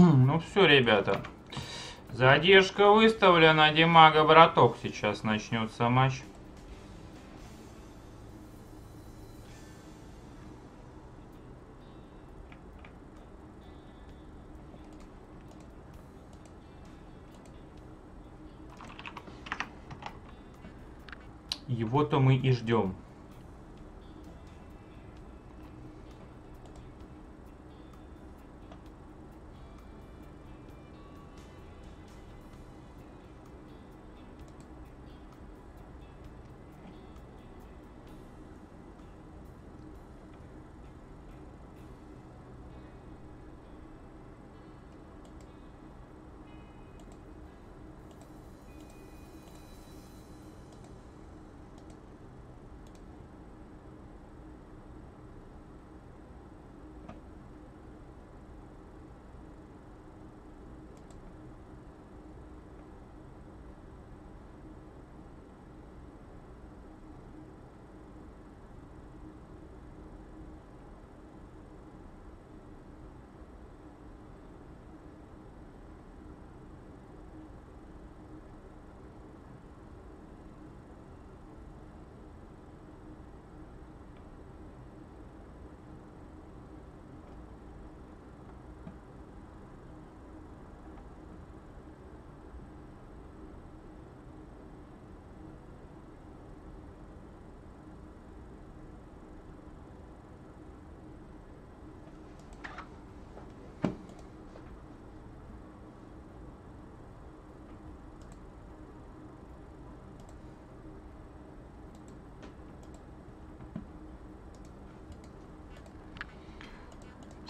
Ну все, ребята. Задержка выставлена. Димага браток сейчас начнется матч. Его-то мы и ждем.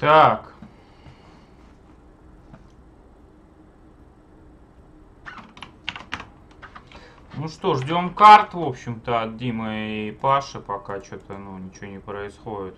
Так. Ну что, ждем карт, в общем-то, от Димы и Паши, пока что-то, ну, ничего не происходит.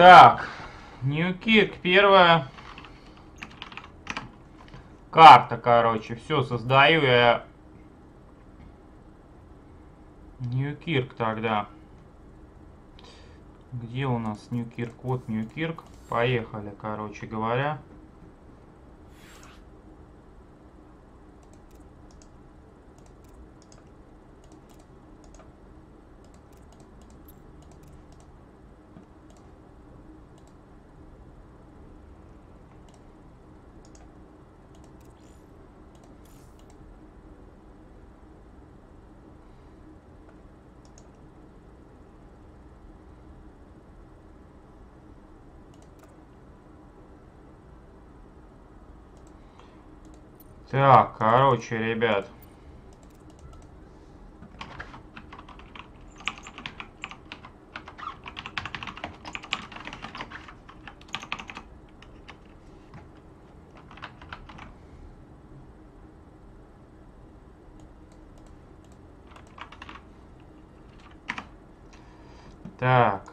Так, Ньюкик, первая карта, короче. Все, создаю я Ньюкирк тогда. Где у нас Ньюкирк? Вот Ньюкирк. Поехали, короче говоря. Так, короче, ребят. Так.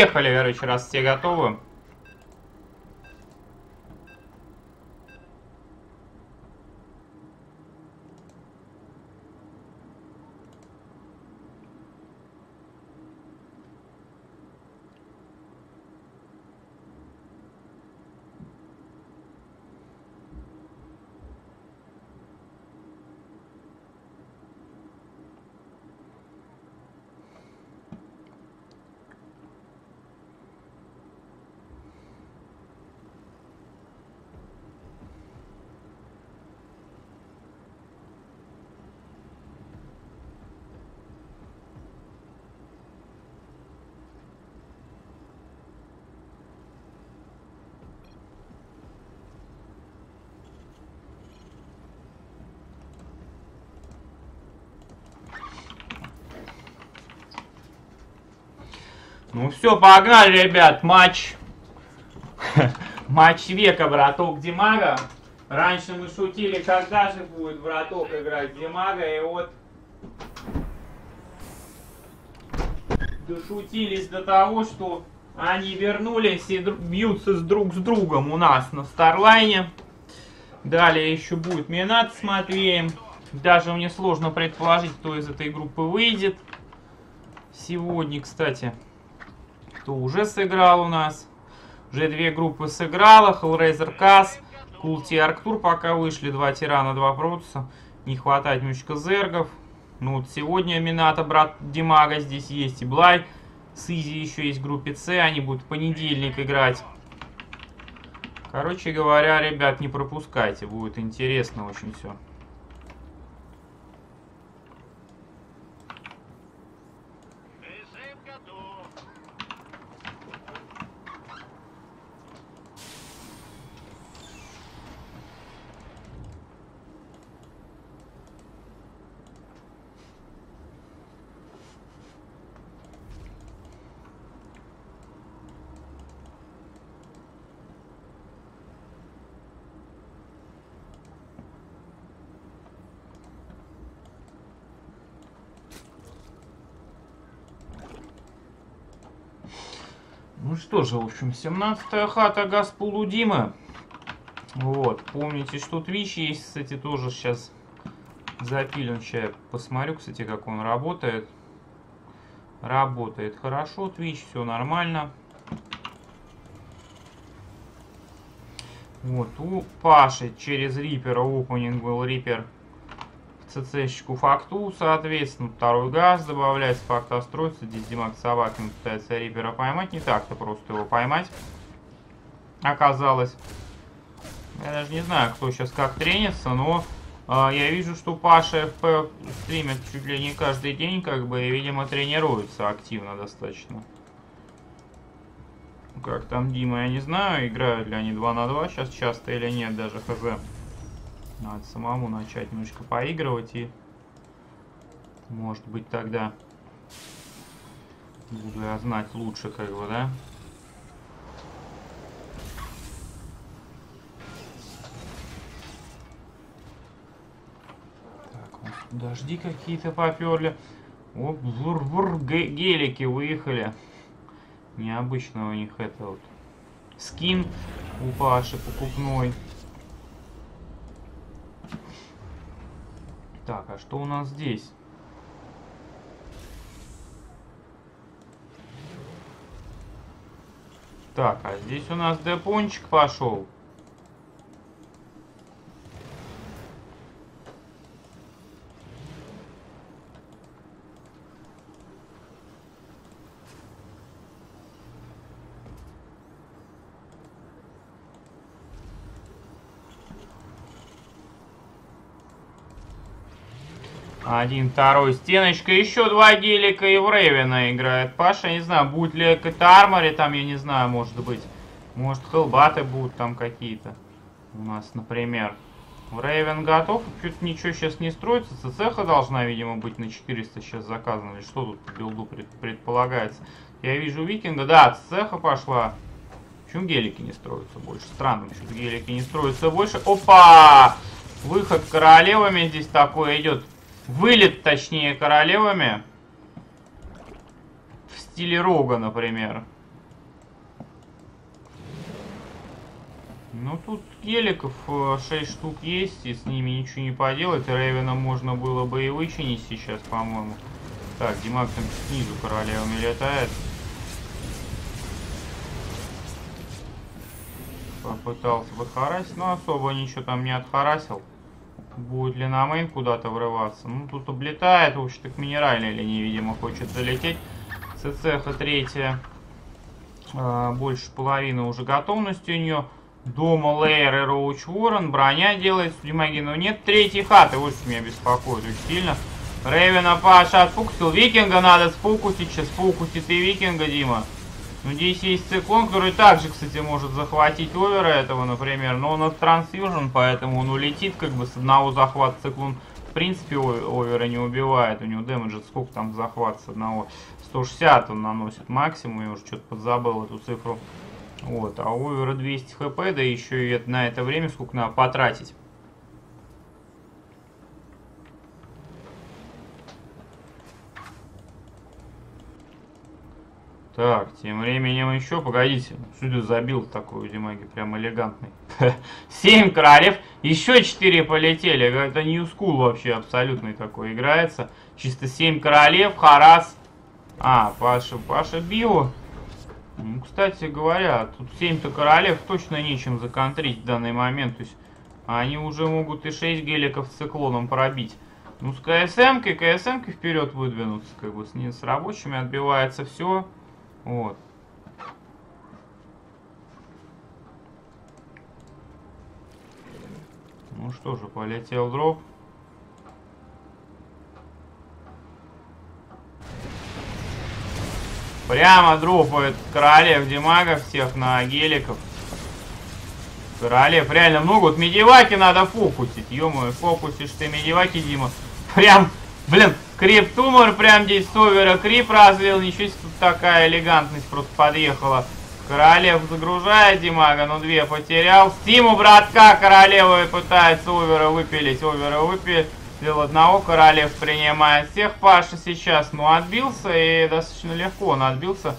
Поехали, короче, раз все готовы. Все, погнали, ребят, матч. матч века, браток Димага. Раньше мы шутили, когда же будет браток играть Димага, и вот дошутились до того, что они вернулись и бьются с друг с другом у нас на Старлайне. Далее еще будет Минат с Матвеем. Даже мне сложно предположить, кто из этой группы выйдет. Сегодня, кстати, кто уже сыграл у нас. Уже две группы сыграла. Hellraiser Касс, Култи и Арктур пока вышли. Два Тирана, два Протуса. Не хватает немножечко зергов. Ну вот сегодня Мината, брат Димага здесь есть. И Блай. Сизи еще есть в группе С. Они будут в понедельник играть. Короче говоря, ребят, не пропускайте. Будет интересно очень все. Ну что же, в общем, 17-я хата Газпулу Димы. Вот, помните, что Twitch есть, кстати, тоже сейчас запилен. Сейчас посмотрю, кстати, как он работает. Работает хорошо, Twitch, все нормально. Вот, у Паши через Рипера, опенинг был Рипер ЦЦщику факту, соответственно, второй газ добавляется, факта строится, здесь Димак Собакин пытается Рипера поймать, не так-то просто его поймать оказалось. Я даже не знаю, кто сейчас как тренится, но э, я вижу, что Паша ФП стримит чуть ли не каждый день, как бы, и, видимо, тренируется активно достаточно. Как там Дима, я не знаю, играют ли они 2 на 2 сейчас часто или нет, даже хз. Надо самому начать немножко поигрывать и может быть тогда буду я знать лучше как бы, да? Так, дожди какие-то поперли. О, бур -бур, гелики выехали. Необычно у них это вот скин у Паши покупной. Так, а что у нас здесь? Так, а здесь у нас депончик пошел. Один, второй, стеночка, еще два гелика и в Рейвена играет. Паша, не знаю, будет ли это Армори там, я не знаю, может быть. Может, хелбаты будут там какие-то у нас, например. Рейвен готов, что-то ничего сейчас не строится. ЦЦХ должна, видимо, быть на 400 сейчас заказана. Или что тут по билду предполагается? Я вижу Викинга, да, ЦЦХ пошла. Почему гелики не строятся больше? Странно, почему гелики не строятся больше. Опа! Выход королевами здесь такой идет. Вылет, точнее, королевами. В стиле рога, например. Ну, тут геликов 6 э, штук есть, и с ними ничего не поделать. Рейвена можно было бы и вычинить сейчас, по-моему. Так, Димак там снизу королевами летает. Попытался выхарасить, но особо ничего там не отхарасил. Будет ли на мейн куда-то врываться? Ну, тут облетает, в общем-то, к минеральной линии, видимо, хочет залететь. ЦЦХ третья. А, больше половины уже готовности у нее. Дома Лейер и Роуч Уоррен. Броня делает Судимаги. Но нет третьей хаты. Вот что меня беспокоит очень сильно. Рейвена Паша отфокусил. Викинга надо сфокусить. Сейчас фокусит и Викинга, Дима. Ну, здесь есть циклон, который также, кстати, может захватить овера этого, например. Но он от трансфьюжн, поэтому он улетит как бы с одного захвата циклон. В принципе, овера не убивает. У него дэмэджа сколько там захват с одного? 160 он наносит максимум. Я уже что-то подзабыл эту цифру. Вот, а овера 200 хп, да еще и на это время сколько надо потратить. Так, тем временем еще, погодите, сюда забил такой Димаги, прям элегантный. Семь королев, еще четыре полетели, это New School вообще абсолютный такой играется. Чисто семь королев, Харас. А, Паша, Паша Био. Ну, кстати говоря, тут 7-то королев точно нечем законтрить в данный момент. То есть они уже могут и 6 геликов с циклоном пробить. Ну, с КСМ-кой, КСМ-кой вперед выдвинуться, как бы с, с рабочими отбивается все. Вот. Ну что же, полетел дроп. Прямо дропает королев демагов всех на геликов. Королев реально много. Вот медиваки надо фокусить. ё фокусишь ты медиваки, Дима. Прям, блин, крип тумор прям здесь совера крип развил. Ничего себе тут такая элегантность просто подъехала. Королев загружает Димага, но две потерял. Стиму, братка, королева пытается овера выпилить. Овера выпилить. Сделал одного, Королев принимает всех. Паша сейчас, ну, отбился и достаточно легко он отбился.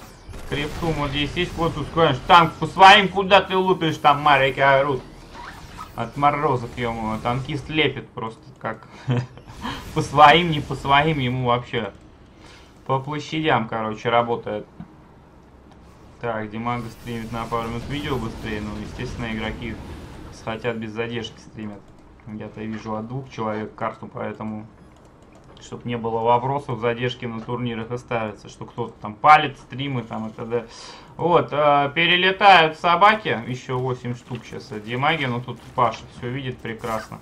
Криптуму здесь есть, вот тут, конечно, танк по своим, куда ты лупишь, там марики орут. От морозок ему, танкист лепит просто как по своим, не по своим, ему вообще по площадям, короче, работает. Так, Диманго стримит на пару минут видео быстрее, ну, естественно, игроки хотят без задержки стримят. Я-то вижу от двух человек карту, поэтому чтобы не было вопросов, задержки на турнирах и ставятся, что кто-то там палит стримы там и т.д. Вот, э, перелетают собаки, еще 8 штук сейчас от Димаги, но тут Паша все видит прекрасно.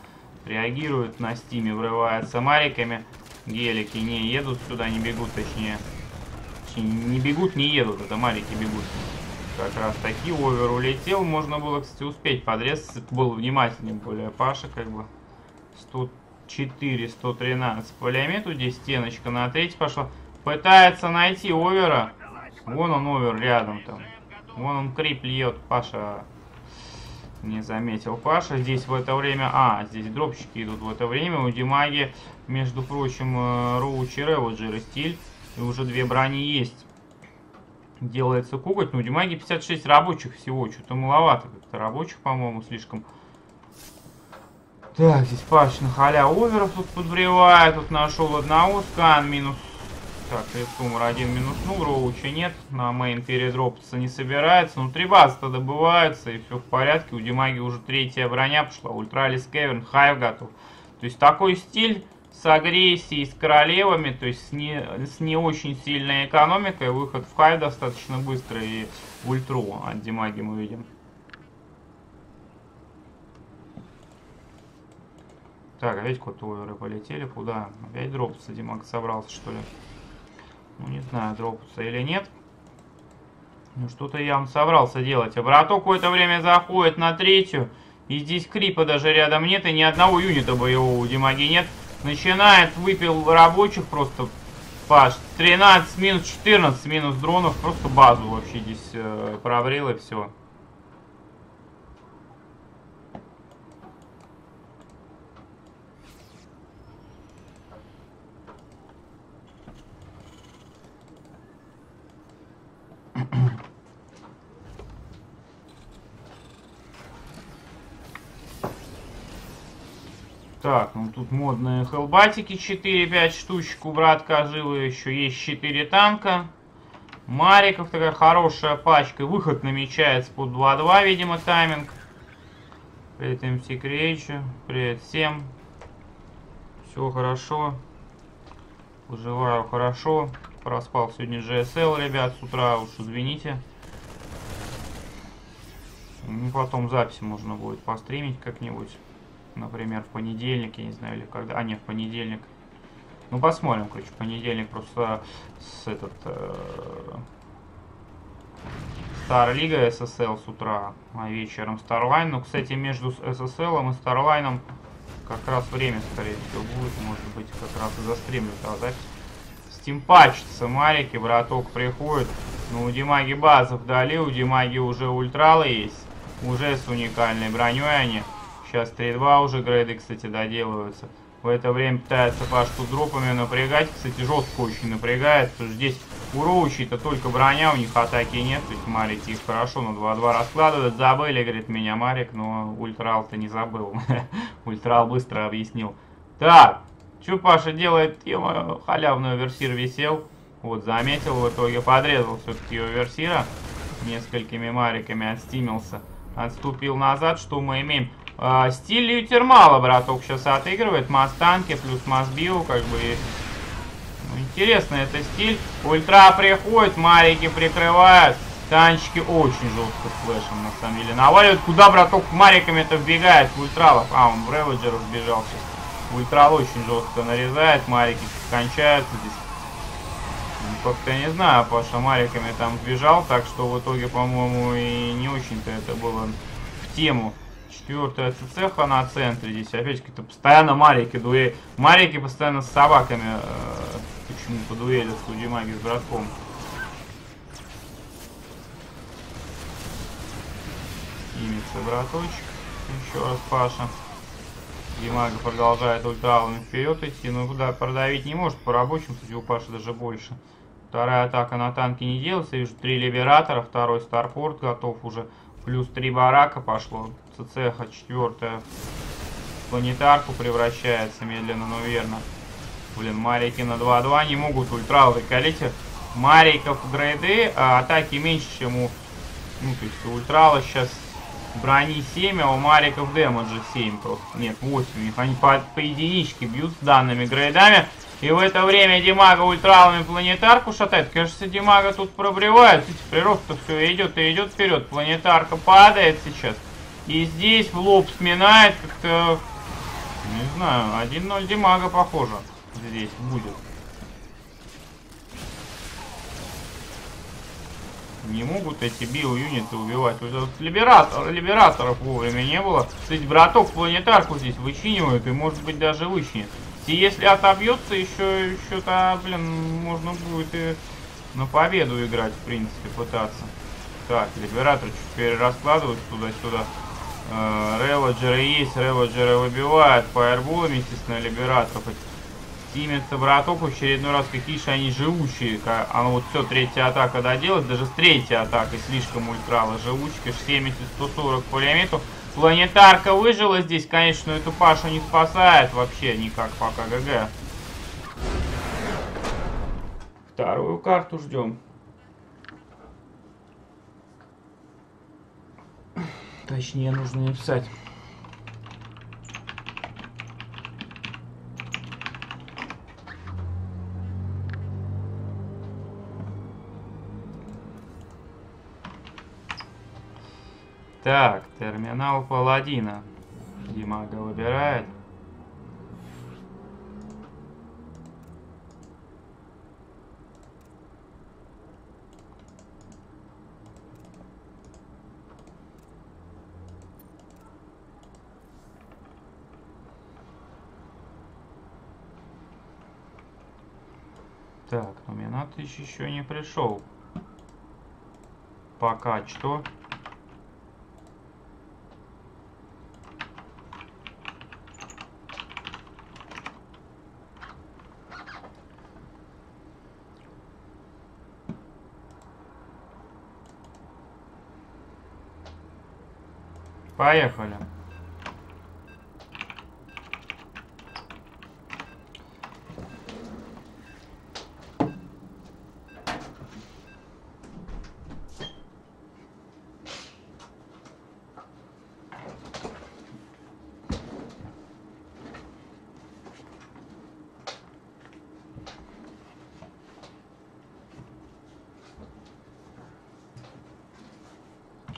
Реагирует на стиме, врывается мариками. Гелики не едут сюда, не бегут, точнее. не бегут, не едут, это марики бегут как раз таки овер улетел. Можно было, кстати, успеть подрезать. Был внимательнее более Паша, как бы. 104, 113 по лимиту. Здесь стеночка на треть пошла. Пытается найти овера. Вон он овер рядом там. Вон он крип льет. Паша не заметил. Паша здесь в это время... А, здесь дропщики идут в это время. У Димаги, между прочим, э, Роуч и Реводжер стиль. И уже две брони есть делается коготь. Ну, у Димаги 56 рабочих всего. Что-то маловато как-то рабочих, по-моему, слишком. Так, здесь Паш на халя оверов тут подбревает. Тут нашел одного скан. Минус. Так, Рецумер один минус. Ну, Роуча нет. На main передропаться не собирается. Ну, три базы-то добываются. И все в порядке. У Димаги уже третья броня пошла. Ultralisk Cavern. Hive готов. То есть такой стиль с агрессией, с королевами, то есть с не, с не очень сильной экономикой, выход в хай достаточно быстрый и ультру от Димаги мы видим. Так, опять кот-оверы полетели. Куда? Опять дропаться Димаг собрался, что ли? Ну, не знаю, дропаться или нет. Ну, что-то я вам собрался делать. А браток какое-то время заходит на третью. И здесь крипа даже рядом нет, и ни одного юнита боевого у Димаги нет. Начинает, выпил рабочих просто, Паш, 13 минус 14 минус дронов, просто базу вообще здесь э, проврел и все. Так, ну тут модные хелбатики 4-5 штучек у братка живы. Еще есть 4 танка. Мариков такая хорошая пачка. Выход намечается под 2-2, видимо, тайминг. Привет, МС Крейчу. Привет всем. Все хорошо. Поживаю хорошо. Проспал сегодня GSL, ребят, с утра. Уж извините. Ну, потом записи можно будет постримить как-нибудь. Например, в понедельник, я не знаю, или когда. А, нет, в понедельник. Ну, посмотрим, короче, в понедельник просто с этот... Э, Стар Лига SSL с утра, а вечером Starline. Ну, кстати, между SSL и Starline как раз время, скорее всего, будет. Может быть, как раз и застримлю та запись. Стимпачится, Марики, браток приходит. Ну, у Димаги базов дали, у Димаги уже ультралы есть. Уже с уникальной броней они. Сейчас 3-2 уже грейды, кстати, доделываются. В это время пытается Пашку дропами напрягать. Кстати, жестко очень напрягает, потому что здесь у Роучи-то только броня, у них атаки нет. То есть Марики их хорошо на 2-2 раскладывают. Забыли, говорит, меня Марик, но Ультрал-то не забыл. Ультрал быстро объяснил. Так, что Паша делает? Тема халявную версир висел. Вот, заметил, в итоге подрезал все-таки его версира. Несколькими мариками отстимился отступил назад. Что мы имеем? Э, стиль Ютермала, браток, сейчас отыгрывает. Мастанки плюс Масбио, как бы... Ну, интересно, это стиль. Ультра приходит, марики прикрывают. Танчики очень жестко с флешем, на самом деле. Наваливают. Куда, браток, мариками-то вбегает в ультралов? А, он в Реведжер сбежал сейчас. Ультрал очень жестко нарезает, марики кончаются здесь. Ну, как-то не знаю, Паша мариками там сбежал, так что в итоге, по-моему, и не очень-то это было в тему. Четвертая цеха на центре. Здесь опять какие-то постоянно марики дуэли. Марики постоянно с собаками э, почему-то дуэли с Удимаги с братком. Имится браточек. Еще раз Паша. Димага продолжает ультралами вперед идти. Ну куда продавить не может. По рабочим, кстати, у Паши даже больше. Вторая атака на танке не делается. Вижу три либератора. Второй старпорт готов уже. Плюс три барака пошло. ЦЦХ четвертая. Планетарку превращается медленно, но верно. Блин, Марики на 2-2 не могут ультралы колите. Мариков грейды, а атаки меньше, чем у... Ну, то есть у ультрала сейчас брони 7, а у Мариков демеджа 7 просто. Нет, 8 у. Они по, по единичке бьют с данными грейдами. И в это время Димага ультралами планетарку шатает. Кажется, Димага тут пробревает. Прирост-то все идет и идет вперед. Планетарка падает сейчас. И здесь в лоб сминает как-то... Не знаю, 1-0 Димага похоже. Здесь будет. Не могут эти био-юниты убивать. Вот либератор, либераторов вовремя не было. Кстати, браток планетарку здесь вычинивают и может быть даже вычинит. И если отобьется, еще что-то, блин, можно будет и на победу играть, в принципе, пытаться. Так, Либератор чуть перераскладывать туда-сюда. Э, Реводжеры есть, Реводжеры выбивают фаерболами, естественно, Либераторов. Тимится браток в очередной раз, какие же они живучие. А ну вот все, третья атака доделать, даже с третьей атакой слишком ультрала живучка, 70-140 по лимиту. Планетарка выжила здесь, конечно, эту Пашу не спасает вообще никак пока ГГ. Вторую карту ждем. Точнее, нужно написать. Так, терминал Паладина. Димага выбирает. Так, но Минатыч еще не пришел. Пока что. Поехали.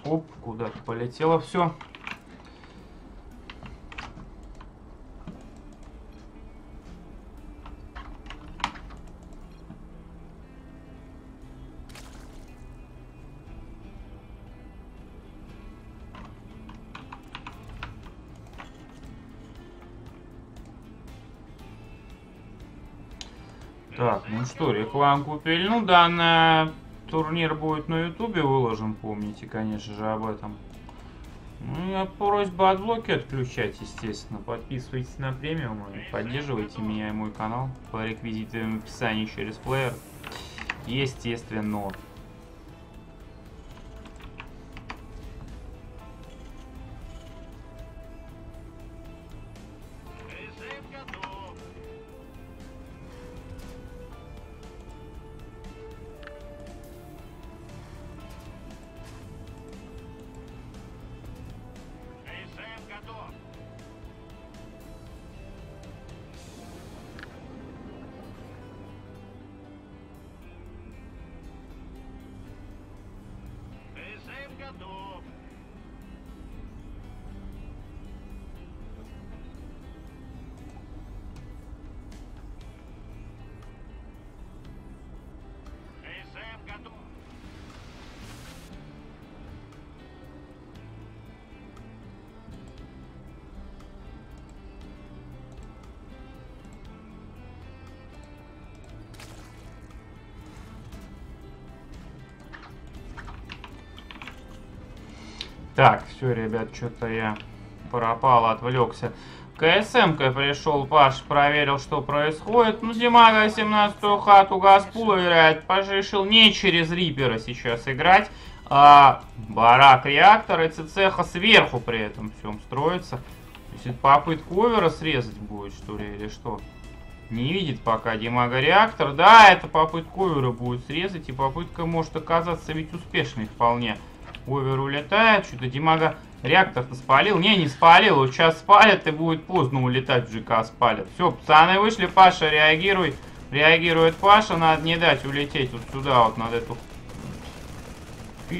Оп, куда-то полетело все. Так, ну что, рекламу купили. Ну да, на турнир будет на ютубе выложен, помните, конечно же, об этом. Ну, я просьба от блоки отключать, естественно. Подписывайтесь на премиум и поддерживайте меня и мой канал по реквизитам в описании через плеер. Естественно. Так, все, ребят, что-то я пропал, отвлекся. КСМ-ка пришел, Паш, проверил, что происходит. Ну, Димага 17-ю хату Газпула играет. Паш решил не через Рипера сейчас играть, а барак реактора и ЦЦХа сверху при этом всем строится. То есть это попытку овера срезать будет, что ли, или что? Не видит пока Димага реактор. Да, это попытка овера будет срезать, и попытка может оказаться ведь успешной вполне. Овер улетает, что-то Димага реактор-то спалил. Не, не спалил, вот сейчас спалят и будет поздно улетать в ЖК спалят. Все, пацаны вышли, Паша, реагируй. Реагирует Паша, надо не дать улететь вот сюда, вот над эту...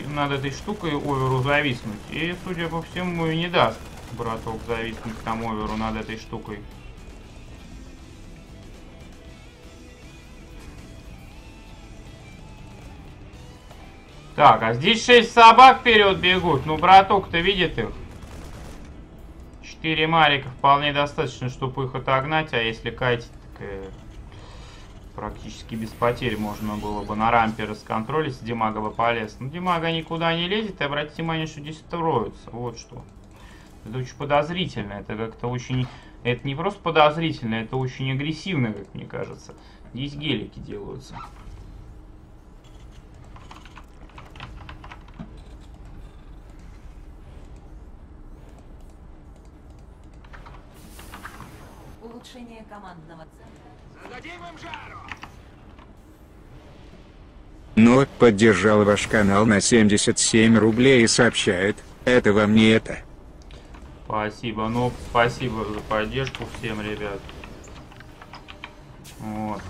Над этой штукой оверу зависнуть. И, судя по всему, и не даст браток зависнуть там оверу над этой штукой. Так, а здесь 6 собак вперед бегут. Ну, браток-то видит их. 4 марика вполне достаточно, чтобы их отогнать. А если катить, так э, практически без потерь можно было бы на рампе расконтролить, Димага бы полез. Но Димага никуда не лезет, и обратите внимание, что здесь строится. Вот что. Это очень подозрительно. Это как-то очень... Это не просто подозрительно, это очень агрессивно, как мне кажется. Здесь гелики делаются. улучшение командного центра. Зададим им жару! Но поддержал ваш канал на 77 рублей и сообщает, это вам не это. Спасибо, ну, спасибо за поддержку всем, ребят. Вот.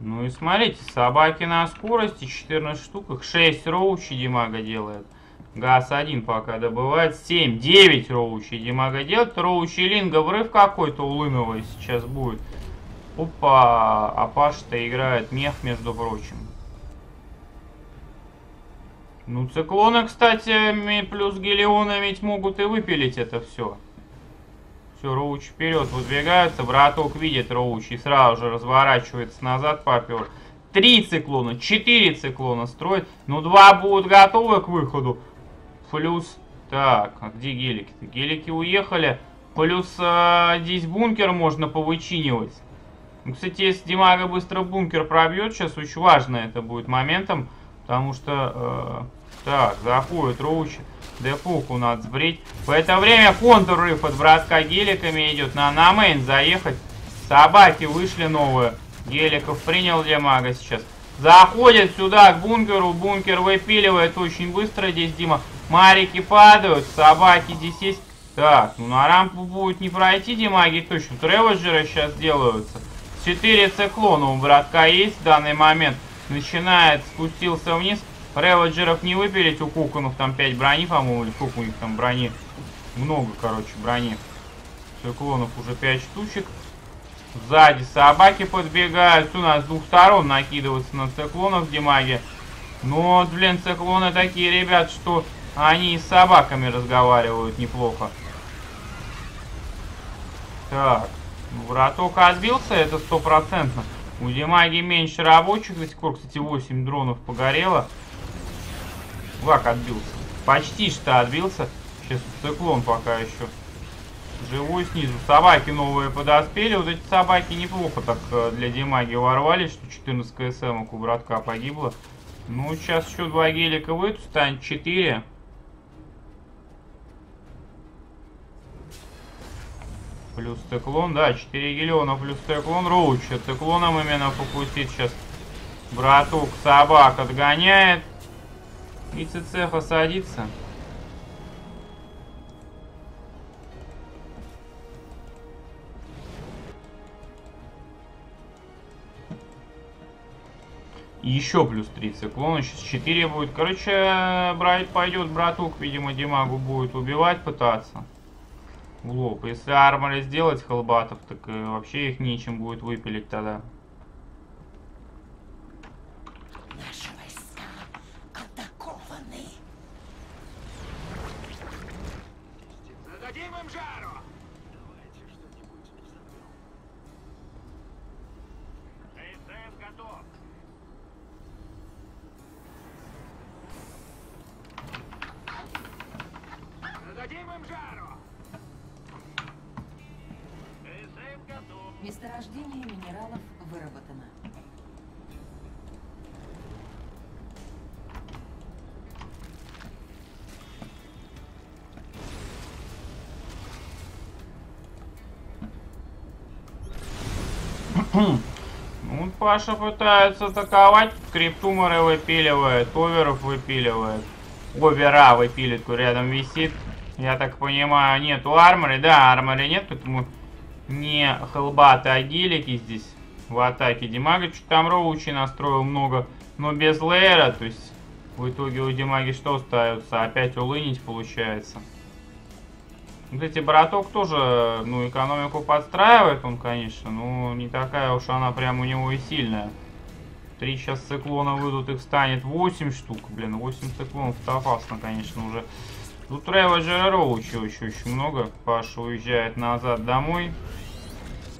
Ну и смотрите, собаки на скорости, 14 штук, их 6 роучи Димага делает. ГАЗ-1 пока добывает. 7, 9 роучи Димага делает. Роучи Линга врыв какой-то улыновый сейчас будет. Опа, а Паш-то играет мех, между прочим. Ну, циклоны, кстати, плюс Гелионы ведь могут и выпилить это все. Все, Роуч вперед выдвигаются. Браток видит Роуч и сразу же разворачивается назад, попер. Три циклона, четыре циклона строит. Ну, два будут готовы к выходу. Плюс... Так, а где гелики-то? Гелики уехали. Плюс э, здесь бункер можно повычинивать. Ну, кстати, если Димага быстро бункер пробьет, сейчас очень важно это будет моментом. Потому что... Э, так, заходит Роучи. Депуху надо сбрить. В это время контур-рыв от братка геликами идет. На, на мейн заехать. Собаки вышли новые. Геликов принял Димага сейчас. Заходит сюда к бункеру. Бункер выпиливает очень быстро здесь Дима. Марики падают, собаки здесь есть. Так, ну на рампу будет не пройти Димаги точно. Треводжеры сейчас делаются. Четыре циклона у братка есть в данный момент. начинает, спустился вниз. Реводжеров не выпилить, у Кукунов там 5 брони, по-моему, или сколько у них там брони. Много, короче, брони. Циклонов уже 5 штучек. Сзади собаки подбегают. У нас с двух сторон накидываются на циклонов демаги. Но, блин, циклоны такие, ребят, что они и с собаками разговаривают неплохо. Так. Ну, враток отбился, это стопроцентно. У Димаги меньше рабочих до сих пор. Кстати, 8 дронов погорело. Лак отбился. Почти что отбился. Сейчас циклон пока еще живой снизу. Собаки новые подоспели. Вот эти собаки неплохо так э, для Димаги ворвались, что 14 КСМ у братка погибло. Ну, сейчас еще два гелика выйдут, станет 4. Плюс циклон, да, 4 гелиона плюс циклон. Роуч, циклоном именно фокусит сейчас. Братук собак отгоняет. И цеха садится. Еще плюс 3 циклона. Сейчас 4 будет. Короче, брать пойдет братук, видимо, Димагу будет убивать пытаться. В лоб. Если армори сделать холбатов, так э, вообще их нечем будет выпилить тогда. Месторождение минералов выработано. Ну, Паша пытается атаковать, криптуморы выпиливает, оверов выпиливает. Овера выпилит, рядом висит. Я так понимаю, нету армори. Да, армори нет, поэтому не хелбаты, а гелики здесь в атаке. Димага чуть там роучи настроил много, но без лейера, то есть в итоге у Димаги что остается? Опять улынить получается. Вот эти браток тоже, ну, экономику подстраивает он, конечно, но не такая уж она прям у него и сильная. Три сейчас циклона выйдут, их станет 8 штук, блин, 8 циклонов, это опасно, конечно, уже. Тут Рева Роучи еще очень много, Паша уезжает назад домой.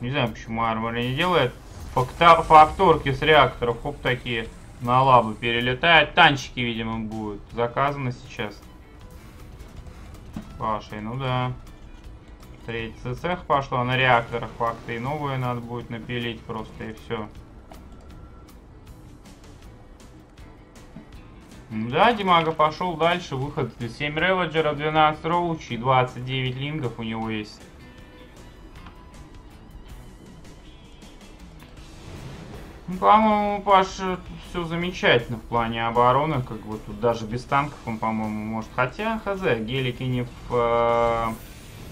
Не знаю, почему армори не делает. Факта факторки с реакторов, хоп, такие на лабы перелетают. Танчики, видимо, будут заказаны сейчас. Пашей, ну да. Третий цех пошла на реакторах факты. И новые надо будет напилить просто и все. Да, Димага пошел дальше. Выход 7 реводжеров, 12 роучей, 29 лингов у него есть. Ну, по-моему, Паша все замечательно в плане обороны. Как бы тут даже без танков он, по-моему, может. Хотя, хз, гелики не в, э,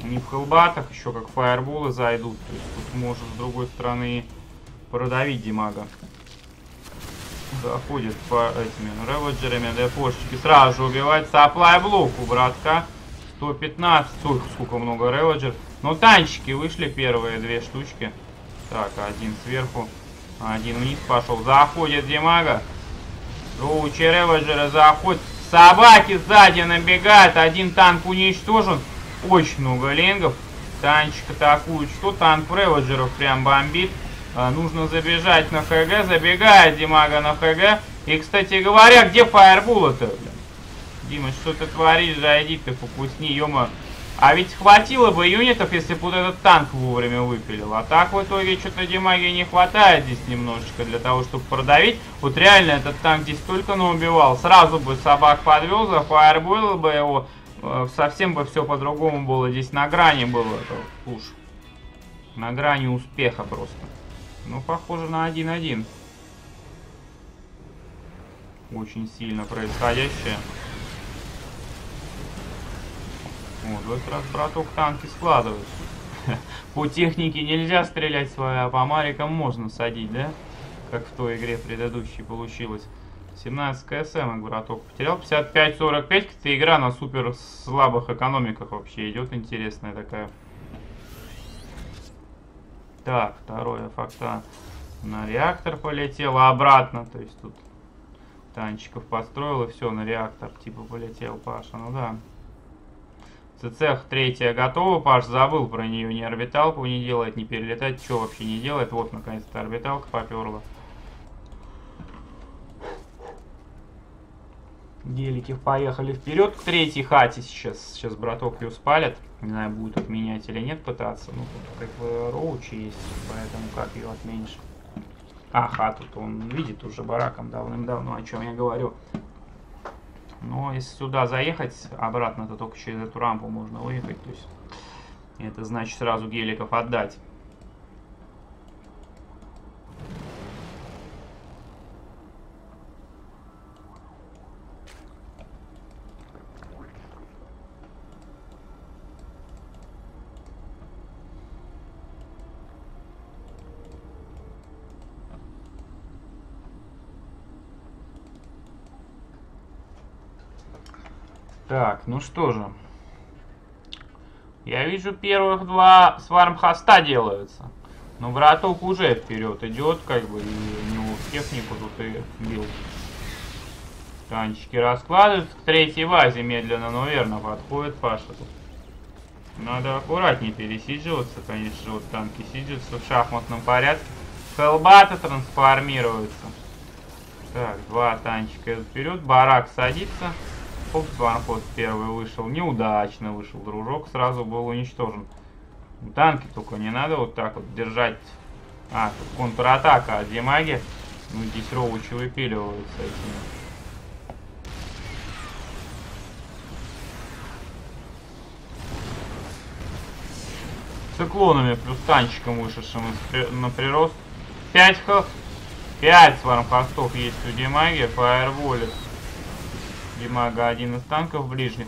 не в хелбатах, еще как фаерболы зайдут. То есть тут может с другой стороны продавить Димага. Заходит по этими реводжерами, депошечки. Сразу же убивает саплай блок у братка. 115. Ой, сколько много реводжер. Но танчики вышли первые две штучки. Так, один сверху. Один вниз пошел. Заходит Димага. Роучи Реводжера заходит. Собаки сзади набегают. Один танк уничтожен. Очень много лингов. Танчик атакует. Что танк Реводжеров прям бомбит. А, нужно забежать на ХГ. Забегает Димага на ХГ. И, кстати говоря, где фаербулы-то? Дима, что ты творишь? Зайди ты, попусни, ё а ведь хватило бы юнитов, если бы вот этот танк вовремя выпилил. А так в итоге что-то Димаги не хватает здесь немножечко для того, чтобы продавить. Вот реально этот танк здесь только наубивал. Сразу бы собак подвел, зафаербоил бы его. Э, совсем бы все по-другому было. Здесь на грани было пуш. На грани успеха просто. Ну, похоже на 1-1. Очень сильно происходящее. Вот, в раз браток танки складывают. По технике нельзя стрелять свои, а по марикам можно садить, да? как в той игре предыдущей получилось. 17 КСМ, браток, потерял. 55-45, это игра на супер слабых экономиках вообще идет, интересная такая. Так, второе факта на реактор полетело обратно, то есть тут танчиков построил и все, на реактор типа полетел Паша, ну да. Цех третья готова, Паш забыл про нее, не орбиталку не делает, не перелетать, что вообще не делает, вот наконец-то орбиталка поперла. Гелики поехали вперед к третьей хате сейчас. Сейчас браток ее спалит. Не знаю, будет отменять или нет пытаться. Ну, тут как бы роучи есть, поэтому как ее отменишь. А, хату-то он видит уже бараком давным-давно, о чем я говорю. Но если сюда заехать, обратно, то только через эту рампу можно выехать. То есть это значит сразу геликов отдать. Так, ну что же. Я вижу, первых два свармхоста делаются. Но браток уже вперед идет, как бы, и у него технику тут и бил. Танчики раскладываются. К третьей вазе медленно, но верно подходит Паша тут. Надо аккуратнее пересидживаться, конечно, вот танки сиджатся в шахматном порядке. Хелбаты трансформируются. Так, два танчика вперед, барак садится. Оп, ванход первый вышел. Неудачно вышел. Дружок сразу был уничтожен. Танки только не надо вот так вот держать. А, тут контратака от Димаги. Ну, здесь роучи выпиливаются этими. Циклонами плюс танчиком вышедшим на прирост. 5 хелф. 5 свармхостов есть у Димаги. Фаерволит. Димага один из танков ближних.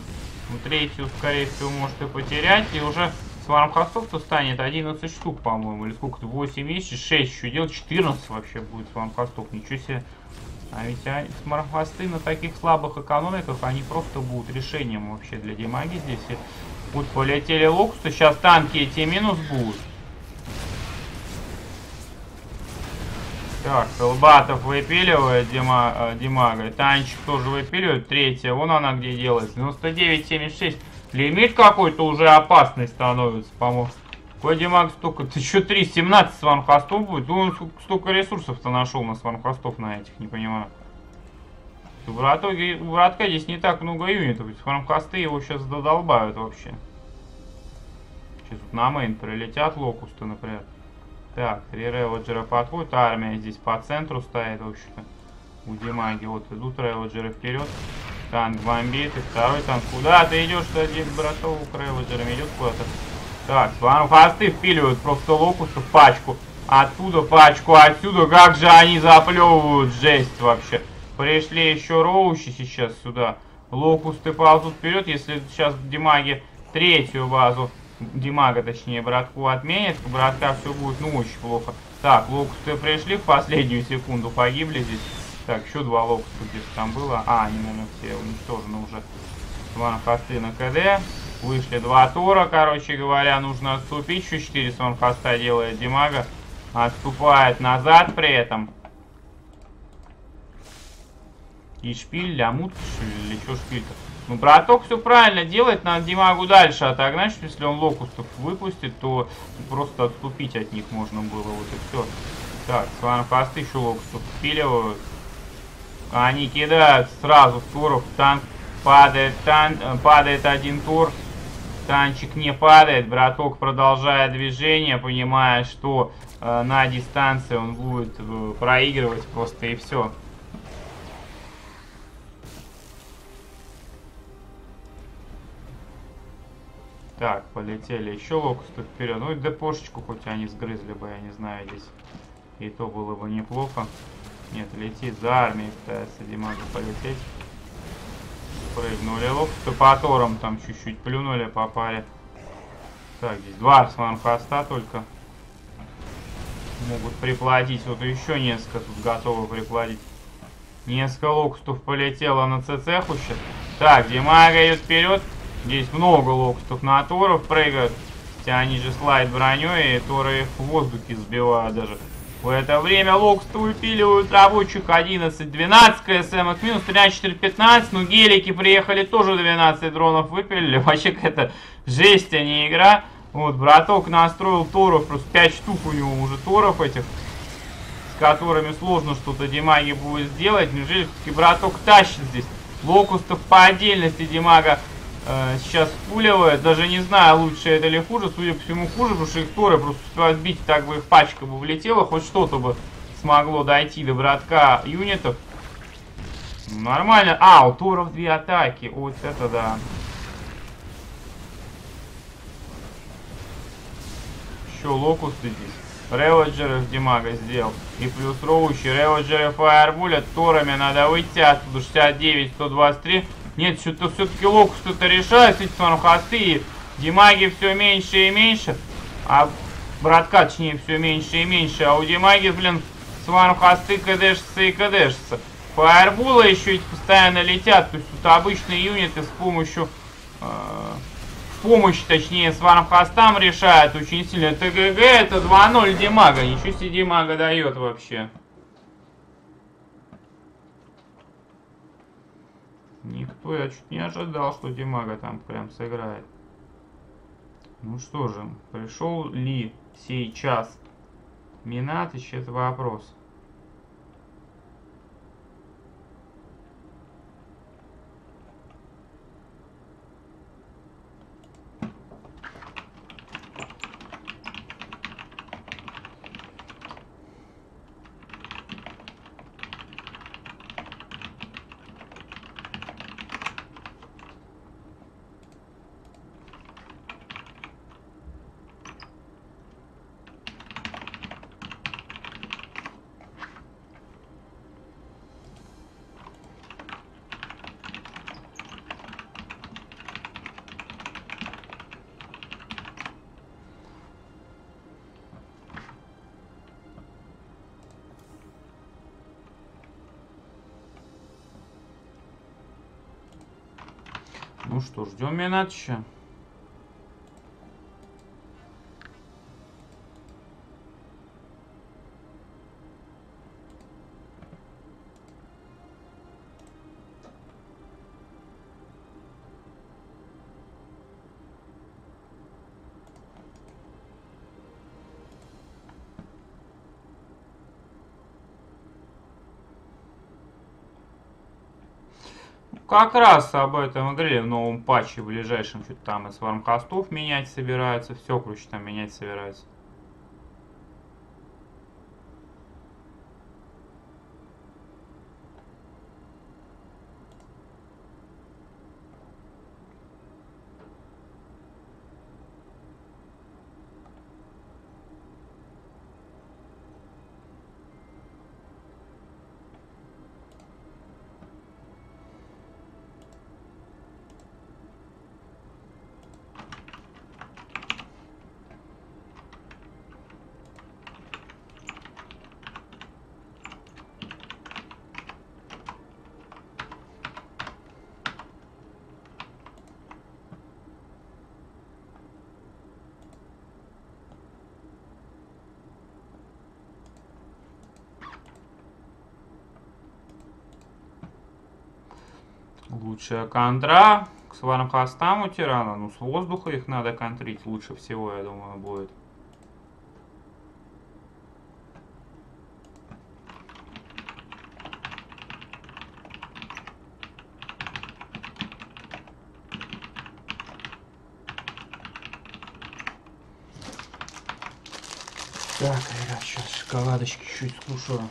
Ну, третью, скорее всего, может и потерять. И уже свармхостов-то станет 11 штук, по-моему. Или сколько-то, 8 есть, 6 еще делать. 14 вообще будет свармхостов. Ничего себе. А ведь а, смархвосты на таких слабых экономиках, они просто будут решением вообще для Димаги здесь. И вот полетели локусты, сейчас танки эти минус будут. Так, Солбатов выпиливает Дима, э, Димага. Танчик тоже выпиливает. Третья, вон она где делается. 99-76. Лимит какой-то уже опасный становится, по-моему. Какой Димаг столько? Ты что, 3, 17 сванхостов будет? Ну, он столько ресурсов-то нашел на сванхостов на этих, не понимаю. У братка, у братка здесь не так много юнитов. Сванхосты его сейчас додолбают вообще. Сейчас тут на мейн прилетят локусты, например. Так, три реводжера подходят. Армия здесь по центру стоит, в общем-то. У Димаги. Вот идут реводжеры вперед. Танк бомбит. И второй танк. Куда ты идешь? Что один братов к идет куда-то. Так, фасты впиливают просто локусы в пачку. Оттуда пачку, отсюда. Как же они заплевывают. Жесть вообще. Пришли еще роучи сейчас сюда. Локусты ползут вперед. Если сейчас Димаги третью базу Димага, точнее, братку отменит, у братка все будет, ну, очень плохо. Так, локусты пришли в последнюю секунду, погибли здесь. Так, еще два локуса где-то там было. А, они, наверное, все уничтожены уже. Сванхосты на КД. Вышли два тура, короче говоря, нужно отступить. Еще 4 сванхоста делает Димага. Отступает назад при этом. И шпиль, лямут, или что шпиль-то? Ну, браток все правильно делает, надо Димагу дальше отогнать, что если он локустов выпустит, то просто отступить от них можно было, вот и все. Так, с вами посты еще локустов впиливают. Они кидают сразу в туров, танк падает, тан э, падает один тур, танчик не падает, браток продолжает движение, понимая, что э, на дистанции он будет э, проигрывать просто и все. Так, полетели еще локусты вперед. Ну и депошечку хоть они сгрызли бы, я не знаю, здесь. И то было бы неплохо. Нет, летит за армией, пытается Димага полететь. Прыгнули локусты по торам, там чуть-чуть плюнули, попали. Так, здесь два арсман только. могут приплатить. Вот еще несколько тут готовы приплатить. Несколько локустов полетело на ЦЦху сейчас. Так, Димага идет вперед. Здесь много локустов на Торов прыгают. Хотя они же слайд броней, и Торы их в воздухе сбивают даже. В это время локусты выпиливают рабочих 11, 12 КСМ, их минус 13, 15. Ну, гелики приехали тоже 12 дронов выпилили. Вообще какая-то жесть, а не игра. Вот, браток настроил Торов, просто 5 штук у него уже Торов этих с которыми сложно что-то Димаге будет сделать. Неужели все-таки браток тащит здесь? Локустов по отдельности Димага э, сейчас пуливает. Даже не знаю, лучше это или хуже. Судя по всему, хуже, потому что их торы просто успевают бить, так бы их пачка бы влетела. Хоть что-то бы смогло дойти до братка юнитов. Нормально. А, у торов две атаки. Вот это да. Еще локусты здесь. Реводжеров Димага сделал. И плюс роучи. Реводжеры фаербулят. Торами надо выйти оттуда. 69, 123. Нет, что-то все-таки локус что-то решает. Эти фармхосты и Димаги все меньше и меньше. А братка, точнее, все меньше и меньше. А у Димаги, блин, свармхосты кдшатся и кдшатся. Фаербулы еще эти постоянно летят. То есть тут обычные юниты с помощью... Э помощь, точнее, с вармхостам решает очень сильно. ТГГ это 2-0 Димага. Ничего себе Димага дает вообще. Никто, я чуть не ожидал, что Димага там прям сыграет. Ну что же, пришел ли сейчас Минатыч, это вопрос. Ну что, ждем Минатича. Как раз об этом игре в новом патче в ближайшем что-то там из вармхостов менять собираются. Все, короче, там менять собираются. Лучшая контра к свармхостам у тирана. Ну, с воздуха их надо контрить лучше всего, я думаю, будет. Так, ребят, сейчас шоколадочки чуть скушаю.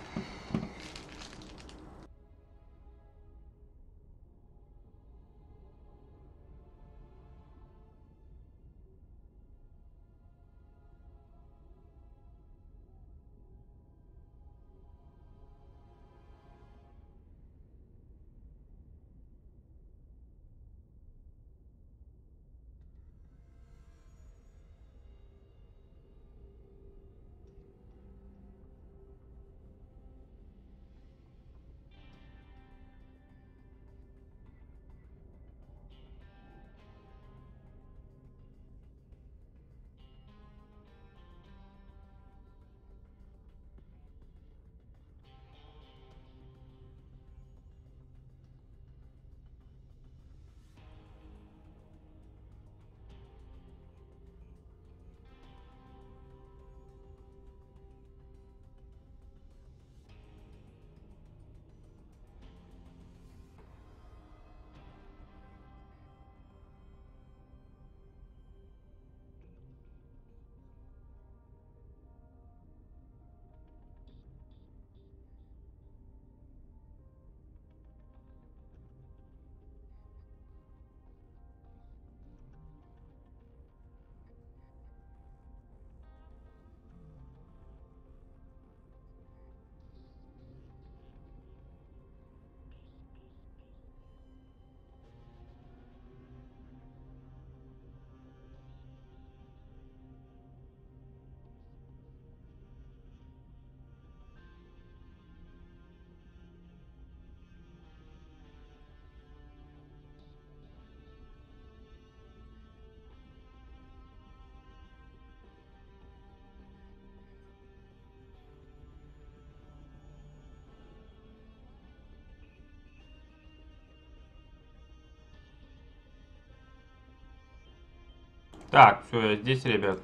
Так, все, я здесь, ребят.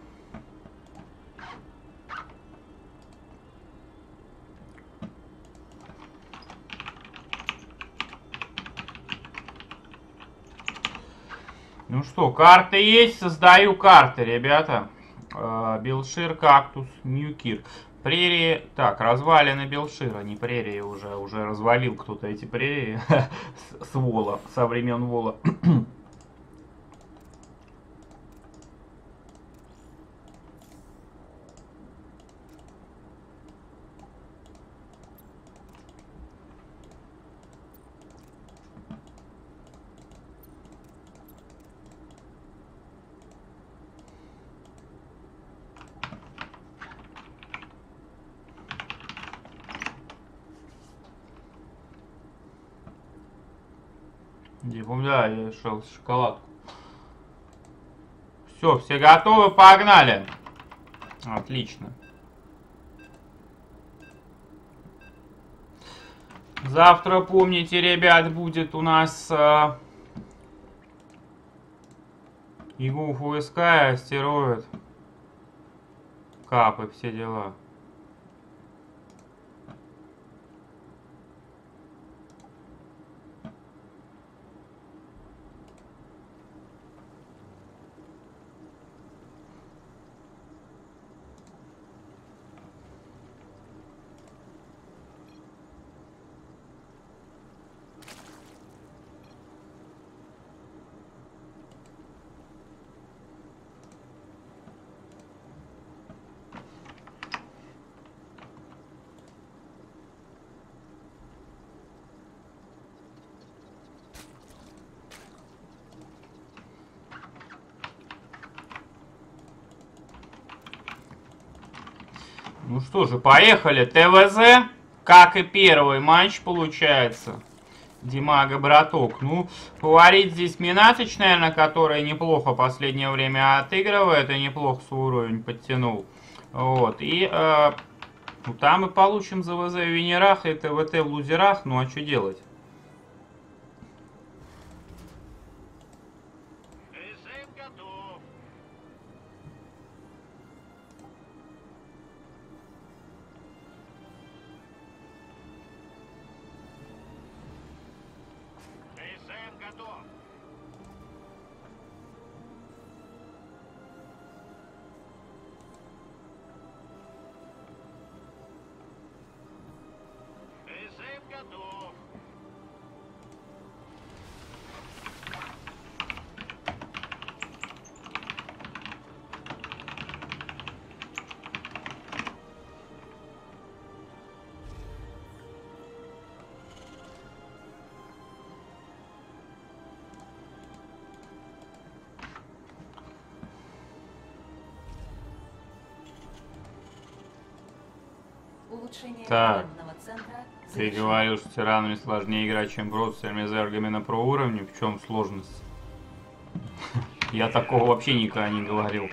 Ну что, карты есть, создаю карты, ребята. Э, Белшир, кактус, Ньюкир. Прерии, так, развалины Белшира, не прерии уже, уже развалил кто-то эти прерии с, с Вола, со времен Вола. Не помню, да, я шел шоколадку. Все, все готовы, погнали. Отлично. Завтра, помните, ребят, будет у нас э, ИГУ ФСК, астероид, капы, все дела. Ну что же, поехали. ТВЗ, как и первый матч получается. Димага, браток. Ну, фаворит здесь Минатыч, наверное, который неплохо последнее время отыгрывает и неплохо свой уровень подтянул. Вот, и э, ну, там мы получим ЗВЗ в венерах и ТВТ в лузерах, ну а что делать? Так. Ты говорил, что тиранами сложнее играть, чем бродстерами зергами на про уровне. В чем сложность? Я такого вообще никогда не говорил.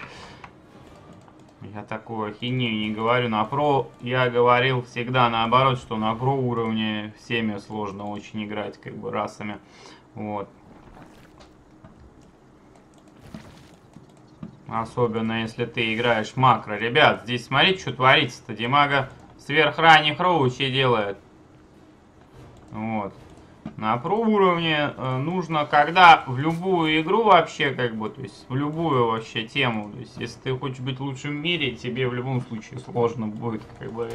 Я такую ахинею не говорю. На про я говорил всегда наоборот, что на про уровне всеми сложно очень играть, как бы расами. Вот. Особенно если ты играешь макро. Ребят, здесь смотрите, что творится-то. Димага сверхранних роучей делает. Вот. На про уровне э, нужно, когда в любую игру вообще, как бы, то есть в любую вообще тему, то есть если ты хочешь быть лучшим в мире, тебе в любом случае сложно будет, как бы.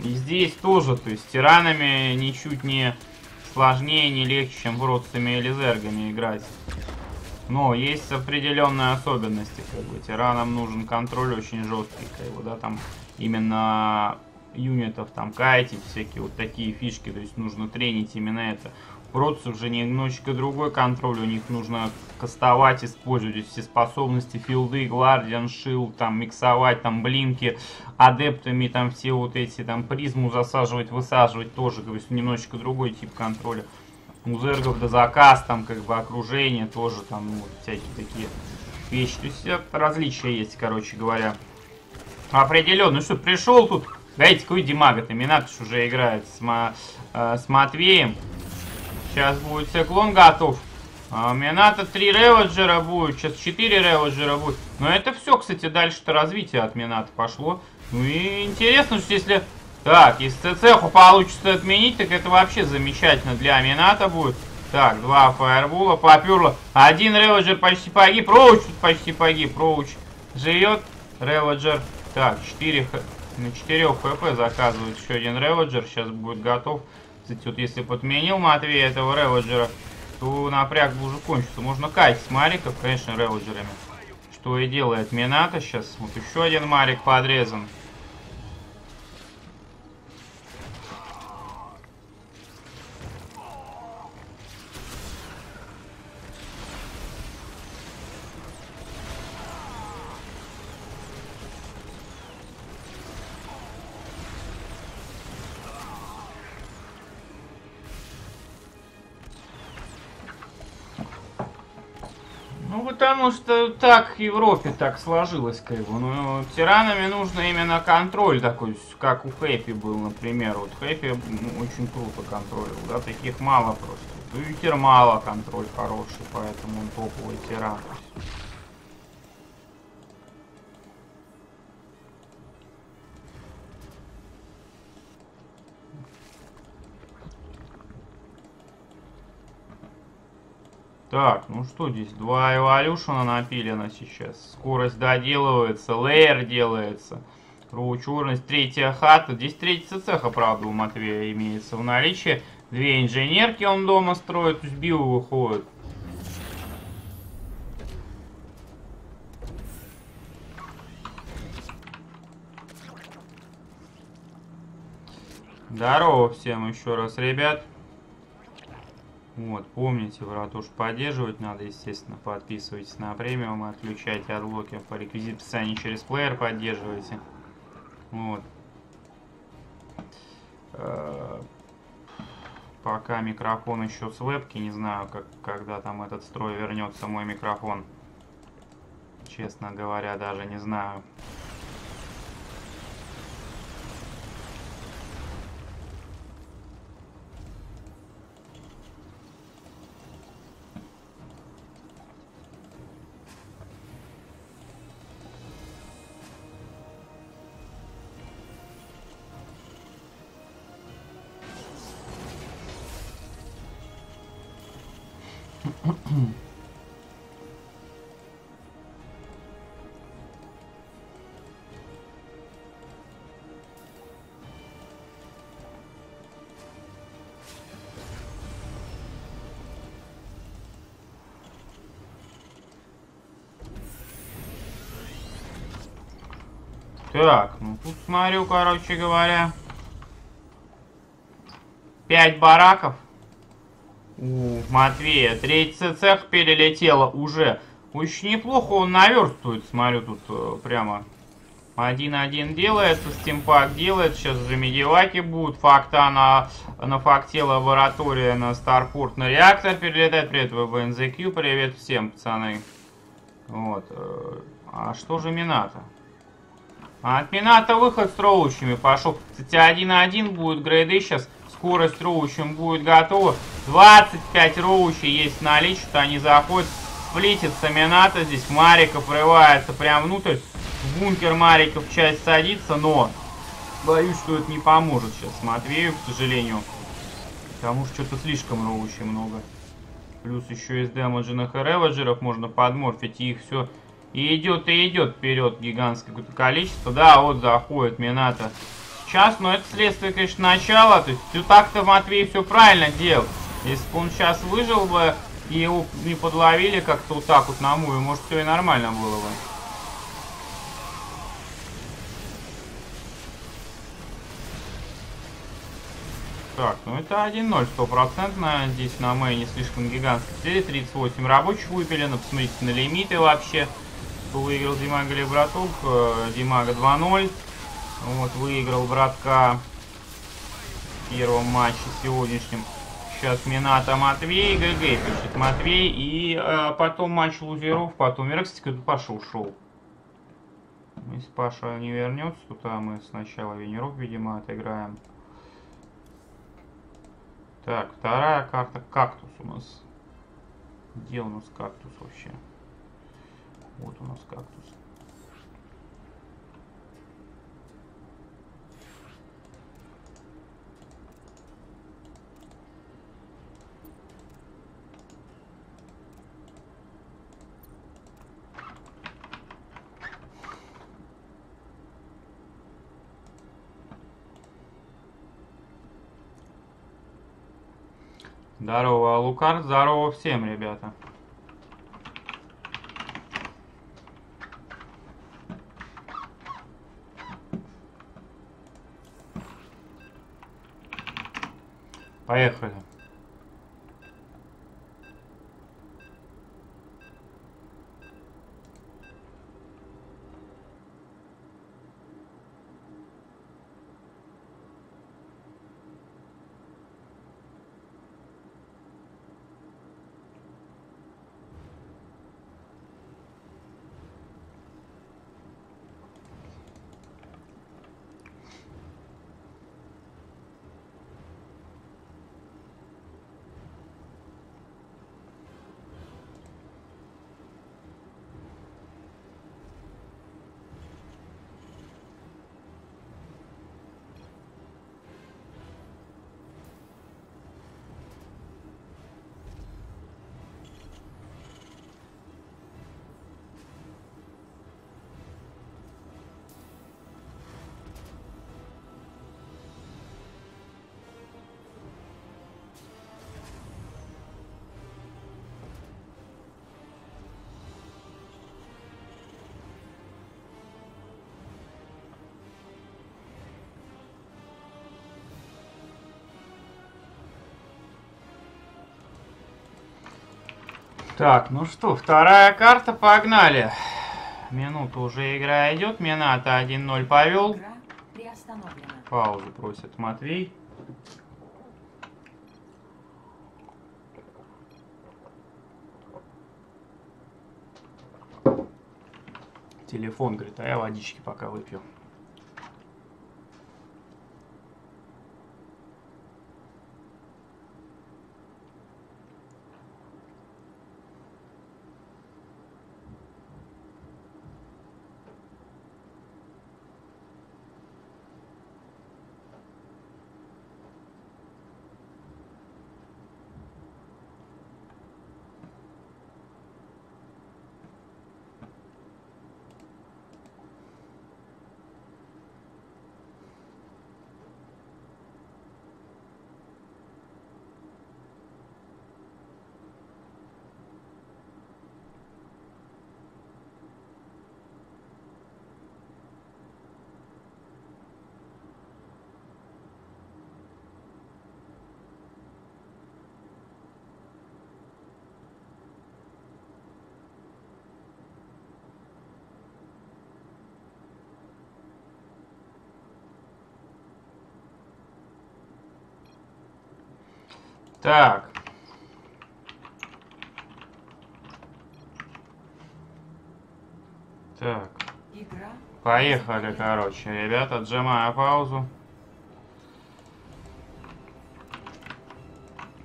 И здесь тоже, то есть тиранами ничуть не сложнее, не легче, чем бродцами или зергами играть. Но есть определенные особенности, как бы. Тиранам нужен контроль очень жесткий, как бы, да, там именно юнитов, там кайтить, всякие вот такие фишки, то есть нужно тренить именно это. У Бродцев же немножечко другой контроль, у них нужно кастовать, использовать все способности, филды, гвардиан, шил, там миксовать, там блинки, адептами, там все вот эти, там призму засаживать, высаживать тоже, то есть немножечко другой тип контроля. У зергов до заказ, там как бы окружение тоже, там ну, всякие такие вещи. То есть различия есть, короче говоря. Определенно. Ну что, пришел тут. Дайте какой Димага-то. Минатыш уже играет с, Ма- э, с Матвеем. Сейчас будет циклон готов. А, Минато 3 реводжера будет, сейчас 4 реводжера будет. Но это все, кстати, дальше-то развитие от Минато пошло. Ну и интересно, что если... Так, если цеху получится отменить, так это вообще замечательно для Минато будет. Так, два фаербула поперло. Один реводжер почти погиб. Роуч тут почти погиб. Роуч живет. Реводжер. Так, 4 х... на 4 хп заказывает еще один реводжер. Сейчас будет готов. Кстати, вот если подменил Матвей этого реводжера, то напряг бы уже кончится. Можно катить мариков, конечно, реводжерами. Что и делает Минато сейчас. Вот еще один марик подрезан. Потому что так в Европе так сложилось, как бы. Ну, тиранами нужно именно контроль такой, как у Хэппи был, например. Вот Хэппи ну, очень круто контролил, да, таких мало просто. Юкер мало контроль хороший, поэтому он топовый тиран. Так, ну что здесь? Два эволюшена напилено сейчас. Скорость доделывается, лейер делается. Кровочурность, третья хата. Здесь третья цеха, правда, у Матвея имеется в наличии. Две инженерки он дома строит, био выходит. Здорово всем еще раз, ребят. Вот, помните, вратуш поддерживать надо, естественно, подписывайтесь на премиум, отключайте отлоки по реквизиту описании через плеер поддерживайте. Вот. Э, пока микрофон еще с вебки, не знаю, как, когда там этот строй вернется, мой микрофон. Честно говоря, даже не знаю. Так, ну тут смотрю, короче говоря. Пять бараков. У Матвея. Третий цех перелетело уже. Очень неплохо он наверстывает. Смотрю, тут э, прямо один-один делается. Стимпак делает. Сейчас же медиваки будут. Факта на, на факте лаборатория на Старпорт на реактор перелетает. Привет, ВБНЗК. Привет всем, пацаны. Вот. э, А что же Минато? А от Минато выход с роучами пошел. Кстати, 1-1 будет грейды сейчас. Скорость роучем будет готова. 25 роучей есть в наличии. Что они заходят. Сплитится Минато здесь. Мариков врывается прям внутрь. В бункер Мариков часть садится, но... Боюсь, что это не поможет сейчас Матвею, к сожалению. Потому что что-то слишком роучей много. Плюс еще из демодженных и реводжеров можно подморфить. И их все и идет, и идет вперед гигантское количество. Да, вот заходит Минато. Сейчас, но это следствие, конечно, начала. То есть, так-то Матвей все правильно делал. Если бы он сейчас выжил бы, и его не подловили как-то вот так вот на муве, может, все и нормально было бы. Так, ну это 1-0, стопроцентно. Здесь на мейне слишком гигантский цель. 38 рабочих выпилено. Посмотрите на лимиты вообще. Кто выиграл Димага или браток? Э, Димага 2-0. Вот, выиграл братка в первом матче сегодняшнем. Сейчас Мината Матвей, ГГ пишет Матвей. И э, потом матч лузеров, потом Мира, кстати, Паша ушел. Если Паша не вернется, то там мы сначала Венеров, видимо, отыграем. Так, вторая карта кактус у нас. Где у нас кактус вообще? Вот у нас кактус. Здорово, Лукар. Здорово всем, ребята. Поехали. Так, ну что, вторая карта, погнали. Минута уже игра идет, Мината 1-0 повел. Паузу просит Матвей. Телефон, говорит, а я водички пока выпью. Так. Так. Игра Поехали, короче, ребята, отжимаю паузу.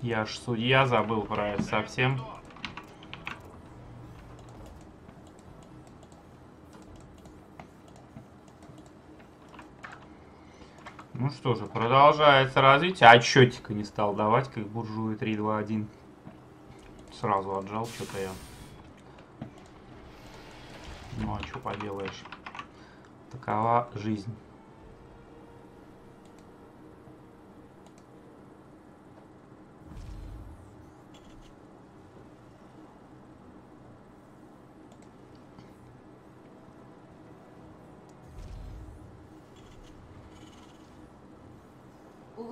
Я ж судья, забыл про это совсем. Ну что же, продолжается развитие. Отчетика не стал давать, как буржуи 3, 2, 1. Сразу отжал что-то я. Ну а что поделаешь? Такова жизнь.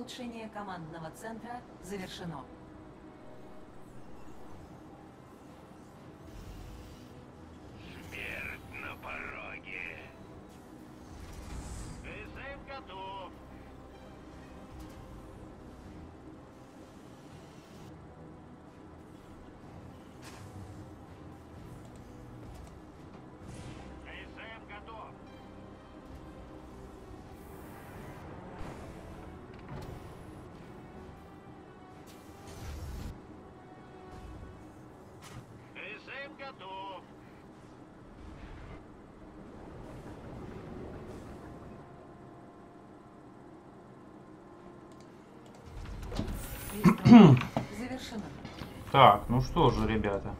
Улучшение командного центра завершено. Так, ну что же, ребята.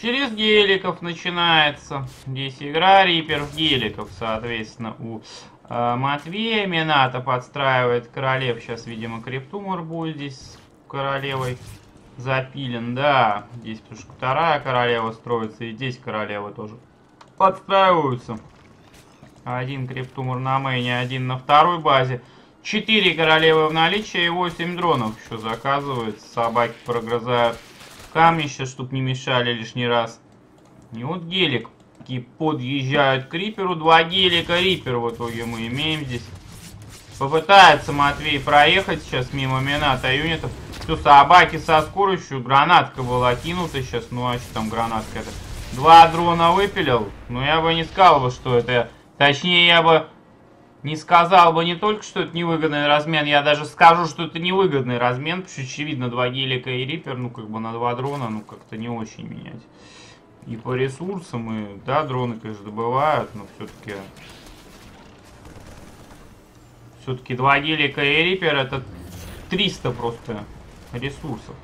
Через геликов начинается. Здесь игра Рипер геликов, соответственно, у э, Матвея. Мината подстраивает королев. Сейчас, видимо, Криптумор будет здесь с королевой запилен. Да, здесь потому что вторая королева строится, и здесь королева тоже подстраиваются. Один криптумор на мейне, один на второй базе. Четыре королевы в наличии и 8 дронов еще заказывают. Собаки прогрызают сейчас, чтобы не мешали лишний раз. И вот гелик. подъезжают к Риперу. Два гелика Рипер в итоге мы имеем здесь. Попытается Матвей проехать сейчас мимо Мината юнитов. Все, собаки со скоростью. Гранатка была кинута сейчас. Ну а что там гранатка это? Два дрона выпилил. Но я бы не сказал что это... Точнее, я бы не сказал бы не только, что это невыгодный размен, я даже скажу, что это невыгодный размен, потому что, очевидно, два гелика и рипер, ну, как бы на два дрона, ну, как-то не очень менять. И по ресурсам, и, да, дроны, конечно, добывают, но все-таки... Все-таки два гелика и рипер это 300 просто ресурсов.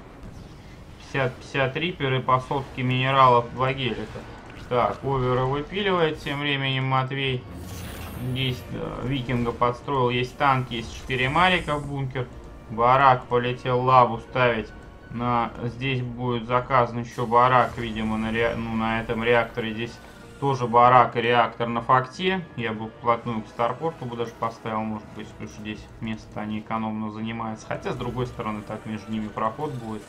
50, 50 рипер и по сотке минералов два гелика. Так, овера выпиливает тем временем Матвей. Здесь э, викинга подстроил. Есть танк, есть 4 марика в бункер. Барак полетел лаву ставить. На, здесь будет заказан еще барак, видимо, на, ре, ну, на этом реакторе. Здесь тоже барак и реактор на факте. Я бы вплотную к старпорту бы даже поставил, может быть, потому что здесь место они экономно занимаются. Хотя, с другой стороны, так между ними проход будет.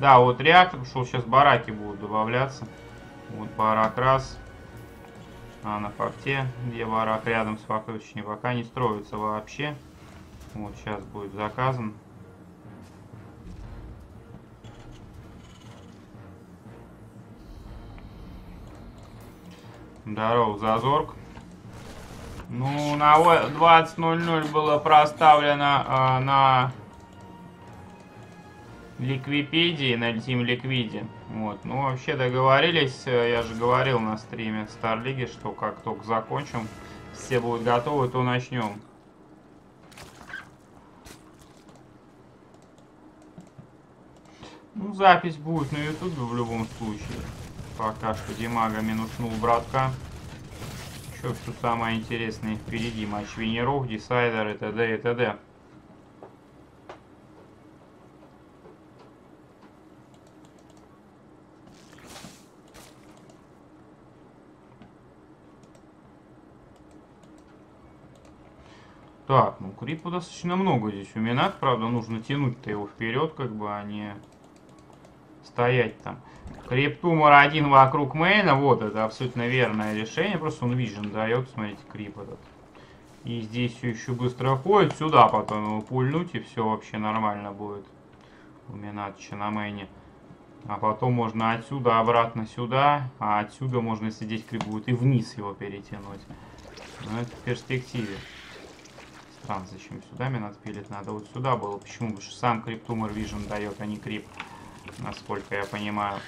Да, вот реактор, что сейчас бараки будут добавляться. Вот барак раз. А на факте, где барак рядом с факточней, пока не строится вообще. Вот сейчас будет заказан. Здорово, Зазорг. Ну, на 20.00 было проставлено э, на Ликвипедии, на Team Ликвиде. Вот. Ну, вообще договорились, э, я же говорил на стриме Старлиги, что как только закончим, все будут готовы, то начнем. Ну, запись будет на ютубе в любом случае. Пока что Димага минуснул братка. Еще все самое интересное впереди. Матч Венеров, Десайдер и т.д. и т.д. Так, ну крипу достаточно много здесь у Минат, правда, нужно тянуть-то его вперед, как бы, а не стоять там. Криптумор один вокруг мейна, вот, это абсолютно верное решение, просто он вижен дает, смотрите, крип этот. И здесь все еще быстро ходит, сюда потом его пульнуть, и все вообще нормально будет. У Минатча на мейне. А потом можно отсюда обратно сюда, а отсюда можно, если здесь крип будет, и вниз его перетянуть. Но это в перспективе. Странно, зачем сюда меня пилить надо? Вот сюда было. Почему? Потому что сам криптумор Vision дает, а не крип. Насколько я понимаю.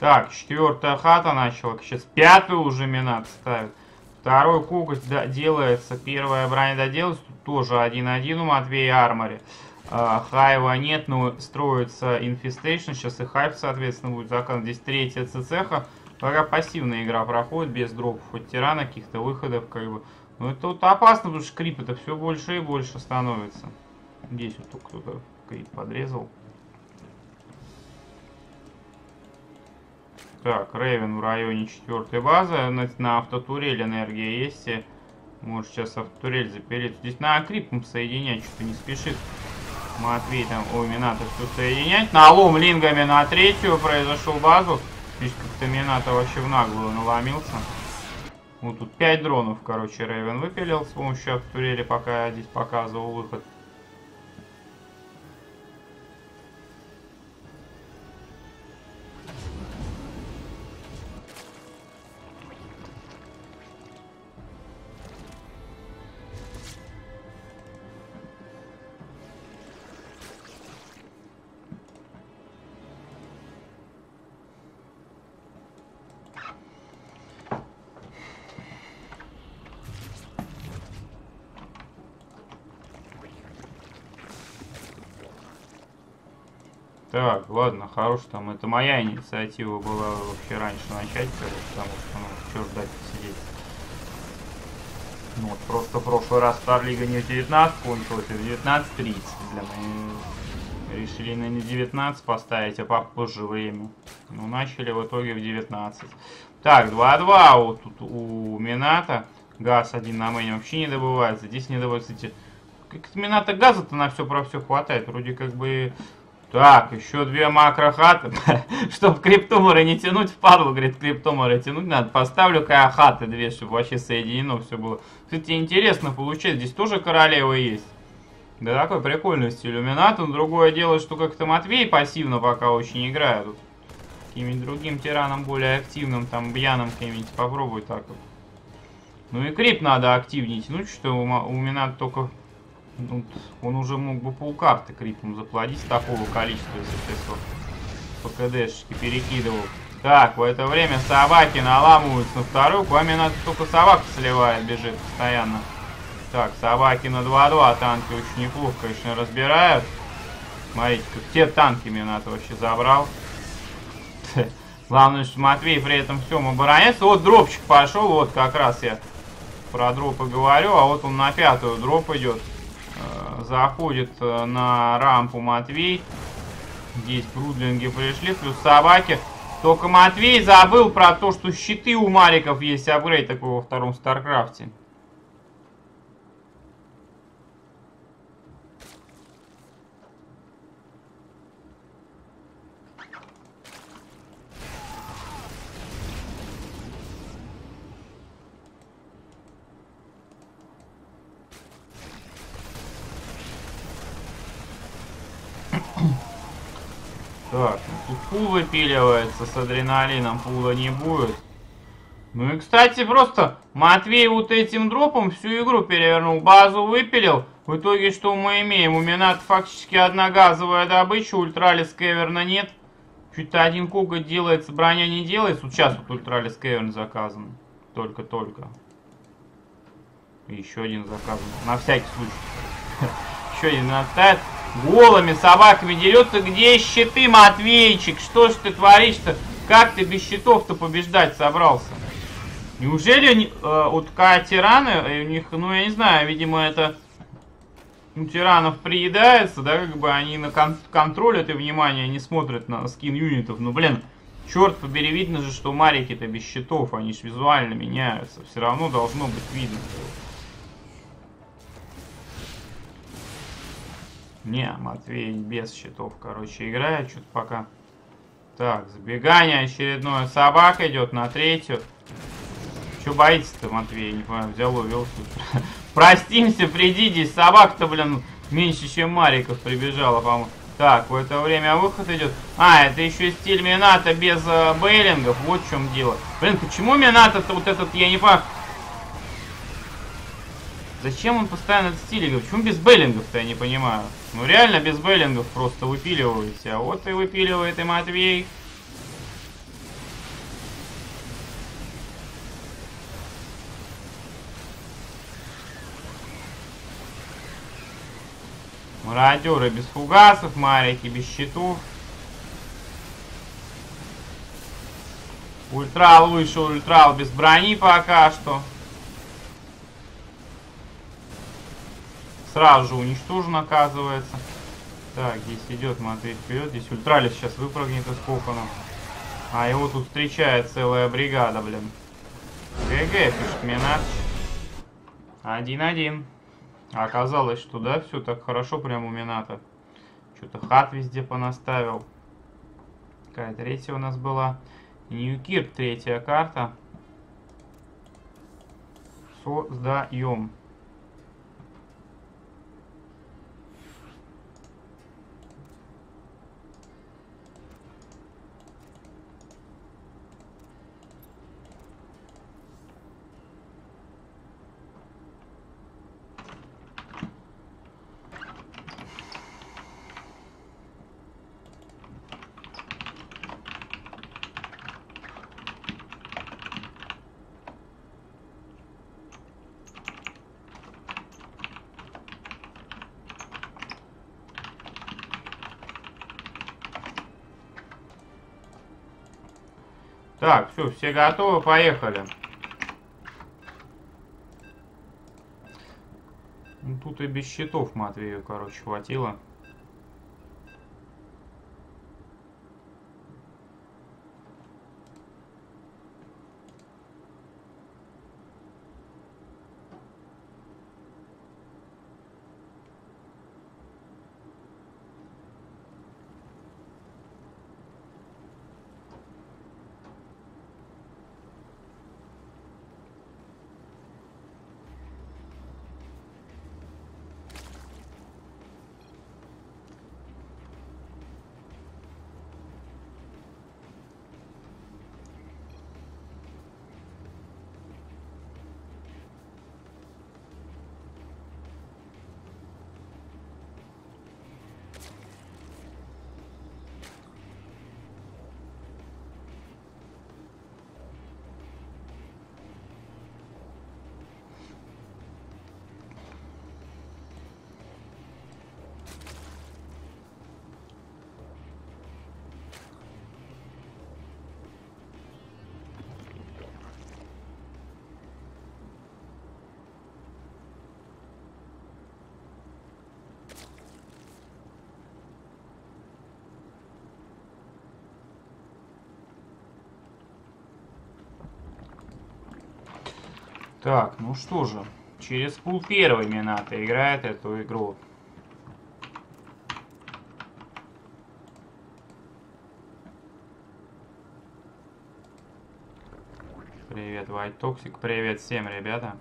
Так, четвертая хата начала. Сейчас пятую уже минат ставит. Второй кугость да, делается. Первая броня доделается. Тут тоже 1-1 у Матвея Армори. А, хайва нет, но строится инфестейшн. Сейчас и хайп, соответственно, будет заказ. Здесь третья цеха. Пока пассивная игра проходит, без дропов от тирана, каких-то выходов, как бы. Но это вот опасно, потому что крип это все больше и больше становится. Здесь вот кто-то крип подрезал. Так, Рейвен в районе четвертой базы. На, на автотурель энергия есть. Может сейчас автотурель запилить. Здесь на крипом соединять, что не спешит. Матвей там, ой, Минато все соединять. Налом лингами на третью произошел базу. Здесь как-то Минато вообще в наглую наломился. Вот тут 5 дронов, короче, Рейвен выпилил с помощью автурели, пока я здесь показывал выход. Так, ладно, хорош там. Это моя инициатива была вообще раньше начать, потому что, ну, что ждать сидеть. Ну, вот просто в прошлый раз Старлига не в 19 кончилась, а в 19.30 для мы решили на не 19 поставить, а попозже время. Ну, начали в итоге в 19. Так, 2-2 вот тут у Мината. Газ один на мэне вообще не добывается. Здесь не добывается, как Мината газа-то на все про все хватает. Вроде как бы так, еще две макрохаты. Чтоб криптоморы не тянуть, впадло, говорит, криптоморы тянуть надо. Поставлю-ка хаты две, чтобы вообще соединено все было. Кстати, интересно получается, здесь тоже королева есть. Да такой прикольный стиль иллюминатум. Другое дело, что как-то Матвей пассивно пока очень играет. Тут каким-нибудь другим тираном более активным, там, Бьяном каким-нибудь попробуй так вот. Ну и крип надо активнить. Ну что, у Минат только ну, он уже мог бы полкарты крипом заплатить такого количества, если бы по КДшечке перекидывал. Так, в это время собаки наламываются на вторую. К вами надо только собака сливает, бежит постоянно. Так, собаки на 2-2. Танки очень неплохо, конечно, разбирают. Смотрите, как те танки мне надо вообще забрал. Главное, что Матвей при этом всем обороняется. Вот дропчик пошел, вот как раз я про дропы говорю, а вот он на пятую дроп идет. Заходит э, на рампу Матвей. Здесь брудлинги пришли, плюс собаки. Только Матвей забыл про то, что щиты у Мариков есть апгрейд такой во втором Старкрафте. Так, тут пул выпиливается с адреналином, пула не будет. Ну и, кстати, просто Матвей вот этим дропом всю игру перевернул, базу выпилил. В итоге что мы имеем? У Минат фактически одна газовая добыча, ультралис кеверна нет. Чуть-то один коготь делается, броня не делается. Вот сейчас вот ультралис кеверн заказан. Только-только. Еще один заказан. На всякий случай. Еще один оставит голыми собаками дерется. Где щиты, Матвейчик? Что ж ты творишь-то? Как ты без щитов-то побеждать собрался? Неужели э, вот тираны, э, у них, ну я не знаю, видимо это у тиранов приедается, да, как бы они на кон контролят и внимание не смотрят на скин юнитов. Ну блин, черт побери, видно же, что марики-то без щитов, они же визуально меняются. Все равно должно быть видно. Не, Матвей без щитов, короче, играет что-то пока. Так, забегание очередное. Собака идет на третью. Че боится-то, Матвей? Не понимаю, взял, увел. Простимся, приди здесь. Собака-то, блин, меньше, чем Мариков прибежала, по-моему. Так, в это время выход идет. А, это еще стиль Мината без э, бейлингов. Вот в чем дело. Блин, почему Мината-то вот этот, я не понимаю. Зачем он постоянно этот стиль играет? Почему без бейлингов-то, я не понимаю. Ну реально без бейлингов просто выпиливаете. А вот и выпиливает и Матвей. Мародеры без фугасов, марики без щитов. Ультрал вышел, ультрал без брони пока что. Сразу же уничтожен, оказывается. Так, здесь идет Матвей вперед. Здесь ультралис сейчас выпрыгнет из кокона. А его тут встречает целая бригада, блин. ГГ, пишет Минат. Один-один. Оказалось, что да, все так хорошо прям у Мината. Что-то хат везде понаставил. Какая третья у нас была? Ньюкирк, третья карта. Создаем. Так, все, все готовы, поехали. Ну, тут и без щитов Матвею, короче, хватило. Так, ну что же, через пул первый Минато играет эту игру. Привет, White Toxic, привет всем, ребята.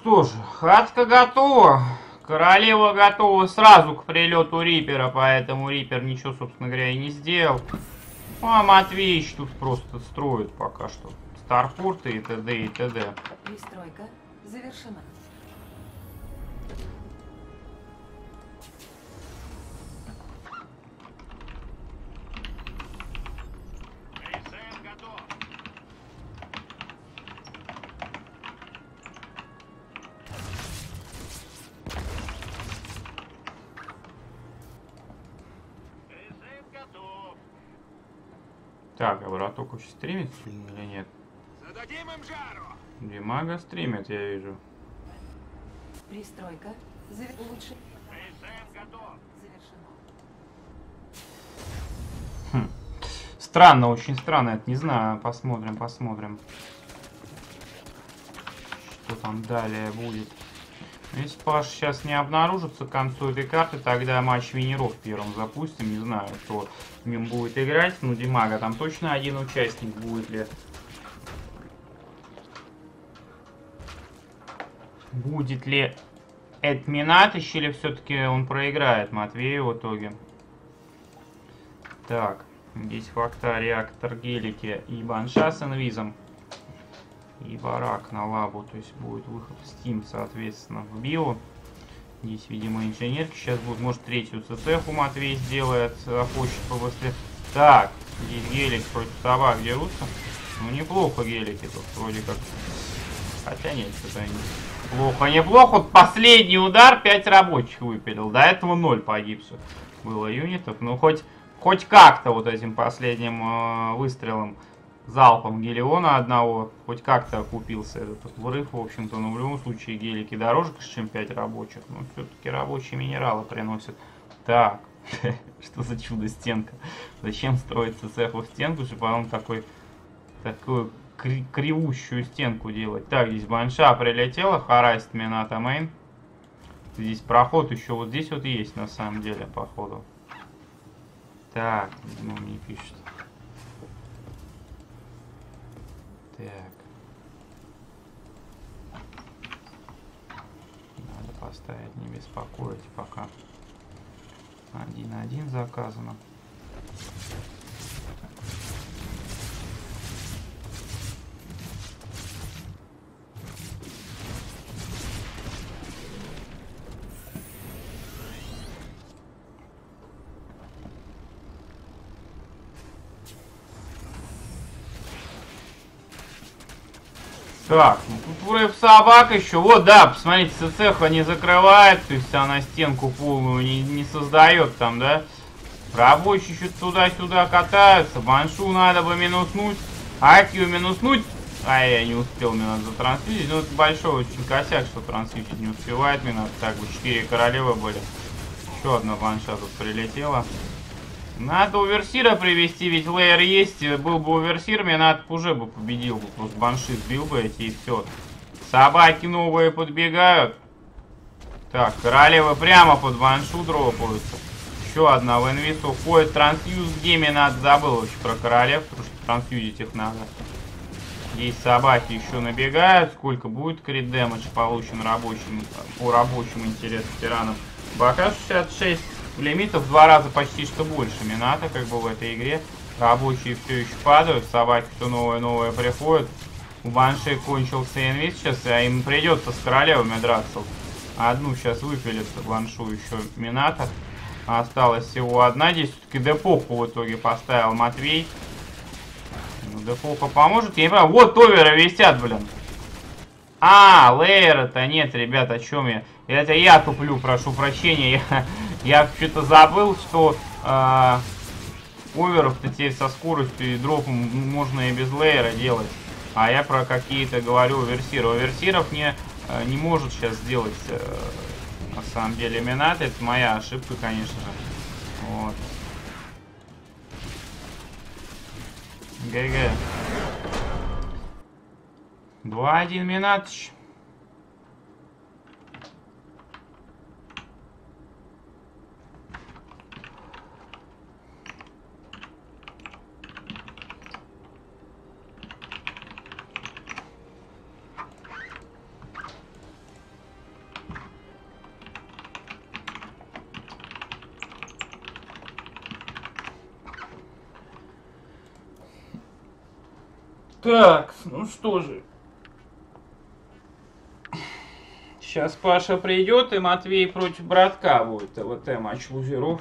Что же, хатка готова. Королева готова сразу к прилету Рипера, поэтому Рипер ничего, собственно говоря, и не сделал. Ну, а Матвеич тут просто строит пока что. Старпорты и т.д. и т.д. Пристройка завершена. Еще стримит или нет? Зададим им жару. Димага стримит, я вижу. Пристройка завер... готов. завершено. Странно, очень странно, это не знаю. Посмотрим, посмотрим. Что там далее будет. Если Паш сейчас не обнаружится к концу этой карты, тогда матч винеров первым запустим. Не знаю, кто в нем будет играть. Ну, Димага, там точно один участник будет ли. Будет ли Эдминатыч или все-таки он проиграет Матвею в итоге? Так, здесь факта, реактор, гелики и банша с инвизом. И барак на лабу, то есть будет выход в Steam, соответственно, в био. Здесь, видимо, инженерки сейчас будут. Может, третью ЦЦХу Матвей сделает, а хочет побыстрее. Так, здесь гелик против собак дерутся. Ну, неплохо гелики тут вроде как. Хотя нет, что-то они... Плохо, неплохо. Вот последний удар 5 рабочих выпилил. До этого 0 погиб все. Было юнитов. Ну, хоть, хоть как-то вот этим последним э, выстрелом залпом Гелиона одного. Хоть как-то окупился этот врыв, в общем-то. Но в любом случае гелики дороже, чем 5 рабочих. Но все-таки рабочие минералы приносят. Так, что за чудо-стенка? Зачем строить цеху стенку, чтобы потом такой, такую кри- кривущую стенку делать? Так, здесь банша прилетела, харасит Мината Мейн. Здесь проход еще вот здесь вот есть, на самом деле, походу. Так, ну не пишет. Так. Надо поставить не беспокоить пока. Один-один заказано. Так, ну тут вроде собак еще. Вот, да, посмотрите, цеха не закрывает, то есть она стенку полную не, не создает там, да. Рабочие еще туда-сюда катаются. Баншу надо бы минуснуть. Акию минуснуть. А я не успел меня затрансфьюзить. Ну, это большой очень косяк, что трансфьюзить не успевает меня. Так бы 4 королевы были. Еще одна банша тут прилетела. Надо уверсира привести, ведь лейер есть. Был бы уверсир, мне надо уже бы победил бы. Просто банши сбил бы эти и все. Собаки новые подбегают. Так, королевы прямо под баншу дропаются. Еще одна в инвиз уходит. Трансфьюз где мне надо забыл вообще про королев, потому что трансфьюзить их надо. Есть собаки еще набегают. Сколько будет крит дэмэдж получен рабочим, по рабочим интересам тиранов? Бока 66 лимитов в два раза почти что больше Мината, как бы в этой игре. Рабочие все еще падают, собаки все новое-новое приходят. У Банши кончился инвиз сейчас, а им придется с королевами драться. Одну сейчас выпилит Баншу еще Мината. Осталось всего одна. Здесь все-таки депоху в итоге поставил Матвей. Ну, депоха поможет? Я не понимаю. Вот оверы висят, блин. А, лейера-то нет, ребят, о чем я? Это я туплю, прошу прощения. Я, я что-то забыл, что э, оверов-то теперь со скоростью и дропом можно и без лейера делать. А я про какие-то говорю оверсиры. Оверсиров не, э, не может сейчас сделать э, на самом деле Минат. Это моя ошибка, конечно же. Вот. ГГ. 2-1 Минатыч. Так, ну что же. Сейчас Паша придет, и Матвей против братка будет ТВТ матч лузеров.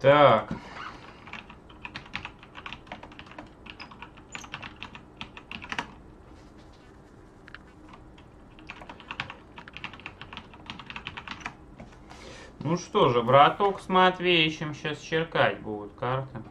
Так. Ну что же, браток с Матвеичем сейчас черкать будут карты.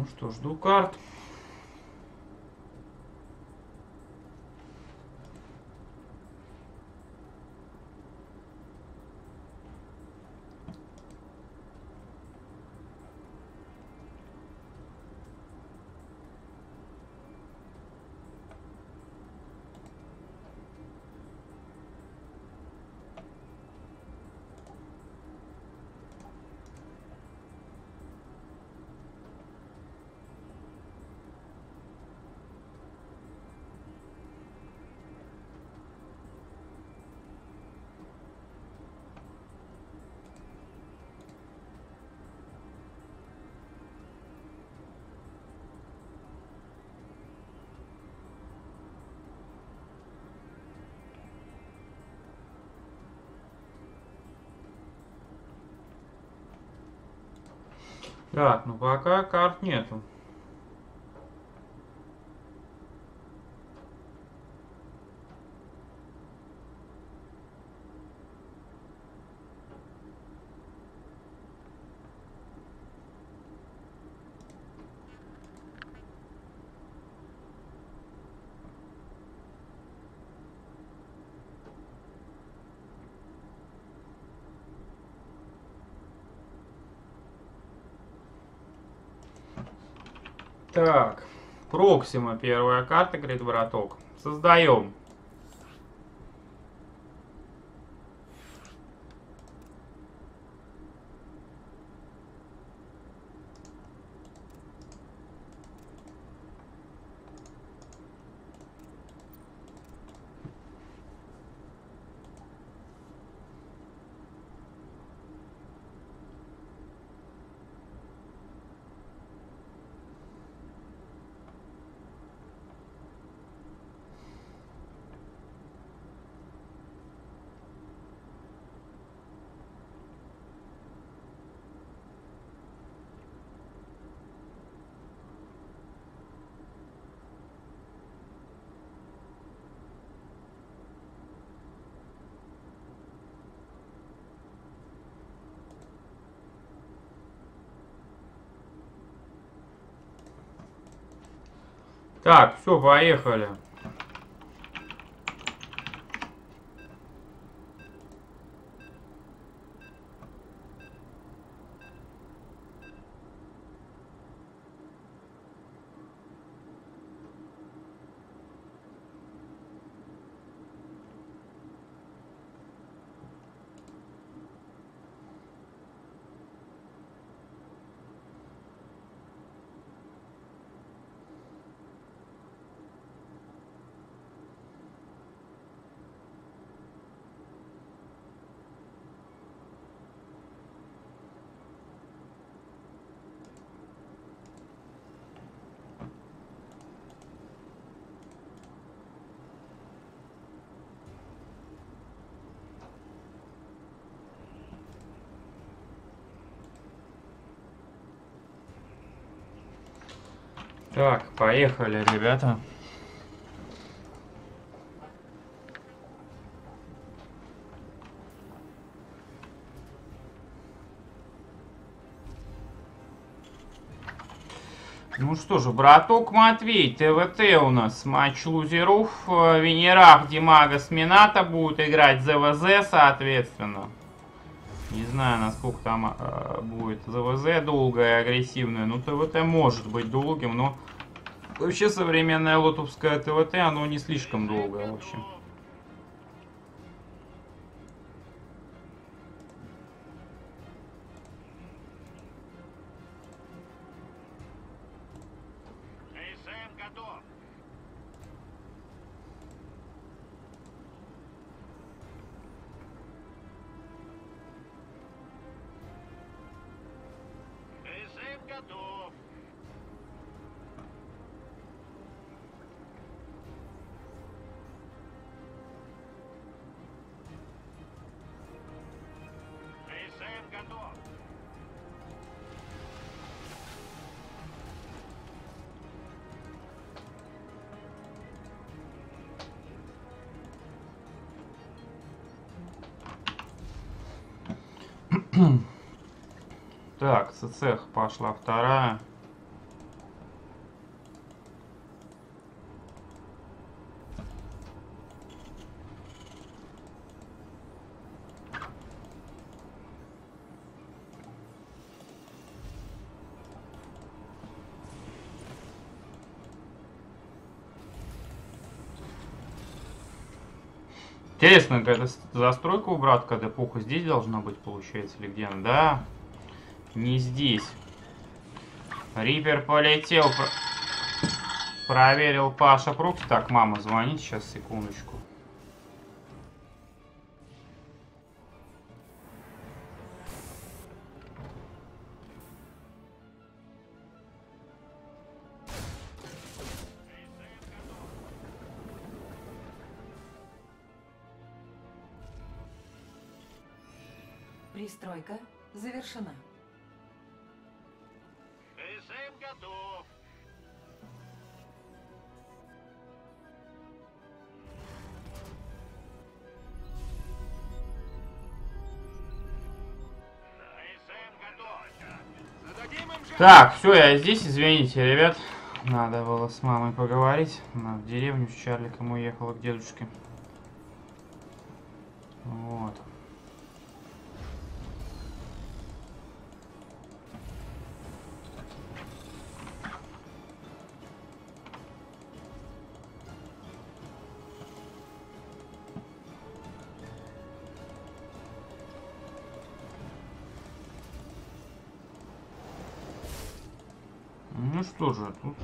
Ну что, жду карт. Так, ну пока карт нету. Так, Проксима первая карта, говорит браток. Создаем. Так, все, поехали. Так, поехали, ребята. Ну что же, браток Матвей, ТВТ у нас, матч лузеров, э, Венерах, Димагас, Мината будут играть, ЗВЗ, соответственно. Не знаю, насколько там э, будет ЗВЗ долгое, агрессивное, но ТВТ может быть долгим, но вообще современное лотовское ТВТ, оно не слишком долгое, в общем. Готов. Так, цех пошла вторая. Интересно, какая-то застройка у братка эпоха здесь должна быть, получается, или где она? Да, не здесь. Рипер полетел. про- Проверил Паша Прокси. Так, мама звонит. Сейчас, секундочку. Завершена. КСМ готов. Так, все, я здесь. Извините, ребят. Надо было с мамой поговорить. Она в деревню с Чарликом уехала к дедушке.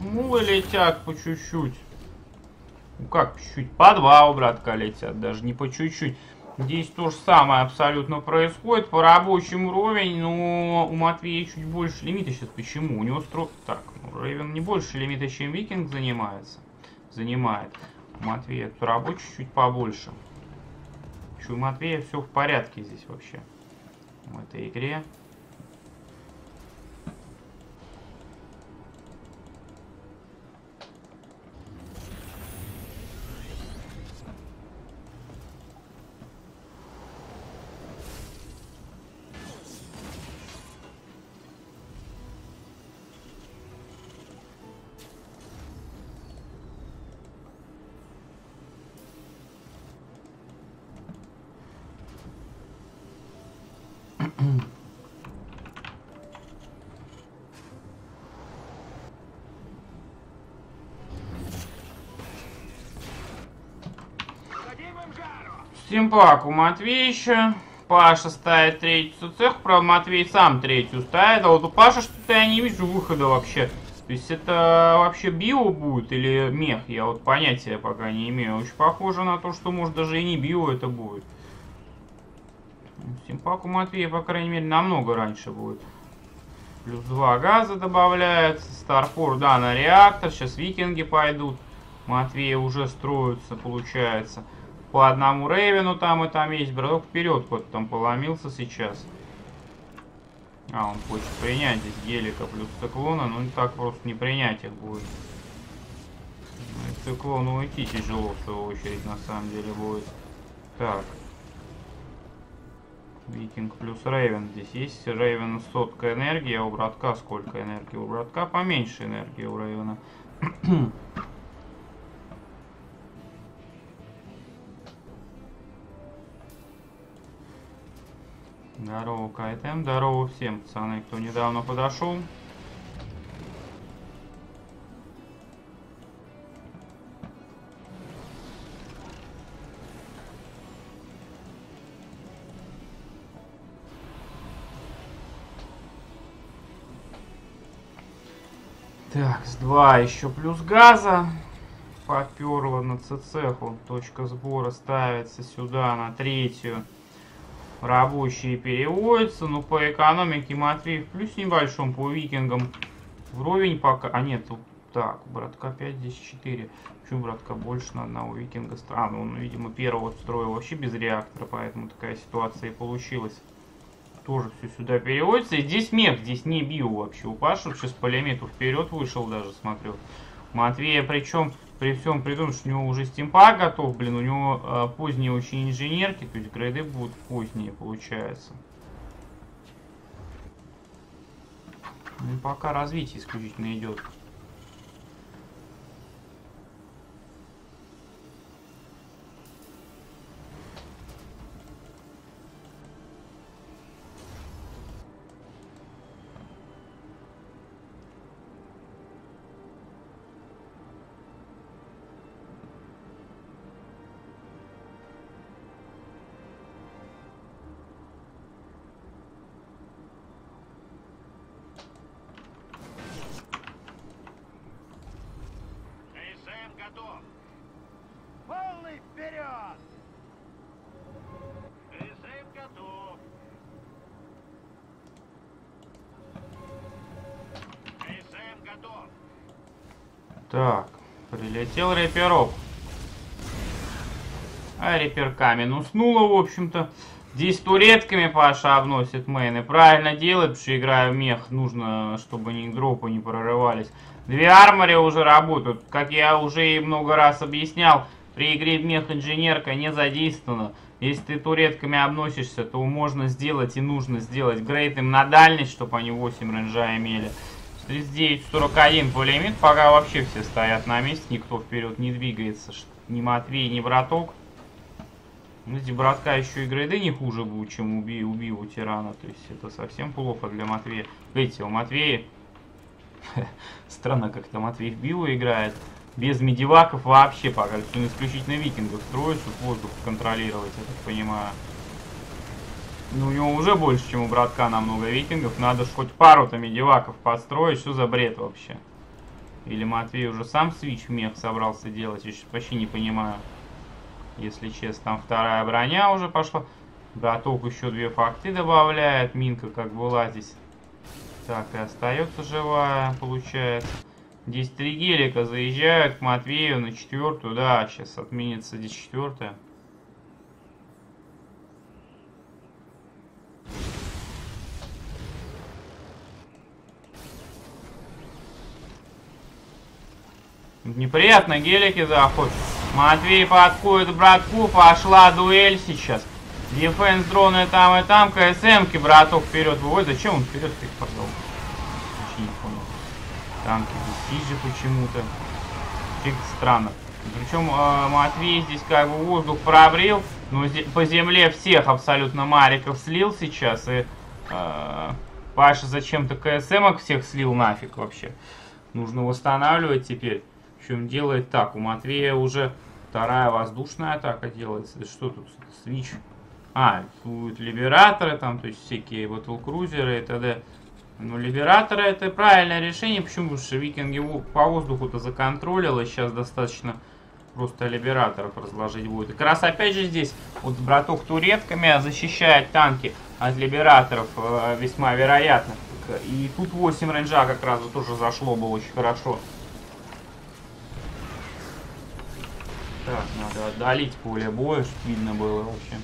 Мулы летят по чуть-чуть. Ну как чуть-чуть? По два у братка летят, даже не по чуть-чуть. Здесь то же самое абсолютно происходит. По рабочему уровень, но у Матвея чуть больше лимита сейчас. Почему? У него стро... Так, ну, Рейвен не больше лимита, чем Викинг занимается. Занимает. У Матвея тут рабочий чуть побольше. Чё, у Матвея все в порядке здесь вообще. В этой игре. Стимпак у Матвеича. Паша ставит третью цех, правда Матвей сам третью ставит, а вот у Паши что-то я не вижу выхода вообще. То есть это вообще био будет или мех? Я вот понятия пока не имею. Очень похоже на то, что может даже и не био это будет. Стимпак у Матвея, по крайней мере, намного раньше будет. Плюс 2 газа добавляется. Старфор, да, на реактор. Сейчас викинги пойдут. Матвея уже строятся, получается. По одному Рейвену там и там есть. Браток вперед кто-то там поломился сейчас. А, он хочет принять здесь гелика плюс циклона. Ну, так просто не принять их будет. Ну, циклону уйти тяжело, в свою очередь, на самом деле будет. Так. Викинг плюс Рейвен. Здесь есть Рейвен сотка энергии, а у братка сколько энергии? У братка поменьше энергии у Рейвена. Здорово, КТМ. Здорово всем, пацаны, кто недавно подошел. Так, с 2 еще плюс газа. Поперло на цеху. Точка сбора ставится сюда на третью. Рабочие переводятся. Ну, по экономике Матвей в плюс небольшом. По викингам вровень пока... А нет, так, братка 5, здесь 4. Почему братка больше на одного викинга? Ну он, видимо, первого строил вообще без реактора, поэтому такая ситуация и получилась тоже все сюда переводится. И здесь мех, здесь не био вообще. У Паши сейчас по лимиту вперед вышел даже, смотрю. Матвея причем при всем при том, что у него уже стимпа готов, блин, у него э, поздние очень инженерки, то есть грейды будут поздние, получается. Ну, пока развитие исключительно идет. Так, прилетел реперок. А репер камень уснула, в общем-то. Здесь туретками Паша обносит мейн. Правильно делает, потому что играя в мех, нужно, чтобы ни дропы не прорывались. Две армори уже работают. Как я уже и много раз объяснял, при игре в мех инженерка не задействована. Если ты туретками обносишься, то можно сделать и нужно сделать грейтым на дальность, чтобы они 8 ренжа имели. 39-41 по лимит, пока вообще все стоят на месте, никто вперед не двигается. Ни Матвей, ни браток. Ну, здесь братка еще и грейды не хуже будет, чем уби, уби у тирана. То есть это совсем плохо для Матвея. Видите, у Матвея... Странно как-то Матвей в Биву играет. Без медиваков вообще пока. Он исключительно викингов строит, чтобы воздух контролировать, я так понимаю. Ну, у него уже больше, чем у братка намного викингов. Надо ж хоть пару-то медиваков построить. Что за бред вообще? Или Матвей уже сам свич мех собрался делать? Я сейчас почти не понимаю. Если честно, там вторая броня уже пошла. Браток еще две факты добавляет. Минка как была здесь. Так, и остается живая, получается. Здесь три гелика заезжают к Матвею на четвертую. Да, сейчас отменится здесь четвертая. Неприятно гелики заходят. Матвей подходит братку, пошла дуэль сейчас. Дефенс дроны там и там, КСМки, браток вперед выводит. Зачем он вперед их пошел? Вообще не понял. Танки здесь же почему-то. Фиг странно. Причем э, Матвей здесь как бы воздух пробрил, зе- по земле всех абсолютно мариков слил сейчас. И э, Паша зачем-то КСМок всех слил нафиг вообще. Нужно восстанавливать теперь. Причем делает так. У Матвея уже вторая воздушная атака делается. Что тут? Свич. А, тут либераторы там, то есть всякие батлкрузеры и т.д. Ну, либераторы это правильное решение. Почему? Потому что викинги по воздуху-то законтролил, и сейчас достаточно просто либераторов разложить будет. Как раз опять же здесь вот браток туретками защищает танки от либераторов э, весьма вероятно. И тут 8 рейнджа как раз тоже зашло было очень хорошо. Так, надо отдалить поле боя, чтобы видно было вообще.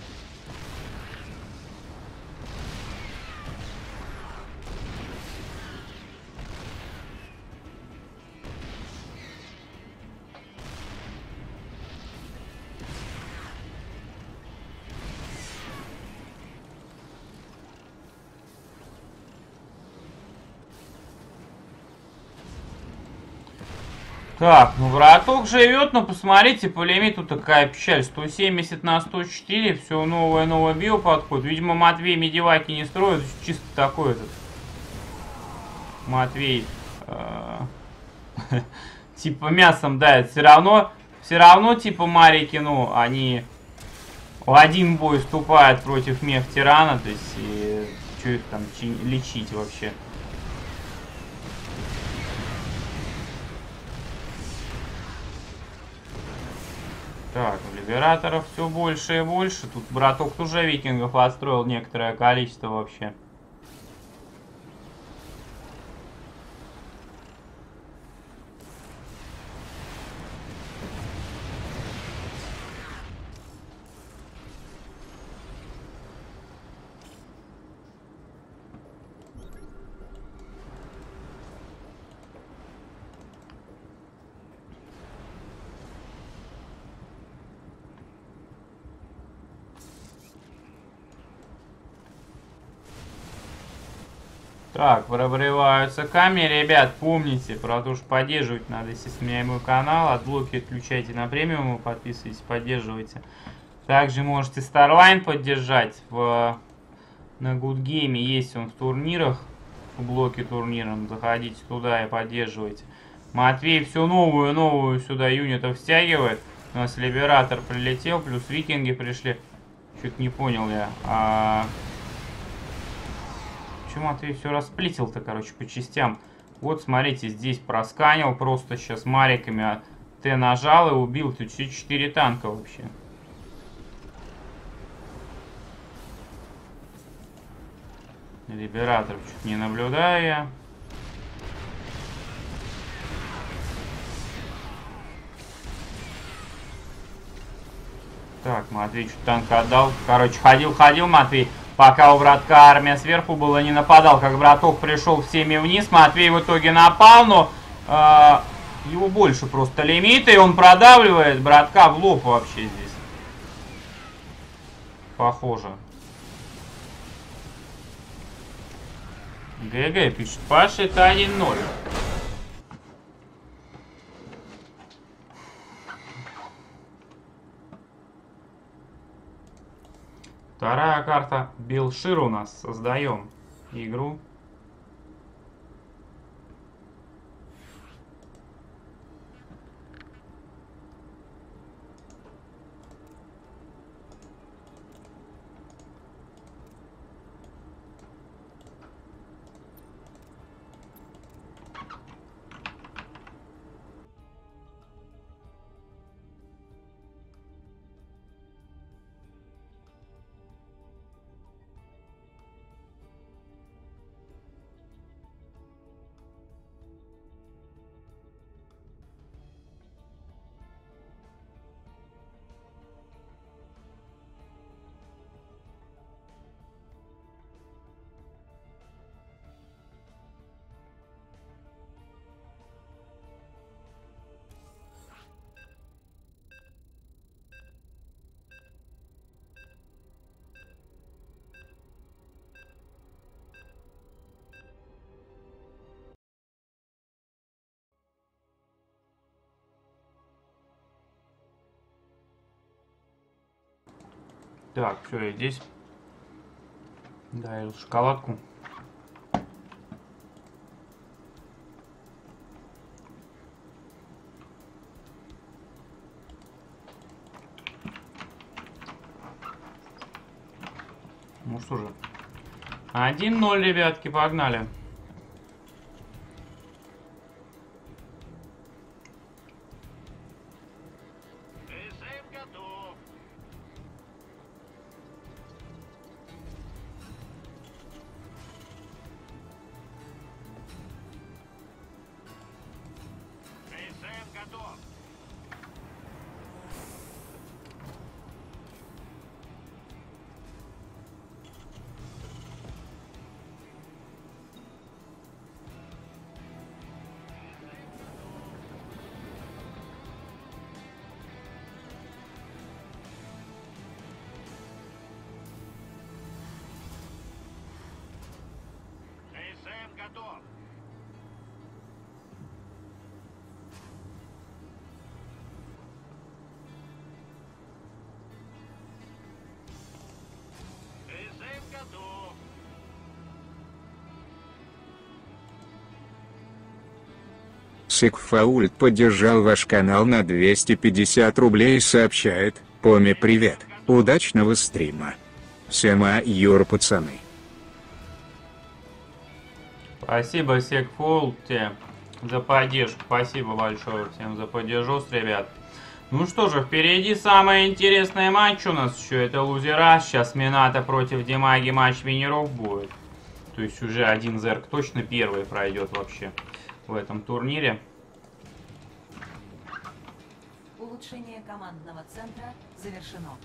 Так, ну браток живет, но посмотрите, по лимиту такая печаль. 170 на 104, все новое новое био подходит. Видимо, Матвей медиваки не строит, чисто такой этот. Матвей. э, типа мясом дает. Все равно, все равно, типа Марики, ну, они в один бой вступают против мех тирана, то есть, что их там чи- лечить вообще. Так, либераторов все больше и больше. Тут браток уже викингов отстроил некоторое количество вообще. Так, прорываются камеры, ребят, помните, про то, что поддерживать надо, естественно, мой канал, от блоки отключайте на премиум, подписывайтесь, поддерживайте. Также можете Starline поддержать. В, на Good Game, есть он в турнирах, в блоке турниром, заходите туда и поддерживайте. Матвей всю новую, новую сюда юнитов стягивает, у нас Либератор прилетел, плюс Викинги пришли, чуть не понял я, а... Почему ты все расплитил-то, короче, по частям? Вот, смотрите, здесь просканил просто сейчас мариками. А Т нажал и убил. Тут все 4 танка вообще. Либератор чуть не наблюдаю я. Так, Матвей что танк отдал. Короче, ходил-ходил Матвей. Пока у братка армия сверху была, не нападал. Как браток пришел всеми вниз, Матвей в итоге напал, но э, его больше просто лимиты, и он продавливает братка в лоб вообще здесь. Похоже. ГГ пишет, Паша это 1-0. Вторая карта Билшир у нас. Создаем игру. Так, все, я здесь. Да, я шоколадку. Ну что же. 1-0, ребятки, погнали. Сикфаульт поддержал ваш канал на 250 рублей и сообщает, Поми привет, удачного стрима. Сема Юр пацаны. Спасибо, Секфул, тебе за поддержку. Спасибо большое всем за поддержку, ребят. Ну что же, впереди самый интересный матч у нас еще. Это лузера. Сейчас Мината против Димаги матч винеров будет. То есть уже один Зерк точно первый пройдет вообще в этом турнире. Улучшение командного центра завершено.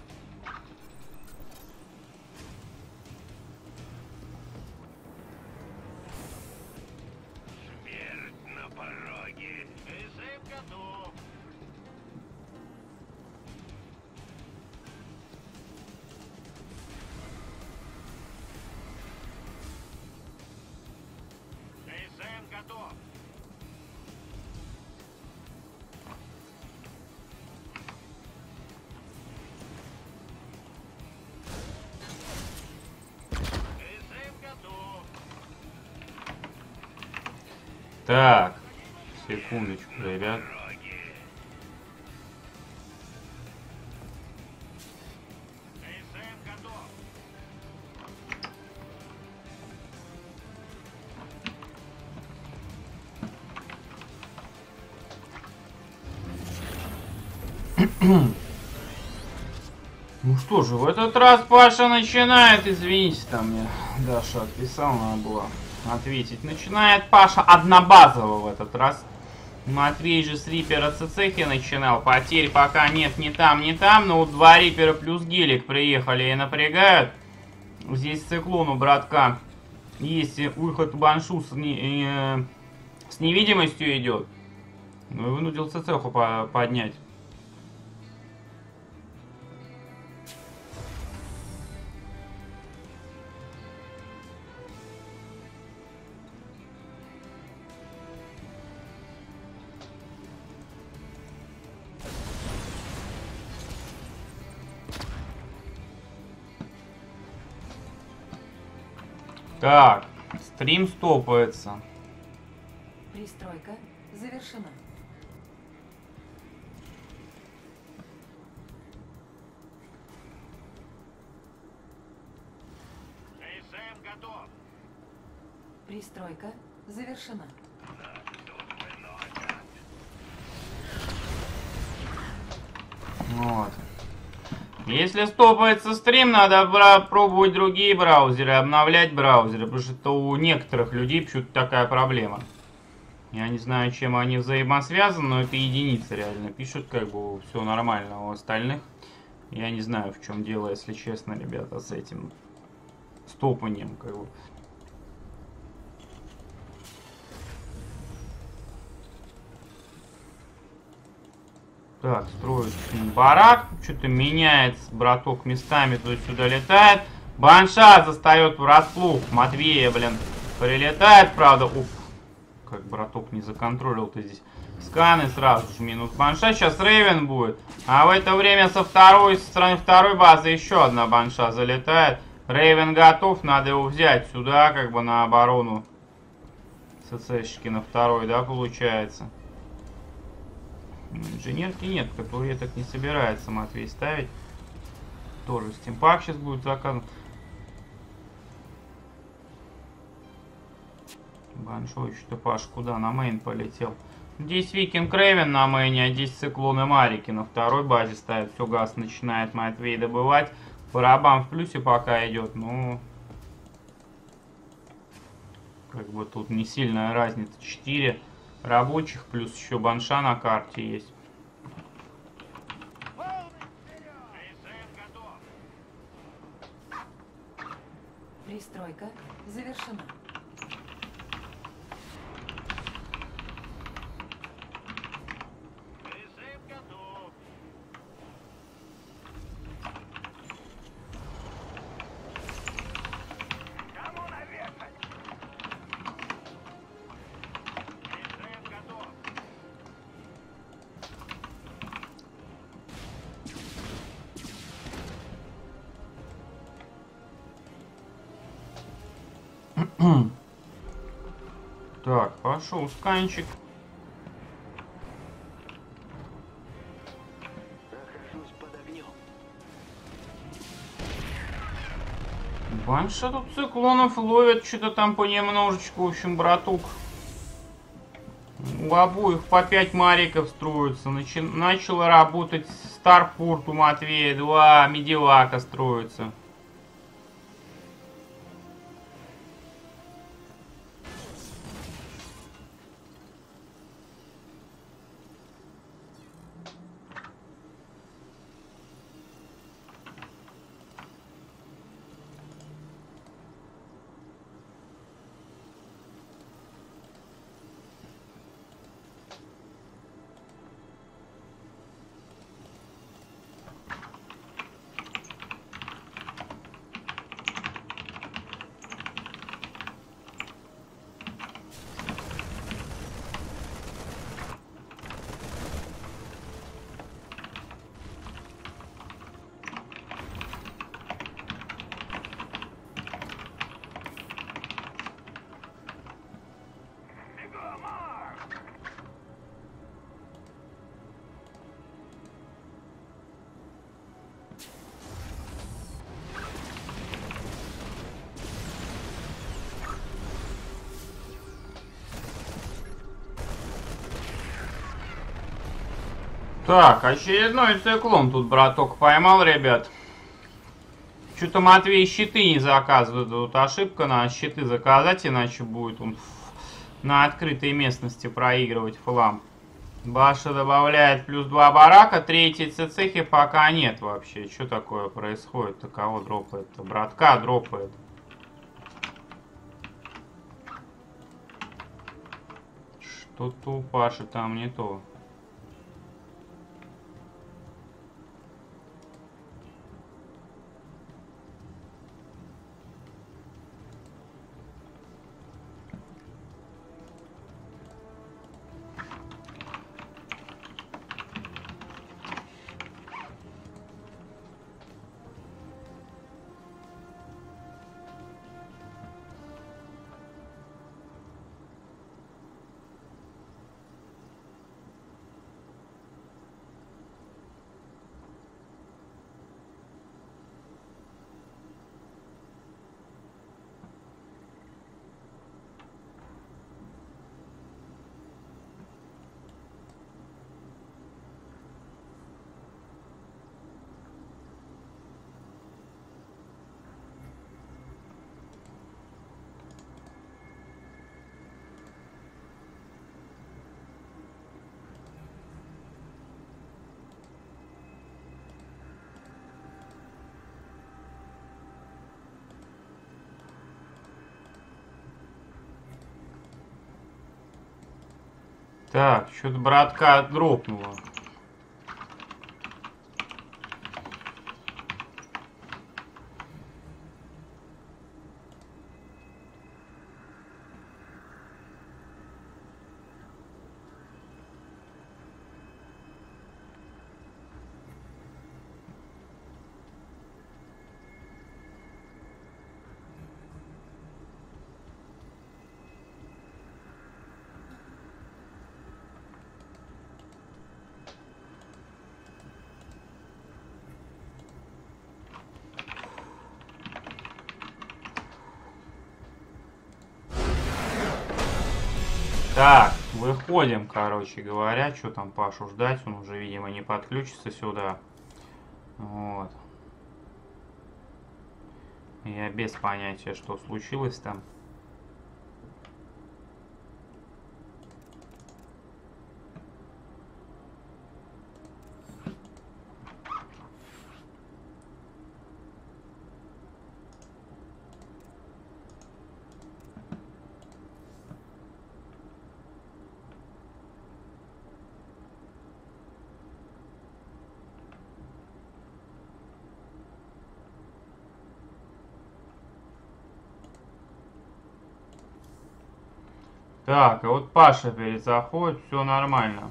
Так, секундочку, ребят. Ну что же, в этот раз Паша начинает, извините, там мне Даша отписал, надо было ответить. Начинает Паша однобазово в этот раз. Матвей же с Рипера Цицехи начинал. Потерь пока нет ни там, ни там. Но вот два Рипера плюс Гелик приехали и напрягают. Здесь циклон у братка. Есть выход Баншу с, не- э, с невидимостью идет. Ну и вынудил Цицеху по- поднять. Так, стрим стопается. Пристройка завершена. СМ готов. Пристройка завершена. Вот. Если стопается стрим, надо пробовать другие браузеры, обновлять браузеры, потому что у некоторых людей почему-то такая проблема. Я не знаю, чем они взаимосвязаны, но это единицы реально пишут, как бы все нормально. А У остальных я не знаю, в чем дело, если честно, ребята, с этим стопанием, как бы. Так, строит барак, что-то меняется, браток местами туда-сюда летает. Банша застает врасплох, Матвея, блин, прилетает, правда, уф, как браток не законтролил-то здесь. Сканы сразу же минус банша, сейчас Рейвен будет. А в это время со второй, со стороны второй базы еще одна банша залетает. Рейвен готов, надо его взять сюда, как бы на оборону. СЦшки на второй, да, получается. Инженерки нет, которые так не собирается Матвей ставить. Тоже стимпак сейчас будет заказан. Большой что-то Паш куда? На main полетел. Здесь Viking Raven на мейне, а здесь Циклон и Марики на второй базе ставят. Все, газ начинает Матвей добывать. Барабан в плюсе пока идет, ну... Как бы тут не сильная разница. 4 рабочих, плюс еще банша на карте есть. Пристройка завершена. Хорошо, усканчик. Банша тут циклонов ловят, что-то там понемножечку, в общем, братук. У обоих по 5 мариков строится. Начи начало работать Старпорт у Матвея, два медивака строится. Так, очередной циклон тут браток поймал, ребят. Что-то Матвей щиты не заказывает. Вот ошибка, надо щиты заказать, иначе будет он на открытой местности проигрывать флам. Баша добавляет плюс 2 барака, третьей цехи пока нет вообще. Что такое происходит-то? Кого дропает-то? Братка дропает. Что-то у Паши там не то. Так, что-то братка дропнуло. Так, выходим, короче говоря. Что там Пашу ждать? Он уже, видимо, не подключится сюда. Вот. Я без понятия, что случилось там. Так, а вот Паша перезаходит, все нормально.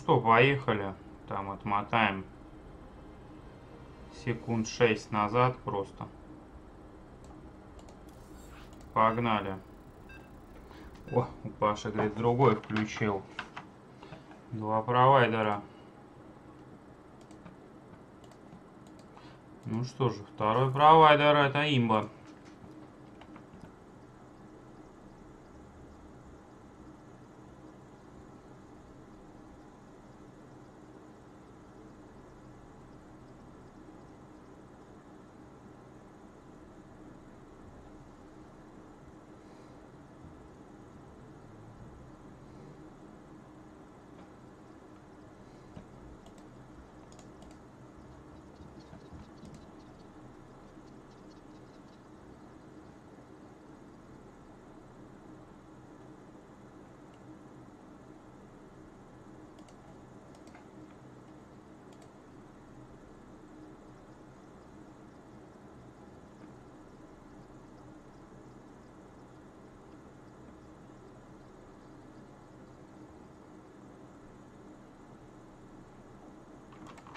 Что, поехали. Там отмотаем секунд 6 назад просто. Погнали. О, у Паши, говорит, другой включил. Два провайдера. Ну что же, второй провайдер это имба.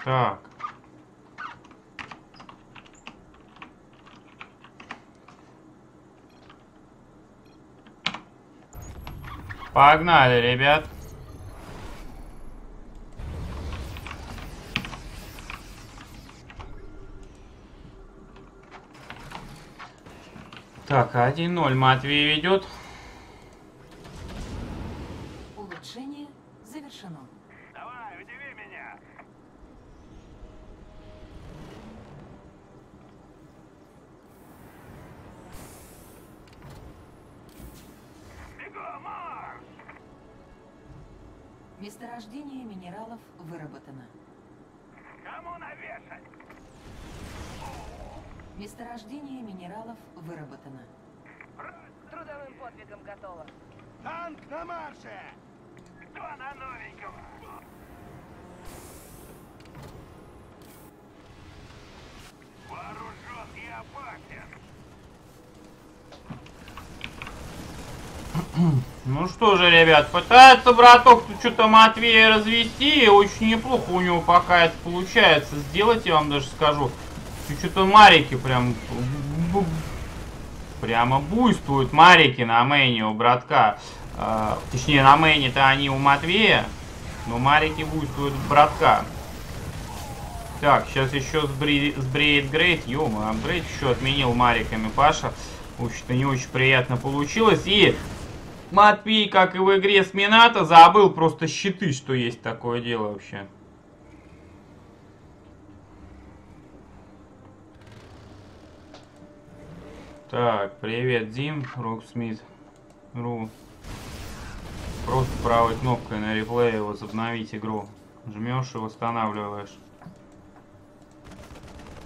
Так. Погнали, ребят. Так, 1-0 Матвей ведет. Улучшение завершено. Давай, удиви меня. Бегом, марш! Месторождение минералов выработано. Кому навешать? Месторождение минералов выработано. Трудовым подвигом готово. Танк на марше! Кто на новенького? Вооружен и опасен. Ну что же, ребят, пытается браток тут что-то Матвея развести. Очень неплохо у него пока это получается сделать, я вам даже скажу. Что-то марики прям... Прямо буйствуют марики на мейне у братка. Э, точнее, на мейне-то они у Матвея. Но марики буйствуют у братка. Так, сейчас еще сбреет грейд. ё апгрейд еще отменил мариками Паша. В общем-то, не очень приятно получилось. И Матвей, как и в игре с Минато, забыл просто щиты, что есть такое дело вообще. Так, привет, Дим, Роксмит, Ру. Просто правой кнопкой на реплее возобновить игру. Жмешь и восстанавливаешь.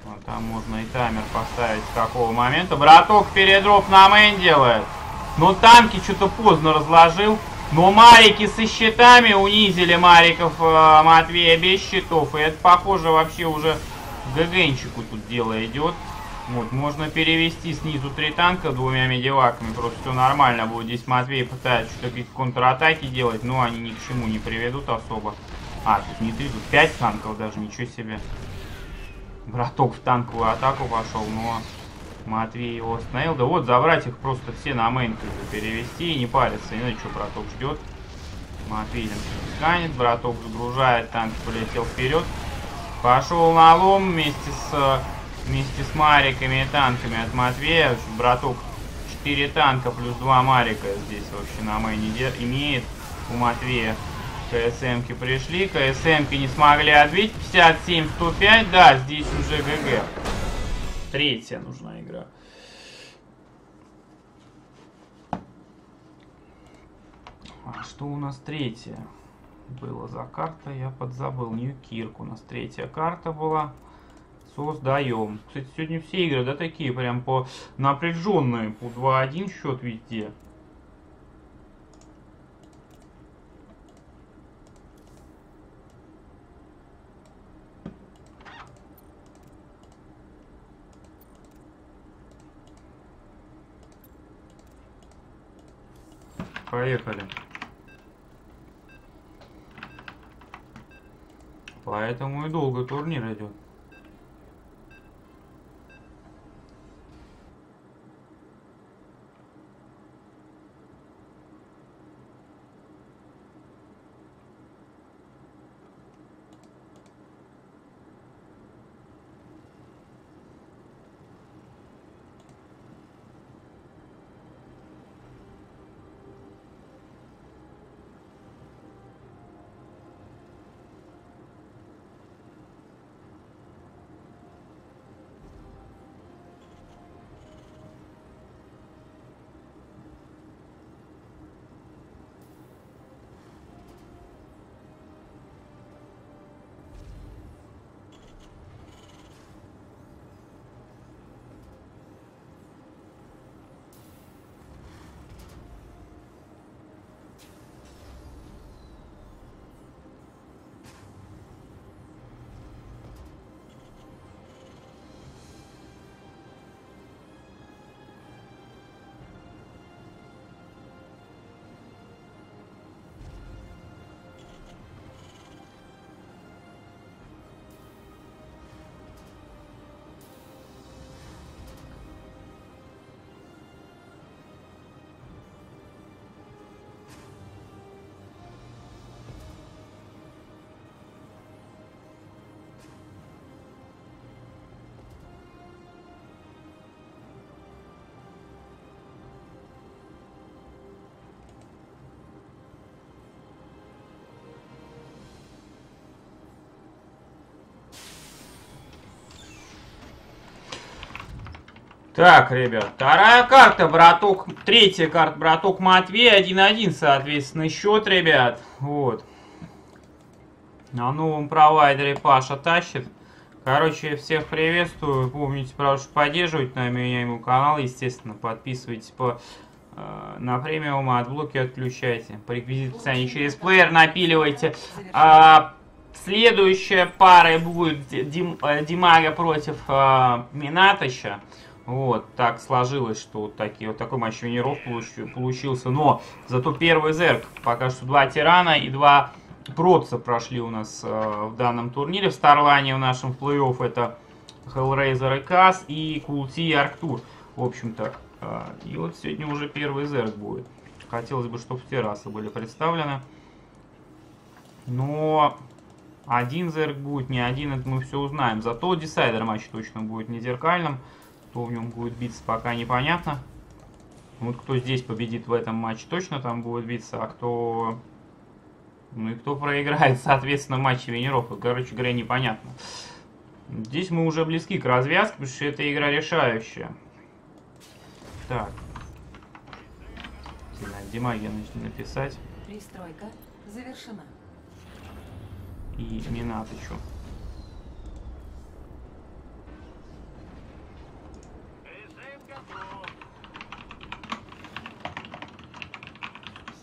Вот там можно и таймер поставить с какого момента. Браток передроп на main делает. Но танки что-то поздно разложил. Но марики со щитами унизили мариков э, Матвея без щитов. И это похоже вообще уже ГГНчику тут дело идет. Вот, можно перевести снизу три танка двумя медиваками. Просто все нормально будет. Здесь Матвей пытается что-то какие-то контратаки делать, но они ни к чему не приведут особо. А, тут не три, тут пять танков даже, ничего себе. Браток в танковую атаку пошел, но Матвей его остановил. Да вот, забрать их просто все на мейн как бы перевести и не париться. Ну что, браток ждет. Матвей там сканет, браток загружает, танк полетел вперед. Пошел на лом вместе с вместе с мариками и танками от Матвея. Браток 4 танка плюс 2 марика здесь вообще на мейне имеет у Матвея. КСМки пришли, КСМки не смогли отбить. 57-105, да, здесь уже ГГ. Третья нужна игра. А что у нас третья? Было за карта, я подзабыл. Нью-Кирк у нас третья карта была. Создаем. Кстати, сегодня все игры, да, такие прям по напряженные. По 2-1 счет везде. Поехали. Поэтому и долго турнир идет. Так, ребят, вторая карта, браток, третья карта, браток Матвей, 1-1, соответственно, счет, ребят, вот. На новом провайдере Паша тащит. Короче, всех приветствую, помните, что поддерживать на меня ему канал, естественно, подписывайтесь по э, на премиум, отблоки отключайте, по реквизиции через плеер напиливайте. А, следующая пара будет Дим, э, Димага против э, Минатыча. Вот, так сложилось, что вот, такие, вот такой матч Венеров получился. Но зато первый зерк. Пока что два тирана и два протца прошли у нас э, в данном турнире. В Старлайне в нашем плей-офф это Hellraiser и Кас и Култи и Арктур. В общем-то. Э, и вот сегодня уже первый зерк будет. Хотелось бы, чтобы все были представлены. Но один зерк будет, не один, это мы все узнаем. Зато десайдер матч точно будет не зеркальным. Кто в нем будет биться, пока непонятно. Вот кто здесь победит в этом матче, точно там будет биться, а кто... Ну и кто проиграет, соответственно, в матче Венеров. Короче говоря, непонятно. Здесь мы уже близки к развязке, потому что эта игра решающая. Так. Димаги нужно написать. Пристройка завершена. И Минатычу.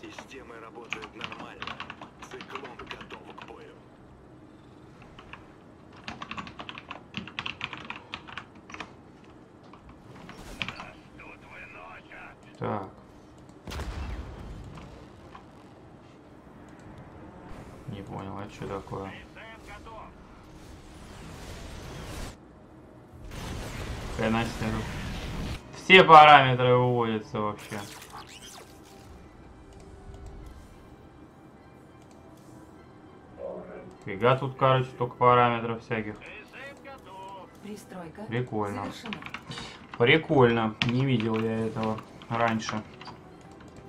Системы работают нормально. Циклон готов к бою. Так. Не понял, а что такое? Тут? Все параметры выводятся вообще. Фига тут, короче, только параметров всяких. Пристройка Прикольно. завершена. Прикольно. Не видел я этого раньше.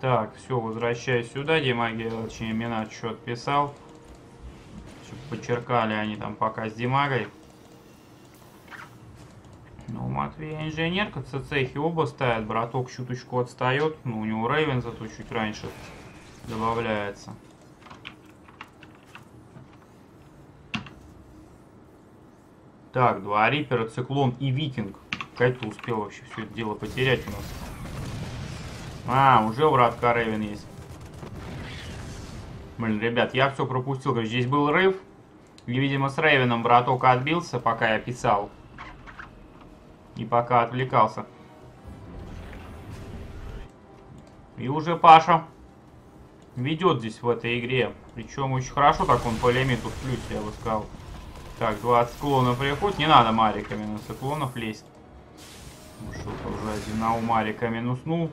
Так, все, возвращаюсь сюда. Димаги, точнее, Минат что отписал. Чтоб Подчеркали они там пока с Димагой. Ну, Матвей инженерка, цехи оба ставят. Браток чуточку отстает. Ну, у него Рейвен зато чуть раньше добавляется. Так, два Рипера, Циклон и Викинг. Как ты успел вообще все это дело потерять у нас? А, уже у братка Рейвен есть. Блин, ребят, я все пропустил. Здесь был рыв. И, видимо, с Рейвеном браток отбился, пока я писал. И пока отвлекался. И уже Паша ведет здесь в этой игре. Причем очень хорошо так он по элементу в плюсе, я бы сказал. Так, 20 циклонов приходит. Не надо мариками на циклонов лезть. Ну, Что-то уже один на у Марика минуснул.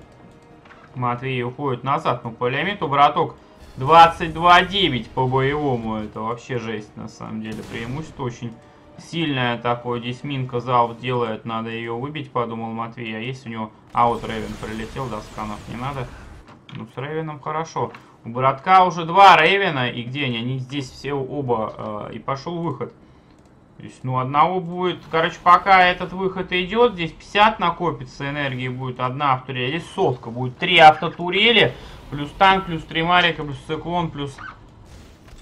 Матвей уходит назад. Ну, по лимиту, браток, 22-9 по боевому. Это вообще жесть, на самом деле. Преимущество очень сильное такое. Здесь Минка залп делает. Надо ее выбить, подумал Матвей. А если у него... А вот Ревен прилетел, до сканов не надо. Ну, с Ревеном хорошо. У братка уже два Ревена. И где они? Они здесь все оба. Э, и пошел выход. То есть, ну, одного будет... Короче, пока этот выход идет, здесь 50 накопится энергии будет одна автотурель. Здесь сотка будет. Три автотурели, плюс танк, плюс три марика, плюс циклон, плюс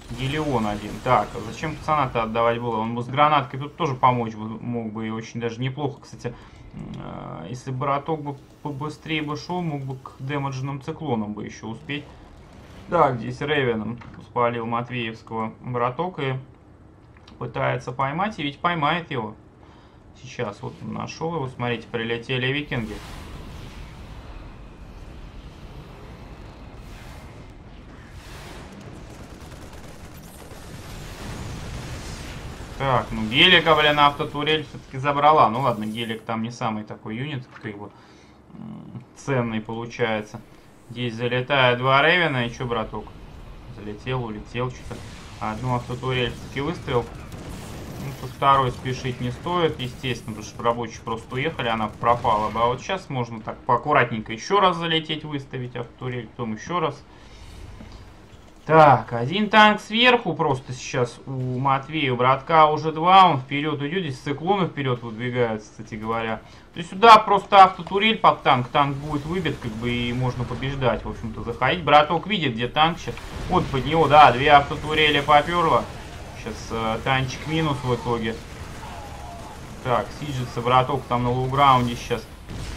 гелион один. Так, а зачем пацана-то отдавать было? Он бы с гранаткой тут тоже помочь бы, мог бы и очень даже неплохо. Кстати, э, если браток бы побыстрее бы шел, мог бы к демеджным циклонам бы еще успеть. Так, здесь Ревеном спалил Матвеевского браток и пытается поймать, и ведь поймает его. Сейчас вот он нашел его, смотрите, прилетели викинги. Так, ну гелика, блин, автотурель все-таки забрала. Ну ладно, гелик там не самый такой юнит, как бы ценный получается. Здесь залетает два Ревена, и что, браток? Залетел, улетел, что-то. Одну автотурель все-таки выстрел. Ну, со второй спешить не стоит, естественно, потому что рабочие просто уехали, она пропала бы. А вот сейчас можно так поаккуратненько еще раз залететь, выставить автотурель, потом еще раз. Так, один танк сверху просто сейчас у Матвея, у братка уже два, он вперед идет, здесь циклоны вперед выдвигаются, кстати говоря. То есть сюда просто автотурель под танк, танк будет выбит, как бы, и можно побеждать, в общем-то, заходить. Браток видит, где танк сейчас. Вот под него, да, две автотурели поперло. Сейчас э, танчик минус в итоге. Так, сиджится браток там на лоу-граунде сейчас.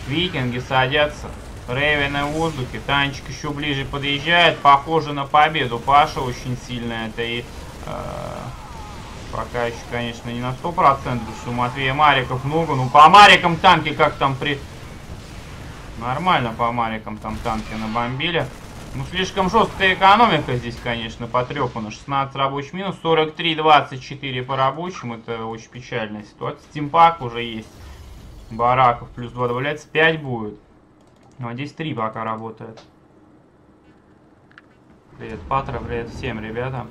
Викинги садятся. Рейвены в воздухе. Танчик еще ближе подъезжает. Похоже на победу. Паша очень сильно это и... Э, пока еще, конечно, не на 100%, потому что у Матвея Мариков много. Ну, по Марикам танки как там при... Нормально по Марикам там танки набомбили. Ну, слишком жесткая экономика здесь, конечно, потрепана. 16 рабочих минус, 43-24 по рабочим. Это очень печальная ситуация. Стимпак уже есть. Бараков плюс 2 добавляется, 5 будет. Ну, а здесь 3 пока работает. Привет, Патра, привет всем, ребята.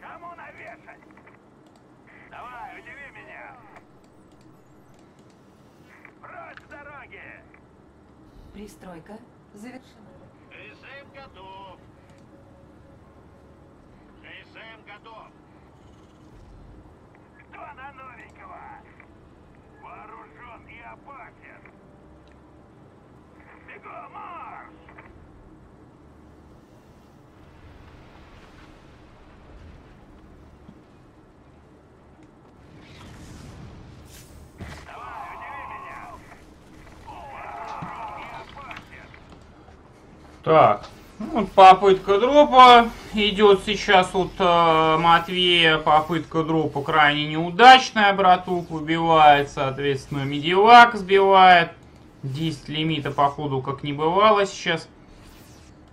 Кому навешать? Давай, удиви меня. Прочь с дороги. Пристройка завершена. КСМ готов. КСМ готов. Кто на новенького? Вооружен и опасен. Бегом марш! Давай, удиви меня. Вооружен и опасен. Так, ну, вот попытка дропа идет сейчас от э, Матвея. Попытка дропа крайне неудачная. Братук убивает, соответственно, медивак сбивает. 10 лимита, походу, как не бывало сейчас.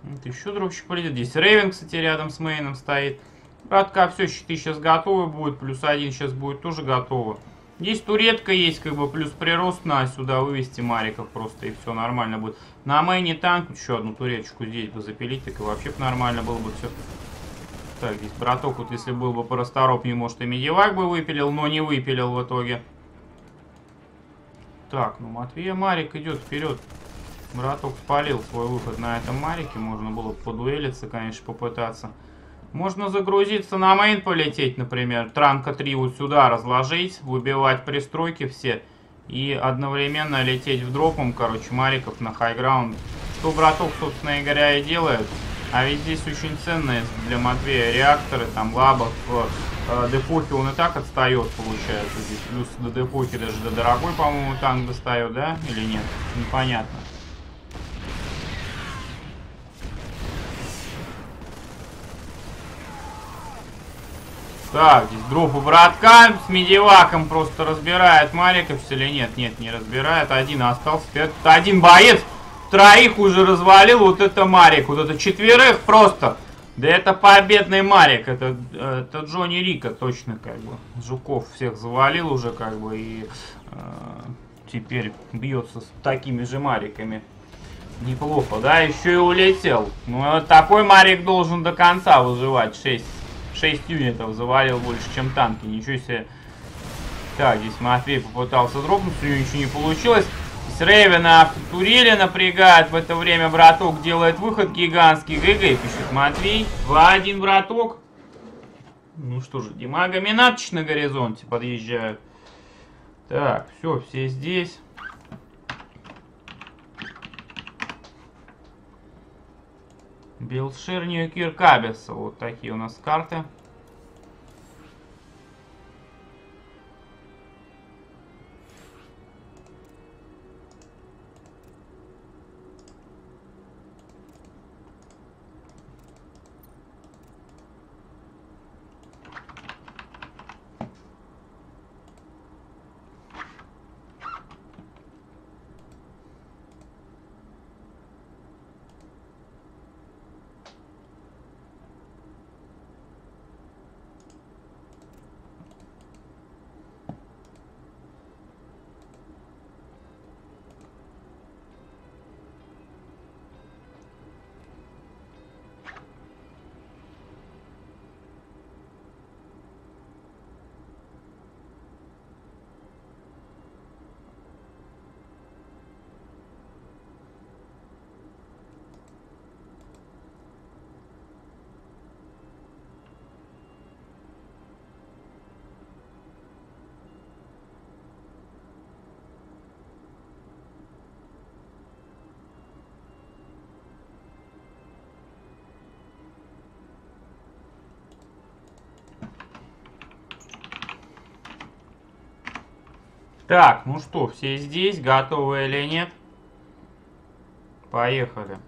Вот еще дропщик полетит. Здесь Рейвен, кстати, рядом с мейном стоит. Братка, все, щиты сейчас готовы будет. Плюс один сейчас будет тоже готово. Здесь туретка есть, как бы, плюс прирост на сюда вывести Мариков просто, и все нормально будет. На мейне танк, еще одну туречку здесь бы запилить, так и вообще нормально было бы все. Так, здесь браток, вот если был бы порасторопнее, может и медивак бы выпилил, но не выпилил в итоге. Так, ну Матвея Марик идет вперед. Браток спалил свой выход на этом Марике, можно было подуэлиться, конечно, попытаться. Можно загрузиться на мейн полететь, например. Транка 3 вот сюда разложить, выбивать пристройки все. И одновременно лететь в дропом, короче, мариков на хайграунд. Что браток, собственно говоря, и делает. А ведь здесь очень ценные для Матвея реакторы, там лаба в э, депохе он и так отстает, получается. Здесь плюс до депохи даже до дорогой, по-моему, танк достает, да? Или нет? Непонятно. Так, здесь у братка с медиваком просто разбирает Мариков или нет? Нет, не разбирает. Один остался. Это один боец. троих уже развалил, вот это Марик, вот это четверых просто. Да это победный Марик, это, это Джонни Рика точно как бы. Жуков всех завалил уже как бы и э, теперь бьется с такими же Мариками. Неплохо, да, еще и улетел. Ну такой Марик должен до конца выживать. 6, 6 юнитов завалил больше, чем танки, ничего себе. Так, здесь Матвей попытался дропнуть, у него ничего не получилось. Рейвена в турели напрягает. В это время браток делает выход гигантский. ГГ пишет Матвей. 2-1 браток. Ну что же, Димага Минатович на горизонте подъезжают. Так, все, все здесь. Билшир Ньюкир Кабеса. Вот такие у нас карты. Так, ну что, все здесь, готовы или нет? Поехали.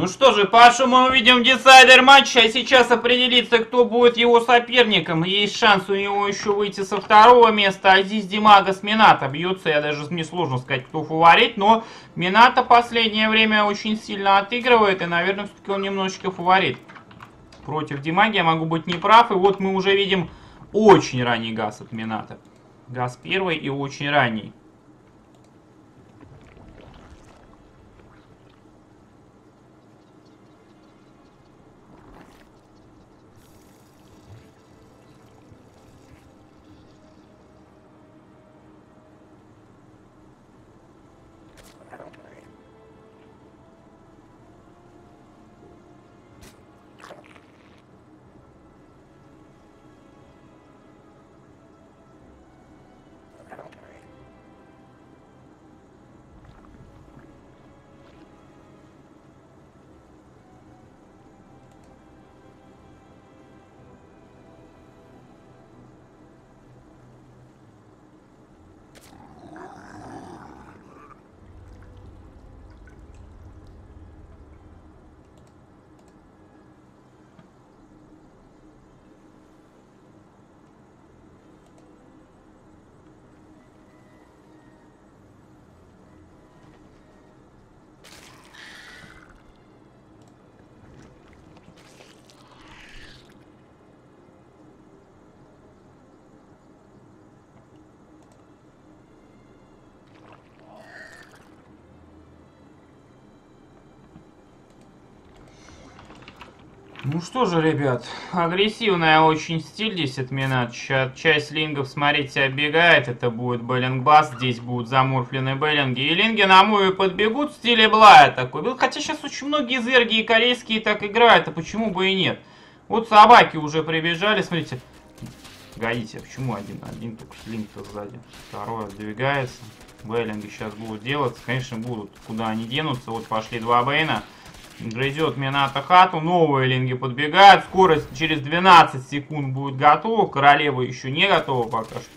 Ну что же, Пашу мы увидим десайдер матча, а сейчас определиться, кто будет его соперником. Есть шанс у него еще выйти со второго места, а здесь Димага с Минато бьется. Я даже мне сложно сказать, кто фаворит, но Минато последнее время очень сильно отыгрывает, и, наверное, все-таки он немножечко фаворит. Против Димаги я могу быть неправ, и вот мы уже видим очень ранний газ от Минато. Газ первый и очень ранний. Что же, ребят, агрессивная очень стиль здесь от Минатча. Часть лингов, смотрите, оббегает. Это будет Беллингбас, здесь будут заморфлены Беллинги. И линги на муве подбегут в стиле Блая такой. Хотя сейчас очень многие зерги и корейские так играют, а почему бы и нет? Вот собаки уже прибежали, смотрите. Годите, а почему один? Один только линк-то сзади. Второй отдвигается. Беллинги сейчас будут делаться. Конечно, будут. Куда они денутся? Вот пошли два Бейна. Грызет Минато хату, новые линги подбегают, скорость через 12 секунд будет готова, королева еще не готова пока что.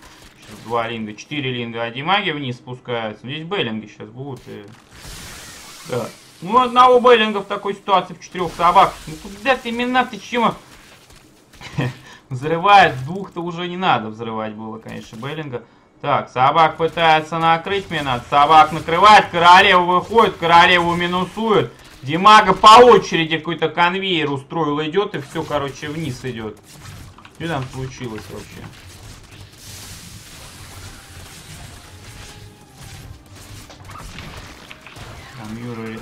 Тут два линга, четыре линга, а Димаги вниз спускаются. Здесь Беллинги сейчас будут. И... Да. Ну, одного Беллинга в такой ситуации в четырех собак. Ну, куда ты имена, ты чего? Взрывает, двух-то уже не надо взрывать было, конечно, Беллинга. Так, собак пытается накрыть меня. Собак накрывает, королева выходит, королеву минусует. Димага по очереди какой-то конвейер устроил, идет и все, короче, вниз идет. Что там случилось вообще? Там Юра...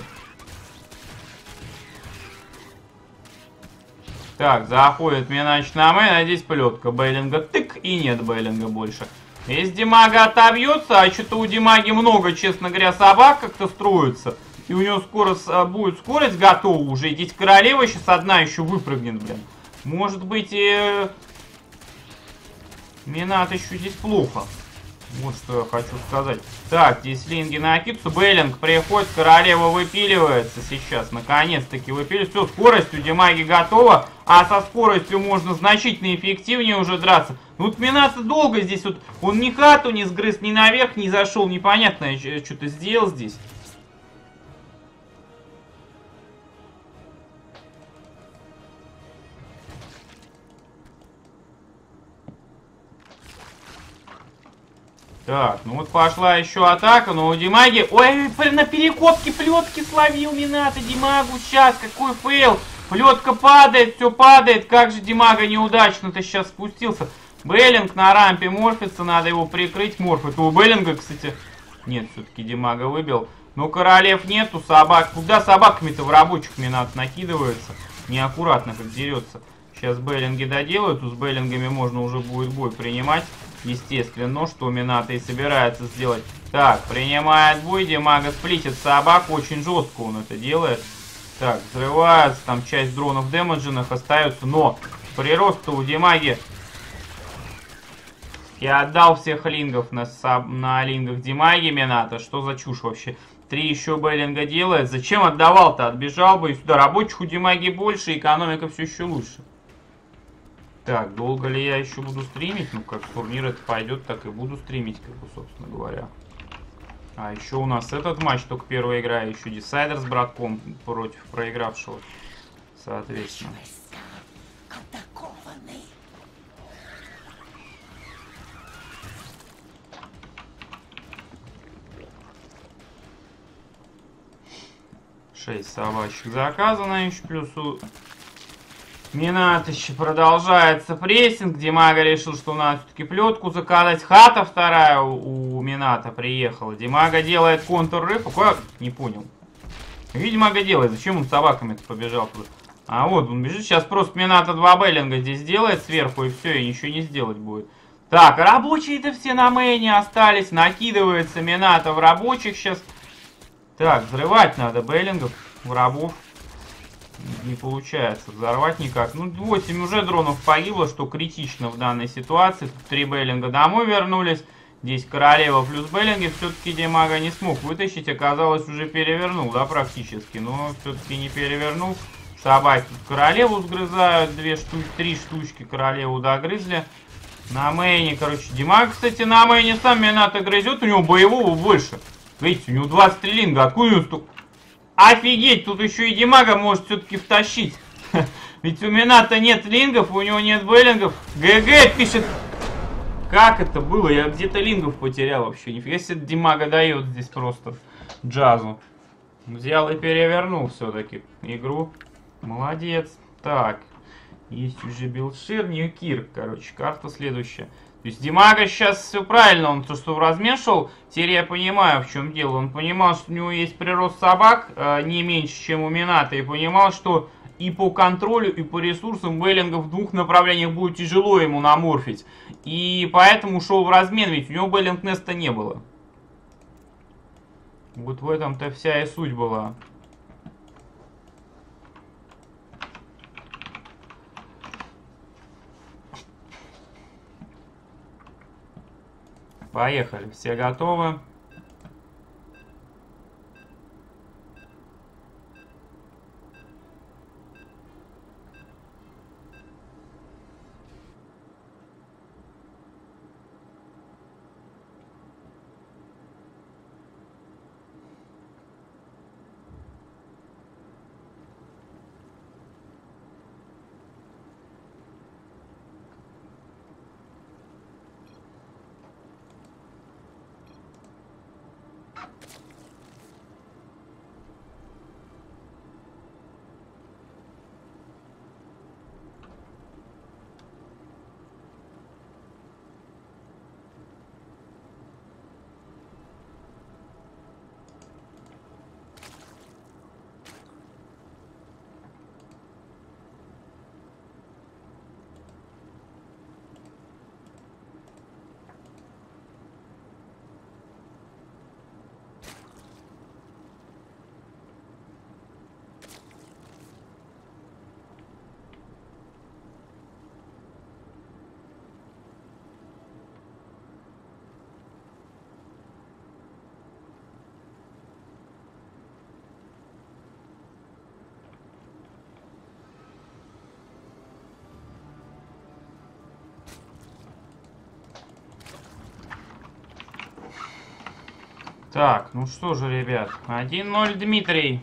Так, заходит Минач на мэн, а здесь плетка Бейлинга. Тык, и нет Бейлинга больше. Если Димага отобьется, а что-то у Димаги много, честно говоря, собак как-то строится. И у него скоро а, будет скорость готова уже. И здесь королева сейчас одна еще выпрыгнет, блин. Может быть, и... Минат еще здесь плохо. Вот что я хочу сказать. Так, здесь линги накидываются. Бейлинг приходит, королева выпиливается сейчас. Наконец-таки выпиливается. Все, скорость у Димаги готова. А со скоростью можно значительно эффективнее уже драться. Ну вот Минато долго здесь вот. Он ни хату не сгрыз, ни наверх не зашел. Непонятно, что-то сделал здесь. Так, ну вот пошла еще атака, но у Димаги... Ой, на перекопке плетки словил Минато Димагу сейчас, какой фейл. Плетка падает, все падает, как же Димага неудачно-то сейчас спустился. Baneling на рампе морфится, надо его прикрыть, морфит. У бейнлинга, кстати... Нет, все-таки Димага выбил. Но королев нету, собак... Куда собаками-то в рабочих Минато накидывается? Неаккуратно как дерется. Сейчас бейнлинги доделают, с бейнлингами можно уже будет бой принимать. Естественно, что Минато и собирается сделать. Так, принимает бой, Димага сплитит собак, очень жестко он это делает. Так, взрывается, там часть дронов демедженных остается, но прирост у Димаги... Я отдал всех лингов на, на лингах Димаги Минато, что за чушь вообще? Три еще Беллинга делает, зачем отдавал-то? Отбежал бы и сюда, рабочих у Димаги больше, экономика все еще лучше. Так, долго ли я еще буду стримить? Ну, как турнир это пойдет, так и буду стримить, как бы, собственно говоря. А еще у нас этот матч, только первая игра, еще десайдер с братком против проигравшего. Соответственно. Шесть собачек заказано еще плюс Минатыч продолжается прессинг. Димага решил, что надо все-таки плетку заказать. Хата вторая у, у Мината приехала. Димага делает контур-рыв. Какой? Не понял. Видимо, делает. Зачем он собаками-то побежал туда? А вот он бежит. Сейчас просто Мината два Беллинга здесь делает сверху и все, и ничего не сделать будет. Так, рабочие-то все на мэне остались. Накидывается Мината в рабочих сейчас. Так, взрывать надо Беллингов, рабов не получается взорвать никак. Ну, 8 уже дронов погибло, что критично в данной ситуации. 3 Беллинга домой вернулись. Здесь королева плюс Беллинги. Все-таки Демага не смог вытащить. Оказалось, уже перевернул, да, практически. Но все-таки не перевернул. Собаки королеву сгрызают. Две штуки, три штучки королеву догрызли. На мейне, короче, Димаг, кстати, на мейне сам Минато грызет. У него боевого больше. Видите, у него 20 линга. Откуда него столько... Офигеть, тут еще и Димага может все-таки втащить. Ведь у Мината нет лингов, у него нет беллингов. ГГ пишет. Как это было? Я где-то лингов потерял вообще. Нифига себе Димага дает здесь просто джазу. Взял и перевернул все-таки игру. Молодец. Так. Есть уже Билшир, Ньюкир. Короче, карта следующая. То есть Димага сейчас все правильно, он то, что шел, теперь я понимаю, в чем дело. Он понимал, что у него есть прирост собак э, не меньше, чем у Мината, и понимал, что и по контролю, и по ресурсам Беллинга в двух направлениях будет тяжело ему наморфить. И поэтому ушел в размен, ведь у него Беллинг Неста не было. Вот в этом-то вся и суть была. Поехали. Все готовы? Так, ну что же, ребят. 1-0 Дмитрий.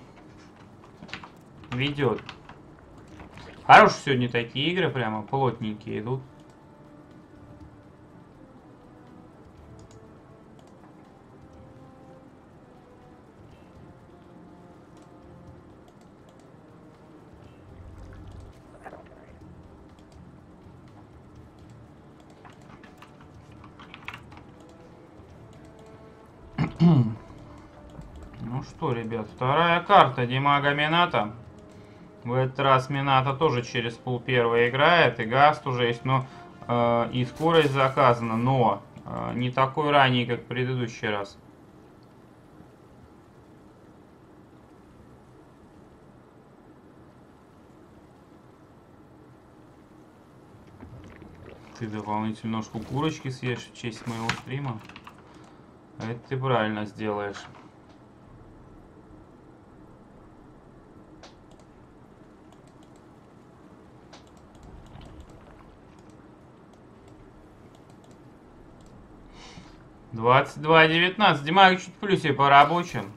Ведет. Хорошие сегодня такие игры, прямо плотненькие идут. Что, ребят, вторая карта Димага Мината. В этот раз Мината тоже через пол первой играет, и Гаст уже есть, но э, и скорость заказана, но э, не такой ранний, как в предыдущий раз. Ты дополнительно ножку курочки съешь в честь моего стрима. Это ты правильно сделаешь. Двадцать два девятнадцать. Димай чуть в плюсе по рабочим.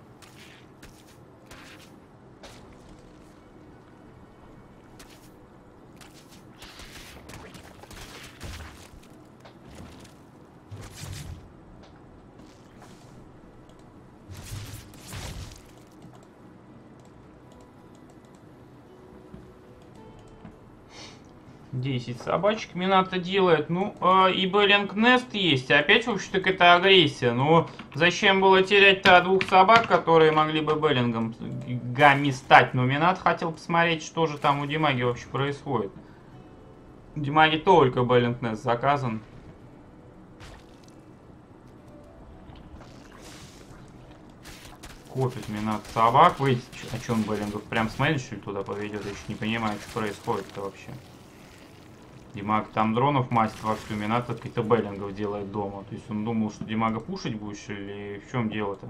Десять собачек Минато делает. Ну, э, и Baneling Nest есть. Опять, в общем-то, это агрессия. Ну, зачем было терять-то двух собак, которые могли бы Беллингом гамми стать? Но Минат хотел посмотреть, что же там у Димаги вообще происходит. У Димаги только Baneling Nest заказан. Копит Минат собак. Вы, о чем Беллингов? Прям смотришь, что туда поведет? Я еще не понимаю, что происходит-то вообще. Димаг там дронов мастер вовсю, Минато какие-то беллингов делает дома. То есть он думал, что Димага пушить будешь или в чем дело-то?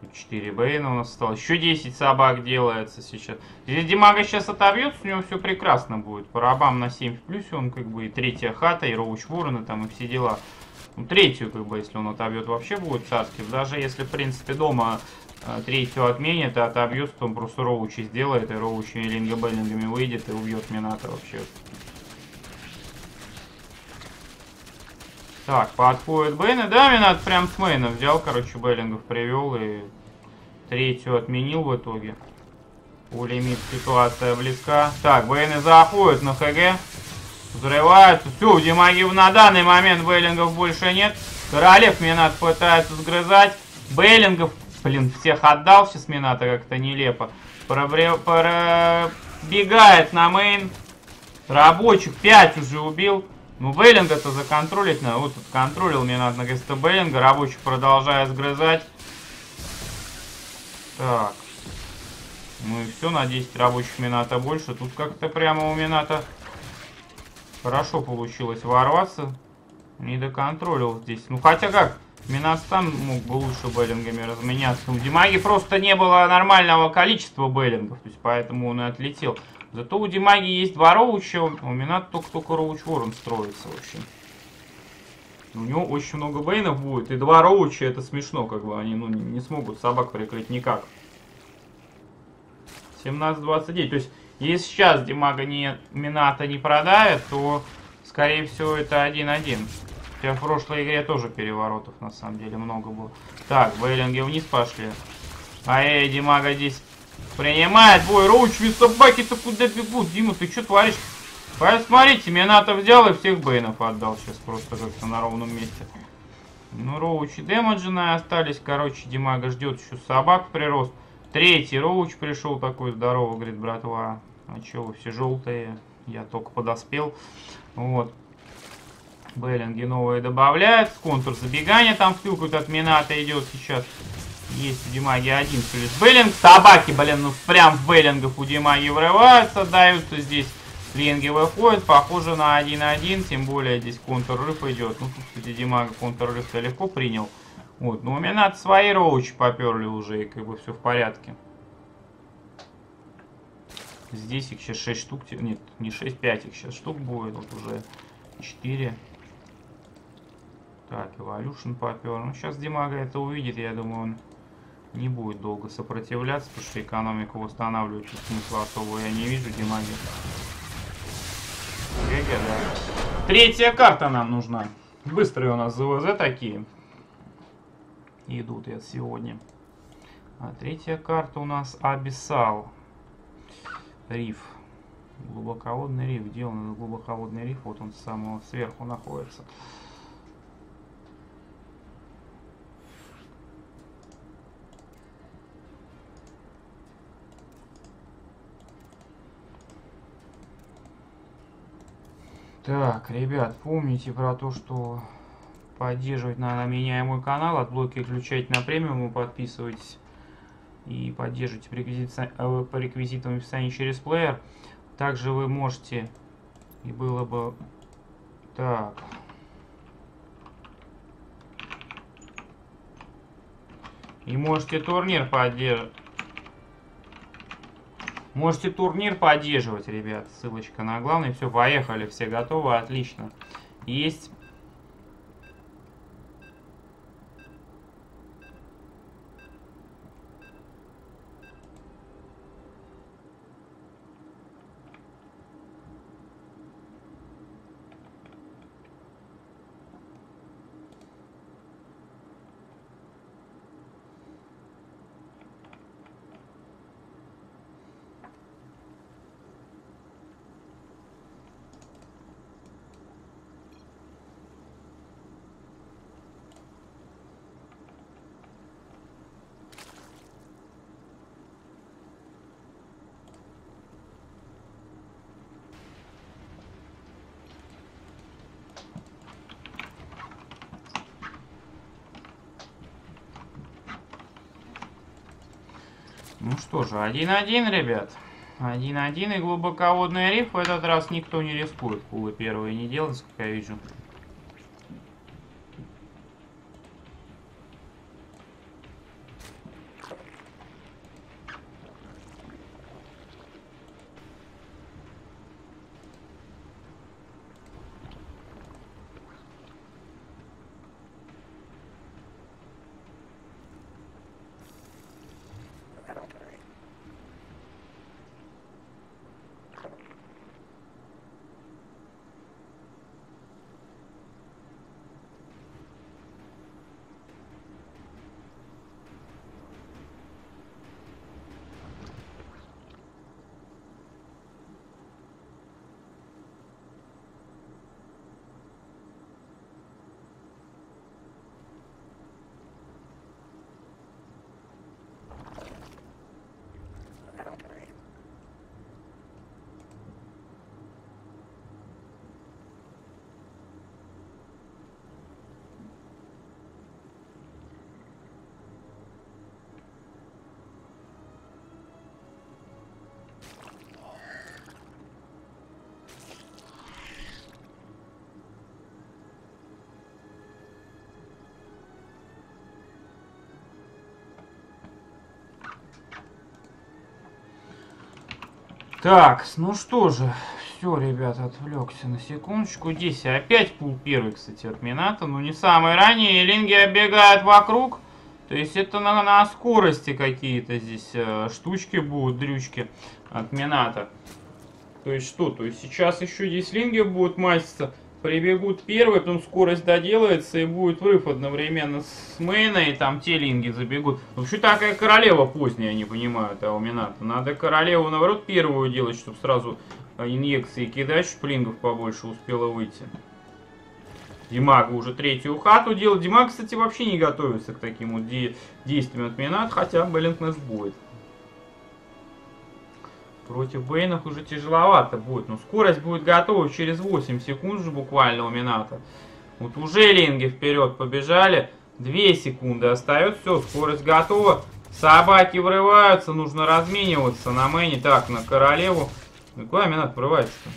Тут 4 Бейна у нас осталось. Еще 10 собак делается сейчас. Если Димага сейчас отобьется, у него все прекрасно будет. По рабам на 7 в плюсе он как бы и третья хата, и Роуч Ворона там и все дела. Ну, третью, как бы, если он отобьет, вообще будет царский. Даже если, в принципе, дома э, третью отменит, и отобьется, то он просто Роучи сделает, и Роучи Линга Беллингами выйдет и убьет Мината вообще. Так, подходит Бейна. Да, Минат прям с мейна взял, короче, Беллингов привел и третью отменил в итоге. У лимит ситуация близка. Так, Бейны заходят на ХГ. Взрываются. Все, у Димагив на данный момент Бейлингов больше нет. Королев Минат пытается сгрызать. Бейлингов, блин, всех отдал сейчас Мината как-то нелепо. Пробре... Пробегает на мейн. Рабочих 5 уже убил. Ну, Бейлинга-то законтролить надо. Вот тут контролил, мне надо наконец-то Бейлинга. Рабочих продолжает сгрызать. Так. Ну и все, на 10 рабочих Мината больше. Тут как-то прямо у Мината хорошо получилось ворваться. Не доконтролил здесь. Ну хотя как, Минат сам мог бы лучше Беллингами разменяться. У Димаги просто не было нормального количества Беллингов. То есть поэтому он и отлетел. Зато у Димаги есть два роуча, у Минат только-только роуч ворон строится, в общем. У него очень много бейнов будет, и два роуча, это смешно, как бы, они ну, не смогут собак прикрыть никак. 17-29, то есть, если сейчас Димага не, Мината не продает, то, скорее всего, это 1-1. Хотя в прошлой игре тоже переворотов, на самом деле, много было. Так, Бейлинги вниз пошли. А эй, Димага здесь Принимает бой. Роучи собаки-то куда бегут? Дима, ты что творишь? Посмотрите, Минато взял и всех бейнов отдал сейчас просто как-то на ровном месте. Ну, Роучи демеджены остались. Короче, Димага ждет еще собак прирост. Третий Роуч пришел такой здоровый, говорит, братва. А че вы все желтые? Я только подоспел. Вот. Беллинги новые добавляют. Контур забегания там в какой-то от Мината идет сейчас. Есть у Димаги один плюс Беллинг. Собаки, блин, ну прям в Беллингов у Димаги врываются, даются здесь. Линги выходят, похоже на 1-1, тем более здесь контррыв идет. Ну, тут, кстати, Димага контррыв-то легко принял. Вот, но у меня свои роучи поперли уже, и как бы все в порядке. Здесь их сейчас 6 штук, нет, не 6, 5 их сейчас штук будет, вот уже 4. Так, Evolution попер. Ну, сейчас Димага это увидит, я думаю, он не будет долго сопротивляться, потому что экономику восстанавливать смысла особого я не вижу, Димаги. ГГ, да. Третья карта нам нужна. Быстрые у нас ЗВЗ такие. Идут я сегодня. А третья карта у нас Абиссал. Риф. Глубоководный риф. Где он, глубоководный риф? Вот он с самого сверху находится. Так, ребят, помните про то, что поддерживать надо меня и мой канал, от блоки включать на премиум, подписывайтесь и поддерживайте по, э, по реквизитам в описании через плеер. Также вы можете, и было бы так. И можете турнир поддерживать. Можете турнир поддерживать, ребят. Ссылочка на главный. Все, поехали. Все готовы. Отлично. Есть. Ну что же, 1-1, ребят. 1-1 и глубоководный риф. В этот раз никто не рискует. Пулы первые не делать, сколько я вижу. Так, ну что же, все, ребят, отвлекся на секундочку. Здесь опять пул первый, кстати, от Мината, но не самый ранний. Линги оббегают вокруг. То есть это на, на скорости какие-то здесь э, штучки будут, дрючки от Мината. То есть что? То есть сейчас еще здесь линги будут маститься. Прибегут первые, потом скорость доделается и будет врыв одновременно с мейна, и там те линги забегут. Вообще такая королева поздняя, не понимаю, того Мината. Надо королеву, наоборот, первую делать, чтобы сразу э, инъекции кидать, чтобы лингов побольше успела выйти. Димага уже третью хату делал. Димаг, кстати, вообще не готовится к таким вот де действиям от Минат, хотя Беллингнес будет. Против Бейнов уже тяжеловато будет. Но скорость будет готова через 8 секунд же буквально у Мината. Вот уже линги вперед побежали. 2 секунды остается. Все, скорость готова. Собаки врываются. Нужно размениваться на мэне. Так, на королеву. Ну куда Минат врывается-то?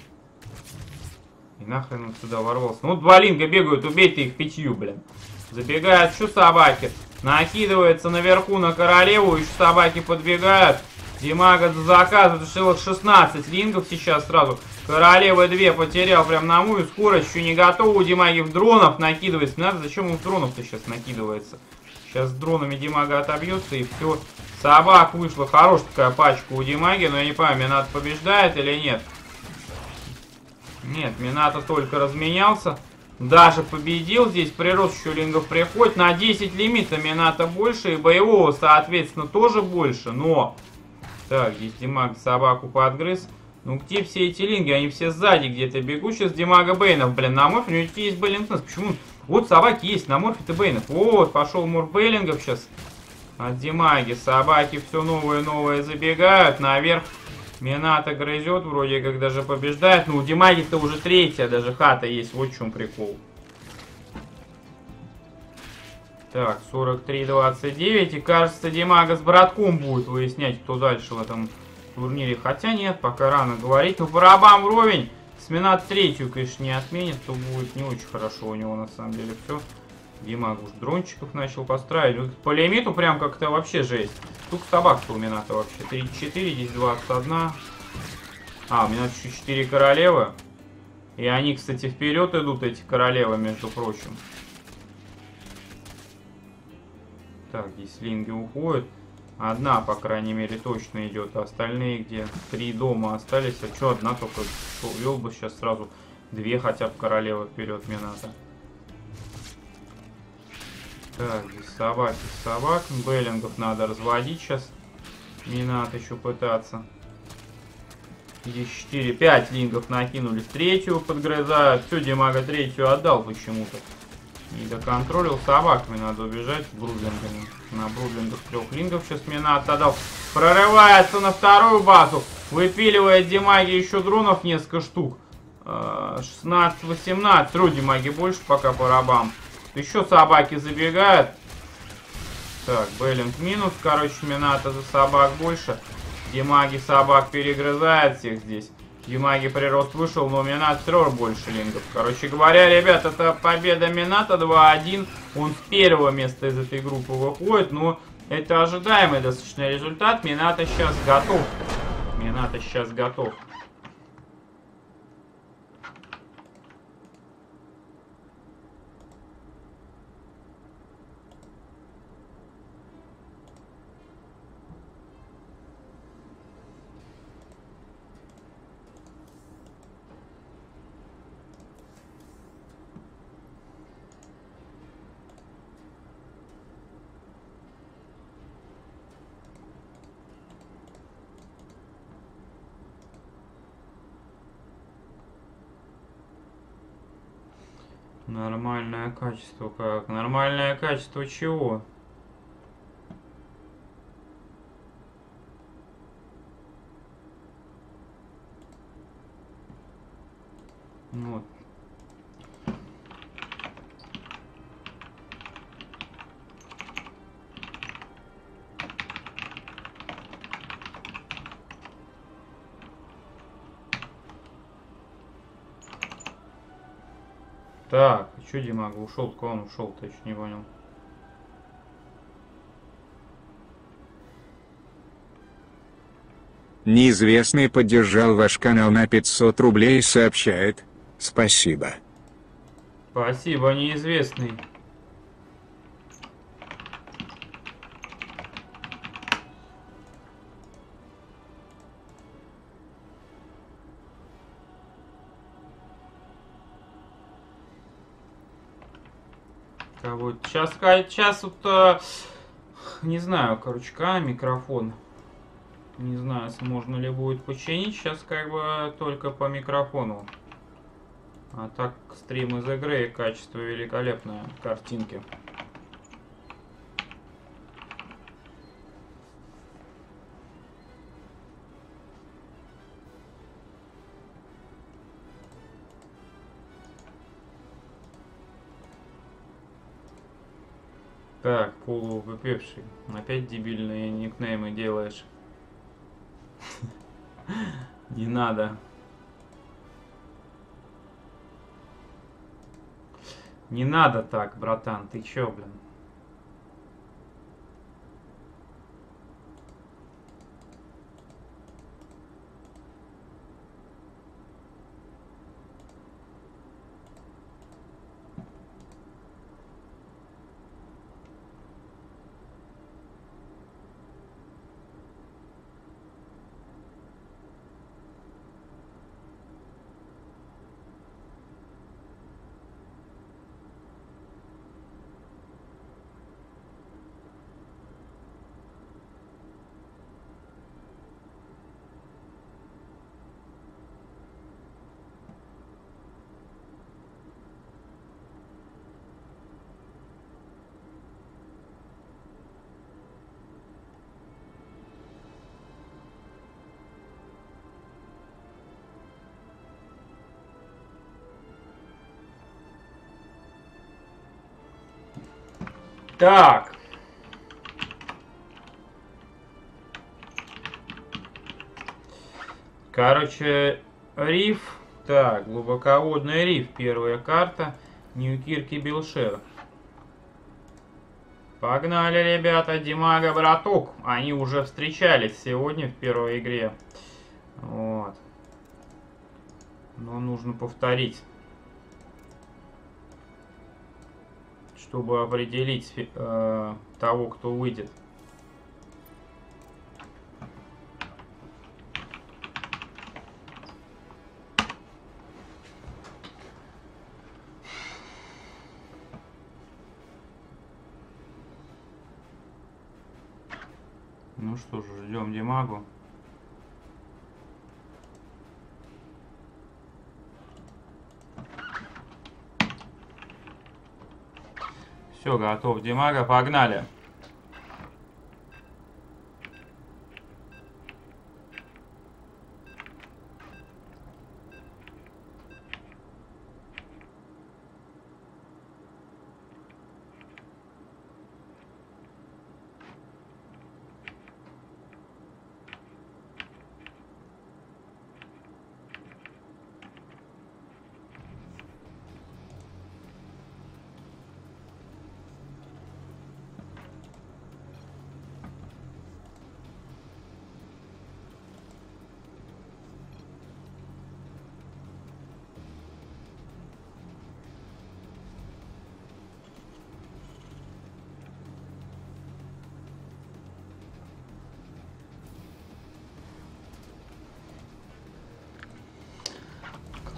И нахрен он сюда ворвался. Ну, два линга бегают, убейте их пятью, блин. Забегают, что собаки? Накидывается наверху на королеву, еще собаки подбегают. Димага за заказ решил 16 лингов сейчас сразу. Королева 2 потерял прям на мою скорость, еще не готова у Димаги в дронов накидывается. Надо, зачем он в дронов-то сейчас накидывается? Сейчас с дронами Димага отобьется и все. Собак вышла хорошая такая пачка у Димаги, но я не понимаю, Минато побеждает или нет. Нет, Минато только разменялся. Даже победил. Здесь прирост еще лингов приходит. На 10 лимита Минато больше. И боевого, соответственно, тоже больше. Но... Так, здесь Димаг собаку подгрыз. Ну где все эти линги? Они все сзади где-то бегут. Сейчас Димага Бейнов, блин, на морфе. У него есть Бейлингнес. Почему? Вот собаки есть на морфе и Бейнов. Вот, пошел морф Бейлингов сейчас. От Димаги. Собаки все новые забегают. Наверх Минато грызет, вроде как даже побеждает. Ну, у Димаги-то уже третья даже хата есть. Вот в чем прикол. Так, 43-29. И кажется, Димага с братком будет выяснять, кто дальше в этом турнире. Хотя нет, пока рано говорить. Ну, барабан вровень. Сминат третью, конечно, не отменит, то будет не очень хорошо у него на самом деле все. Дима уж дрончиков начал постраивать. Вот по лимиту прям как-то вообще жесть. Тут собак-то у Мината вообще. 34, здесь 21. А, у меня еще 4 королевы. И они, кстати, вперед идут, эти королевы, между прочим. Так, здесь линги уходят. Одна, по крайней мере, точно идет. А остальные где? Три дома остались. А что одна только вел бы сейчас сразу две хотя бы королевы вперед Мината. Так, здесь собаки, собак. Беллингов надо разводить сейчас. Не надо еще пытаться. Здесь 4, 5 лингов накинули. Третью подгрызают. Все, Димага третью отдал почему-то. Не доконтролил. Собаками надо убежать брудлингами. На брудлингах трех лингов сейчас Минат отдал. Прорывается на вторую базу. Выпиливает Димаги еще дронов несколько штук. 16-18. Тру Димаги больше пока по рабам. Еще собаки забегают. Так, Беллинг минус. Короче, Мината за собак больше. Димаги собак перегрызает всех здесь. Димаги прирост вышел, но Минат все больше лингов. Короче говоря, ребят, это победа Мината 2-1. Он с первого места из этой группы выходит, но это ожидаемый достаточно результат. Мината сейчас готов. Мината сейчас готов. Нормальное качество как? Нормальное качество чего? Вот. Так, что Димага ушел? Куда он ушел-то? Еще не понял. Неизвестный поддержал ваш канал на 500 рублей и сообщает «Спасибо». Спасибо, неизвестный. Кого? Сейчас, сейчас вот, э, не знаю, короче, а, микрофон. Не знаю, можно ли будет починить. Сейчас как бы только по микрофону. А так стрим из игры, качество великолепное, картинки. Так, полувыпивший. Опять дебильные никнеймы делаешь. Не надо. Не надо так, братан. Ты чё, блин? Так. Короче, риф. Так, глубоководный риф. Первая карта. Ньюкирк и Билшер. Погнали, ребята, Димага, браток. Они уже встречались сегодня в первой игре. Вот. Но нужно повторить. Чтобы определить э, того, кто выйдет. Все, готов Димага, погнали.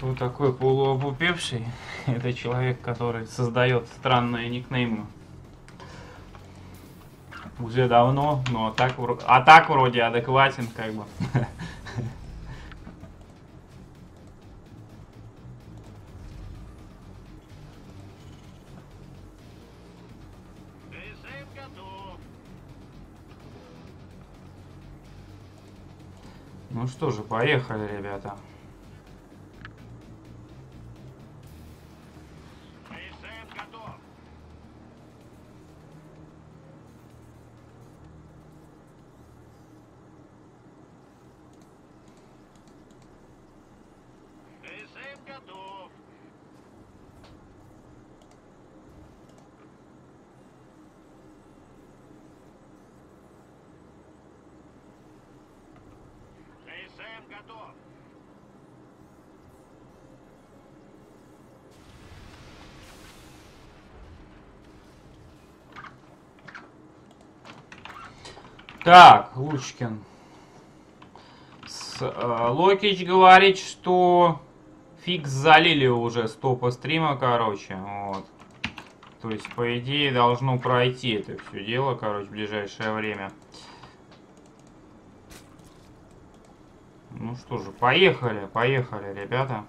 Кто такой полуобупевший? Это человек, который создает странные никнеймы. Уже давно, но так, а так вроде адекватен, как бы. Ну что же, поехали, ребята. Так, Лучкин. С, э, Локич говорит, что фикс залили уже с топа стрима, короче. Вот. То есть, по идее, должно пройти это все дело, короче, в ближайшее время. Ну что же, поехали, поехали, ребята.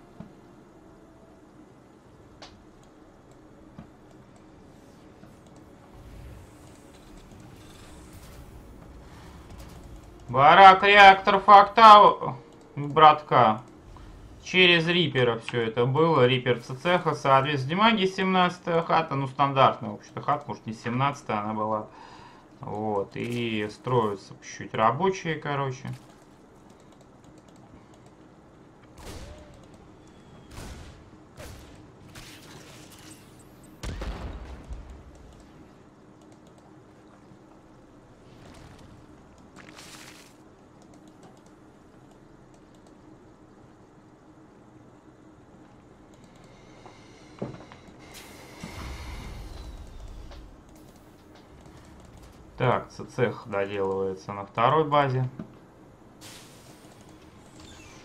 Барак, реактор, факта, братка. Через Рипера все это было. Рипер цеха, соответственно, Димаги 17 хата, ну стандартная, в общем-то, хата, может не 17 она была. Вот, и строятся чуть-чуть рабочие, короче. Так, цех доделывается на второй базе.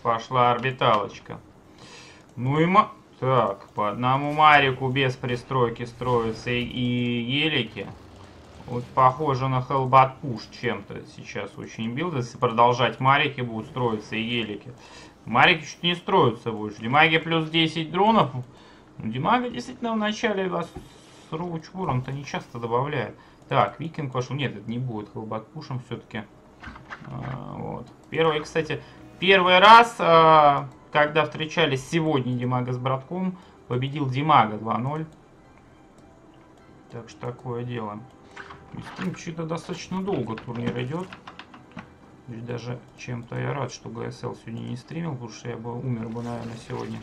Пошла орбиталочка. Ну и ма... Так, по одному Марику без пристройки строятся и, и елики. Вот похоже на Hellbat Push чем-то сейчас очень билд. Если продолжать Марики будут строиться и елики. Марики чуть не строятся больше. Димаги плюс 10 дронов. Димага действительно в начале вас с Роучвором-то не часто добавляет. Так, Викинг вошел. Нет, это не будет Hellbat Push'ем все-таки. А, вот. Первый, кстати, первый раз, а, когда встречались сегодня Димага с братком, победил Димага 2-0. Так что такое дело. Стрим что-то достаточно долго турнир идет. Даже чем-то я рад, что GSL сегодня не стримил, потому что я бы умер бы, наверное, сегодня.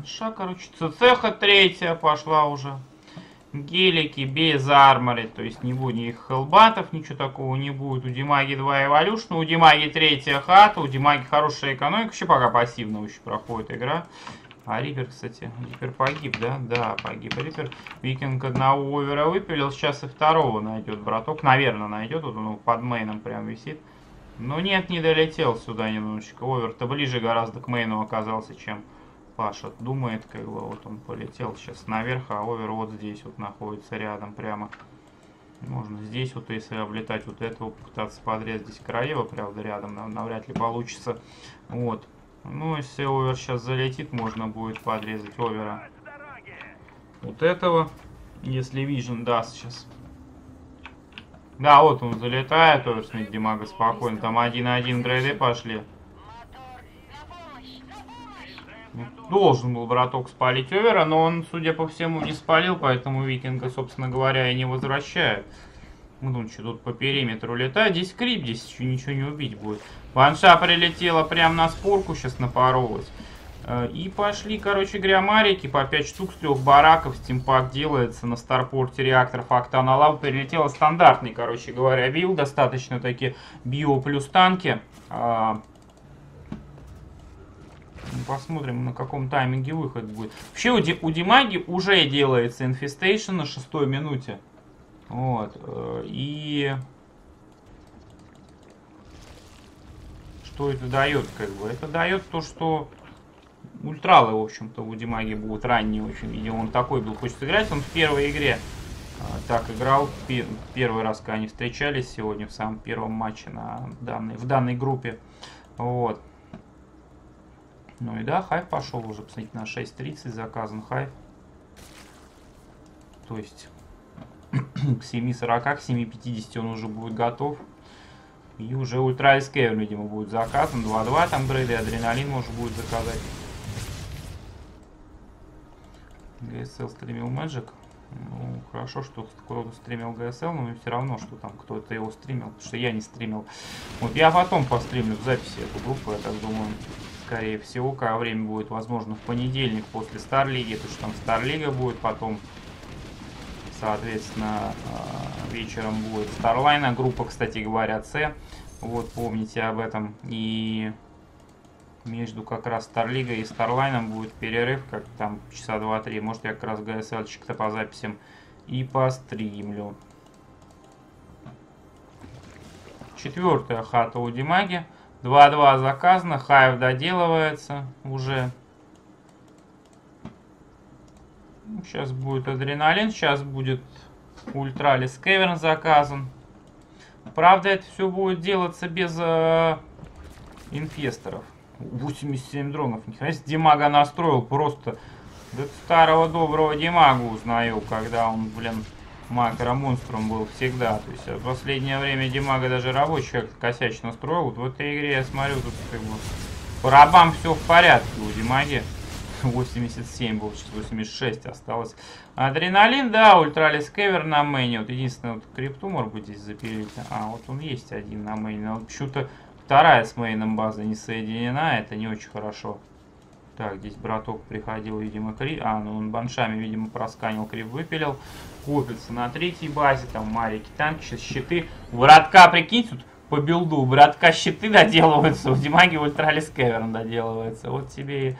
Банша, короче. Цеха третья пошла уже. Гелики без армори, то есть не будет никаких хелбатов, ничего такого не будет. У Димаги 2 эволюшн, у Димаги третья хата, у Димаги хорошая экономика, вообще пока пассивно еще проходит игра. А Рипер, кстати, Рипер погиб, да? Да, погиб Рипер. Викинг одного овера выпилил, сейчас и второго найдет браток. Наверное, найдет, вот он под мейном прям висит. Но нет, не долетел сюда немножечко. Овер-то ближе гораздо к мейну оказался, чем Паша думает, как бы вот он полетел сейчас наверх, а овер вот здесь вот находится рядом прямо. Можно здесь вот, если облетать вот этого, попытаться подрезать здесь королева, правда, рядом, нав- навряд ли получится. Вот. Ну, если овер сейчас залетит, можно будет подрезать овера. Вот этого, если Vision даст сейчас. Да, вот он залетает, овер, смотрите, Димага спокойно. Там 1-1 грейды пошли. Ну, Должен был браток спалить овера, но он, судя по всему, не спалил, поэтому викинга, собственно говоря, и не возвращает. Думаю, что тут по периметру летает. Здесь крип, здесь еще ничего не убить будет. Ванша прилетела прямо на спорку, сейчас напоролась. Э, И пошли, короче говоря, марики по 5 штук с трех бараков. Стимпак делается на старпорте реакторов Октана Лав. Прилетела стандартный, короче говоря, билд. Достаточно таки био плюс танки. Посмотрим, на каком тайминге выход будет. Вообще у, Ди- у Димаги уже делается infestation на шестой минуте. Вот. э, И... Что это дает, как бы? Это дает то, что ультралы, в общем-то, у Димаги будут ранние очень. Видимо, он такой был. Хочет сыграть. Он в первой игре а, так играл. Пе- Первый раз, когда они встречались сегодня в самом первом матче на данной, в данной группе. Вот. Ну и да, хайп пошел уже, посмотрите, на 6.30 заказан хайп. То есть к 7.40, к 7.50 он уже будет готов. И уже ультра эскейр, видимо, будет заказан. 2.2 там грейды, адреналин может будет заказать. GSL стримил Magic. Ну, хорошо, что кто-то стримил GSL, но все равно, что там кто-то его стримил, потому что я не стримил. Вот я потом постримлю в записи эту группу, я так думаю, скорее всего, когда время будет, возможно, в понедельник после Старлиги, потому что там Старлига будет, потом, соответственно, э, вечером будет Старлайна, группа, кстати говоря, С, вот, помните об этом, и между как раз Старлигой и Старлайном будет перерыв, как там часа 2-3. Может я как раз GSL-чик-то по записям и постримлю. Четвертая хата у Димаги. 2-2 заказано, Hive доделывается уже. Сейчас будет адреналин, сейчас будет Ultralisk Cavern заказан. Правда, это все будет делаться без э, инфесторов. 87 дронов. Нихрена себе Димага настроил просто. Да старого доброго Димагу узнаю, когда он, блин, макро-монстром был всегда. То есть в последнее время Димага даже рабочий как-то косяч настроил. Вот в этой игре я смотрю, тут как бы по рабам все в порядке у Димаги. 87 был, сейчас 86 осталось. Адреналин, да, ультралис кевер на мэне. Вот единственное, вот крипту, может быть, здесь запилить. А, вот он есть один на мэне. Но вот почему-то вторая с мейном база не соединена. Это не очень хорошо. Так, здесь браток приходил, видимо, крип. А, ну он баншами, видимо, просканил, крип выпилил. Копится на третьей базе. Там марики, танки, сейчас щиты. У братка, прикинь, тут по билду. У братка щиты доделываются. У Димаги ультралис кеверн доделывается. Вот тебе и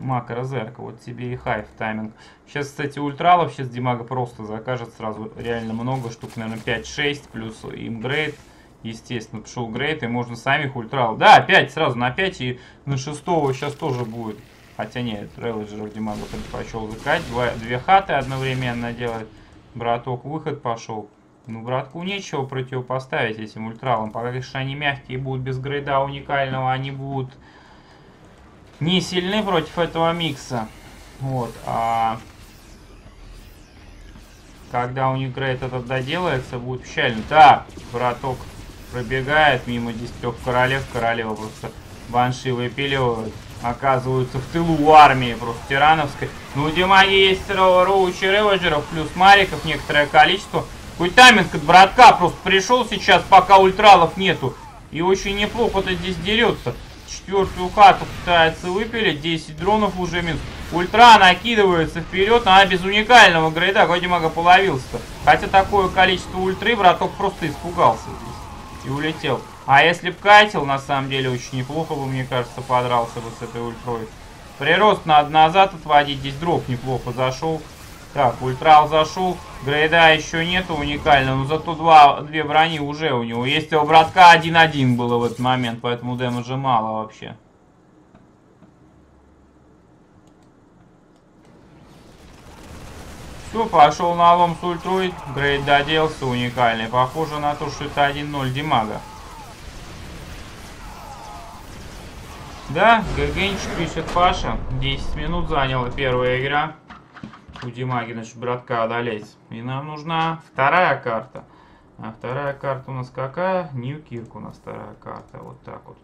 Макро Зерка, вот тебе и хайф тайминг. Сейчас, кстати, ультралов сейчас Димага просто закажет сразу реально много штук, наверное, 5-6, плюс имгрейд Естественно, пошел грейд, и можно самих ультрал. Да, опять сразу на 5 и на 6 сейчас тоже будет. Хотя нет, Релледжеров Димаго предпочел закать. Два, две хаты одновременно делать. Браток выход пошел. Ну, братку нечего противопоставить этим ультралам. Пока, конечно, они мягкие будут без грейда уникального, они будут не сильны против этого микса. Вот, а когда у них грейд этот доделается, будет печально. Так, браток пробегает мимо десятерых королев, королева просто банши выпиливают. Оказываются в тылу армии просто тирановской. Ну, у Димаги есть роучи реводжеров, плюс мариков некоторое количество. Какой тайминг от братка просто пришел сейчас, пока ультралов нету. И очень неплохо-то здесь дерется. Четвертую хату пытается выпилить, 10 дронов уже минус. Ультра накидывается вперед, она без уникального грейда, вроде мага половился-то. Хотя такое количество ультры, браток просто испугался здесь и улетел. А если б катил, на самом деле, очень неплохо бы, мне кажется, подрался бы с этой ультрой. Прирост надо назад отводить, здесь дроп неплохо зашел. Так, ультрал зашел, грейда еще нету уникального, но зато два, две брони уже у него. Есть у братка 1-1 было в этот момент, поэтому дэмэджа мало вообще. Все, пошел на лом с ультрой, грейд доделся уникальный. Похоже на то, что это 1-0 Димага. Да, ГГНчик пишет Паша. 10 минут заняла первая игра. У Димаги, значит, братка одолеть. И нам нужна вторая карта. А вторая карта у нас какая? Нью-Кирк у нас вторая карта. Вот так вот.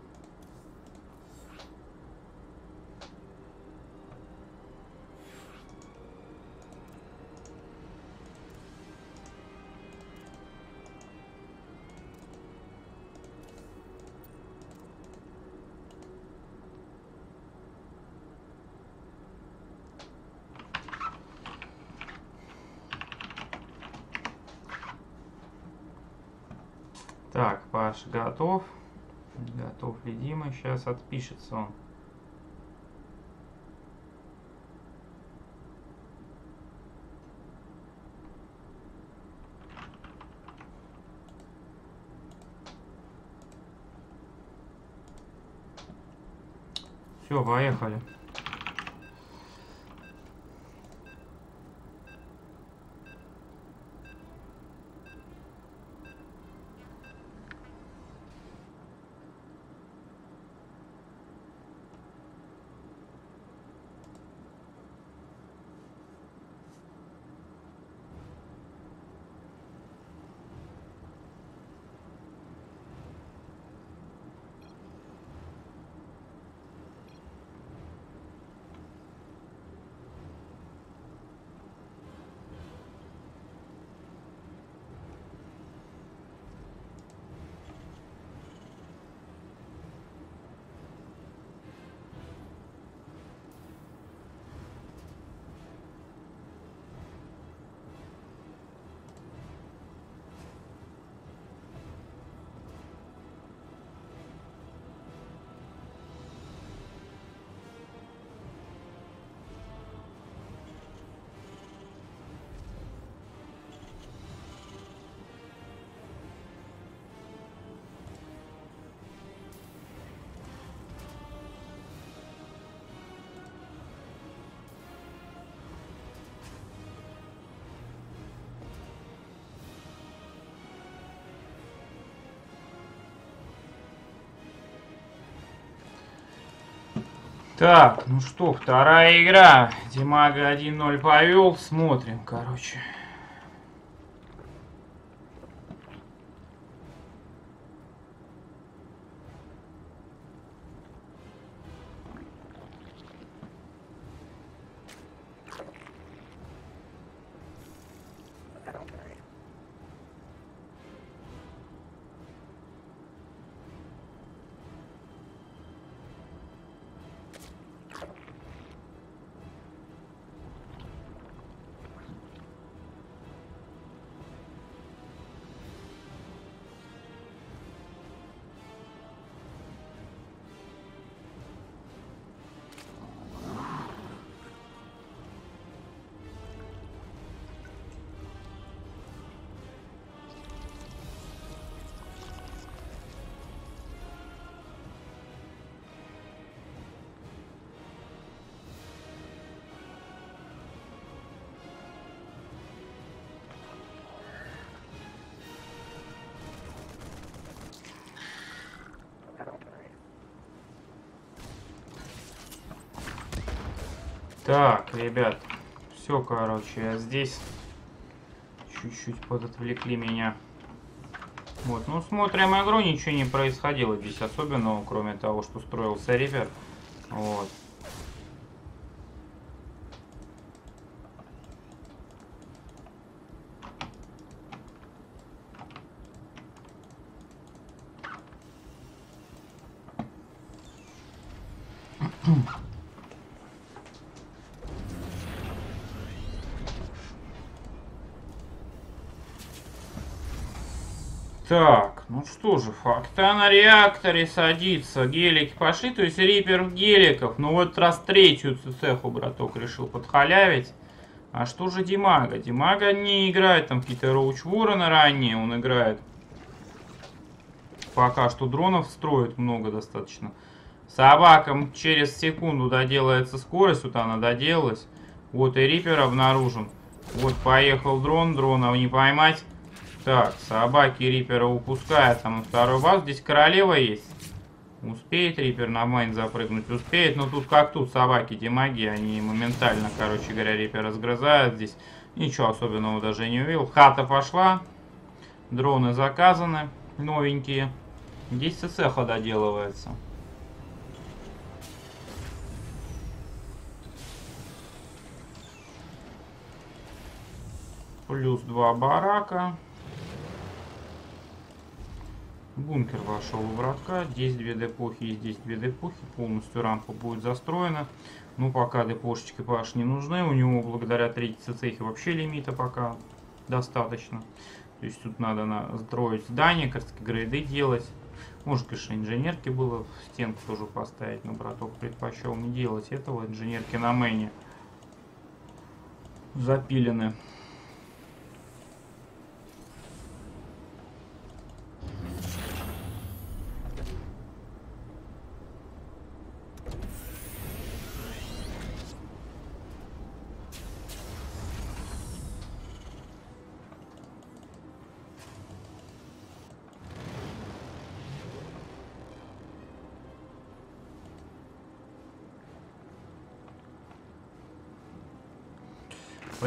Так, Паш готов. Готов ли Дима? Сейчас отпишется он. Все, поехали. Так, ну что, вторая игра. Димага 1-0 повел. Смотрим, короче. Так, ребят, все, короче, я здесь чуть-чуть подотвлекли меня. Вот, ну смотрим игру, ничего не происходило здесь особенного, кроме того, что строился рипер. Вот. Так, ну что же, факта на реакторе садится, гелики пошли, то есть рипер геликов. Ну вот раз третью цеху браток решил подхалявить. А что же Димага? Димага не играет там какие-то Роуч Ворона ранее, он играет. Пока что дронов строит много достаточно. Собакам через секунду доделается скорость, вот она доделалась. Вот и рипер обнаружен. Вот поехал дрон, дрона не поймать. Так, собаки Рипера упускают там второй баз. Здесь королева есть. Успеет Рипер на майн запрыгнуть? Успеет, но тут как тут собаки Димаги, они моментально, короче говоря, Рипер разгрызают. Здесь ничего особенного даже не увидел. Хата пошла. Дроны заказаны, новенькие. Здесь цеха доделывается. Плюс два барака. Бункер вошел в врага. Здесь две депохи и здесь две депохи. Полностью рампа будет застроена. Ну, пока депошечки Паш не нужны. У него благодаря третьей цехе вообще лимита пока достаточно. То есть тут надо на, строить здание, как грейды делать. Может, конечно, инженерки было в стенку тоже поставить, но браток предпочел не делать этого. Инженерки на мэне запилены.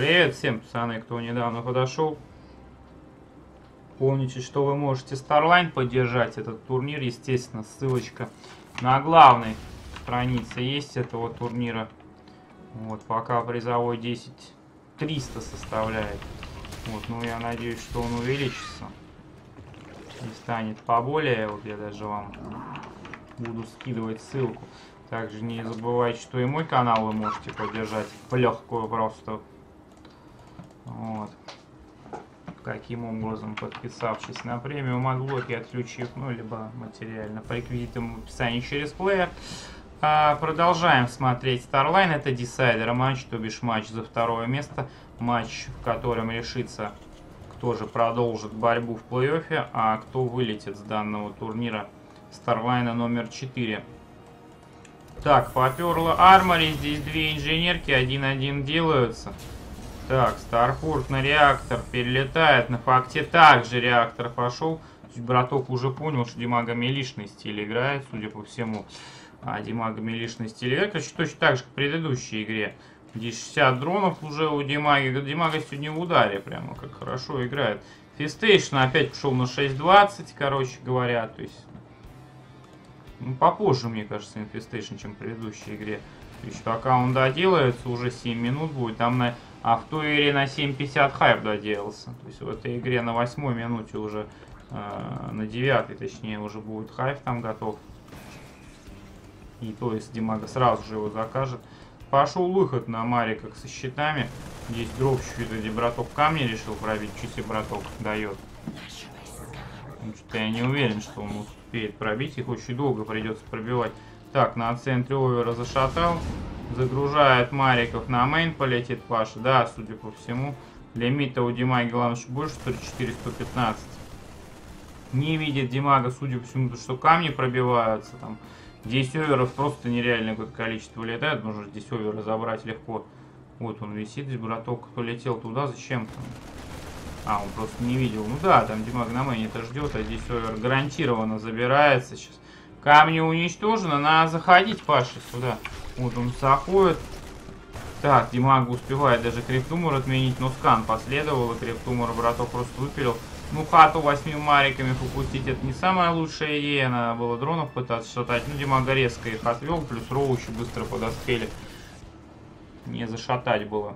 Привет всем, пацаны, кто недавно подошел. Помните, что вы можете Starline поддержать этот турнир. Естественно, ссылочка на главной странице есть этого турнира. Вот, пока призовой 10 300 составляет. Вот, ну я надеюсь, что он увеличится. И станет поболее. Вот я даже вам буду скидывать ссылку. Также не забывайте, что и мой канал вы можете поддержать в легкую просто вот. Каким образом, подписавшись на премиум adblock и, отключив, ну, либо материально по реквизитам в описании через плеер. А, продолжаем смотреть Starline. Это decider матч, то бишь матч за второе место. Матч, в котором решится, кто же продолжит борьбу в плей-оффе, а кто вылетит с данного турнира Starline номер 4. Так, поперла Армори. Здесь две инженерки, один-один делаются. Так, Старпорт на реактор перелетает. На факте также реактор пошел. Браток уже понял, что Димага милишный стиль играет, судя по всему. А Димага милишный стиль играет. Короче, точно так же, как в предыдущей игре. Здесь 60 дронов уже у Димаги. Димага сегодня в ударе прямо, как хорошо играет. Фистейшн опять пошел на 6.20, короче говоря. То есть, ну, попозже, мне кажется, Infestation, чем в предыдущей игре. Пока он доделается, уже 7 минут будет. Там на а в той игре на 7.50 хайп доделался. То есть в этой игре на 8 минуте уже, э, на 9 точнее, уже будет хайп там готов. И то есть Димага сразу же его закажет. Пошел выход на Марика со щитами. Здесь дроп чуть-чуть, браток камни решил пробить. Чуть себе браток дает. Ну, Что-то я не уверен, что он успеет пробить. Их очень долго придется пробивать. Так, на центре овера зашатал. Загружает Мариков на мейн, полетит Паша. Да, судя по всему. Лимита у Димаги, главное, что больше, 44 115. Не видит Димага, судя по всему, что камни пробиваются. Там 10 оверов просто нереальное какое-то количество летает. Можно здесь оверы забрать легко. Вот он висит здесь, браток, кто летел туда, зачем там? А, он просто не видел. Ну да, там Димаг на мейне это ждет, а здесь овер гарантированно забирается сейчас. Камни уничтожены, надо заходить, Паша, сюда. Вот он заходит. Так, Димага успевает даже криптумор отменить, но скан последовал, и криптумор браток просто выпилил. Ну, хату восьми мариками попустить это не самая лучшая идея, надо было дронов пытаться шатать. Ну, Димага резко их отвел, плюс роучи быстро подоспели. Не зашатать было.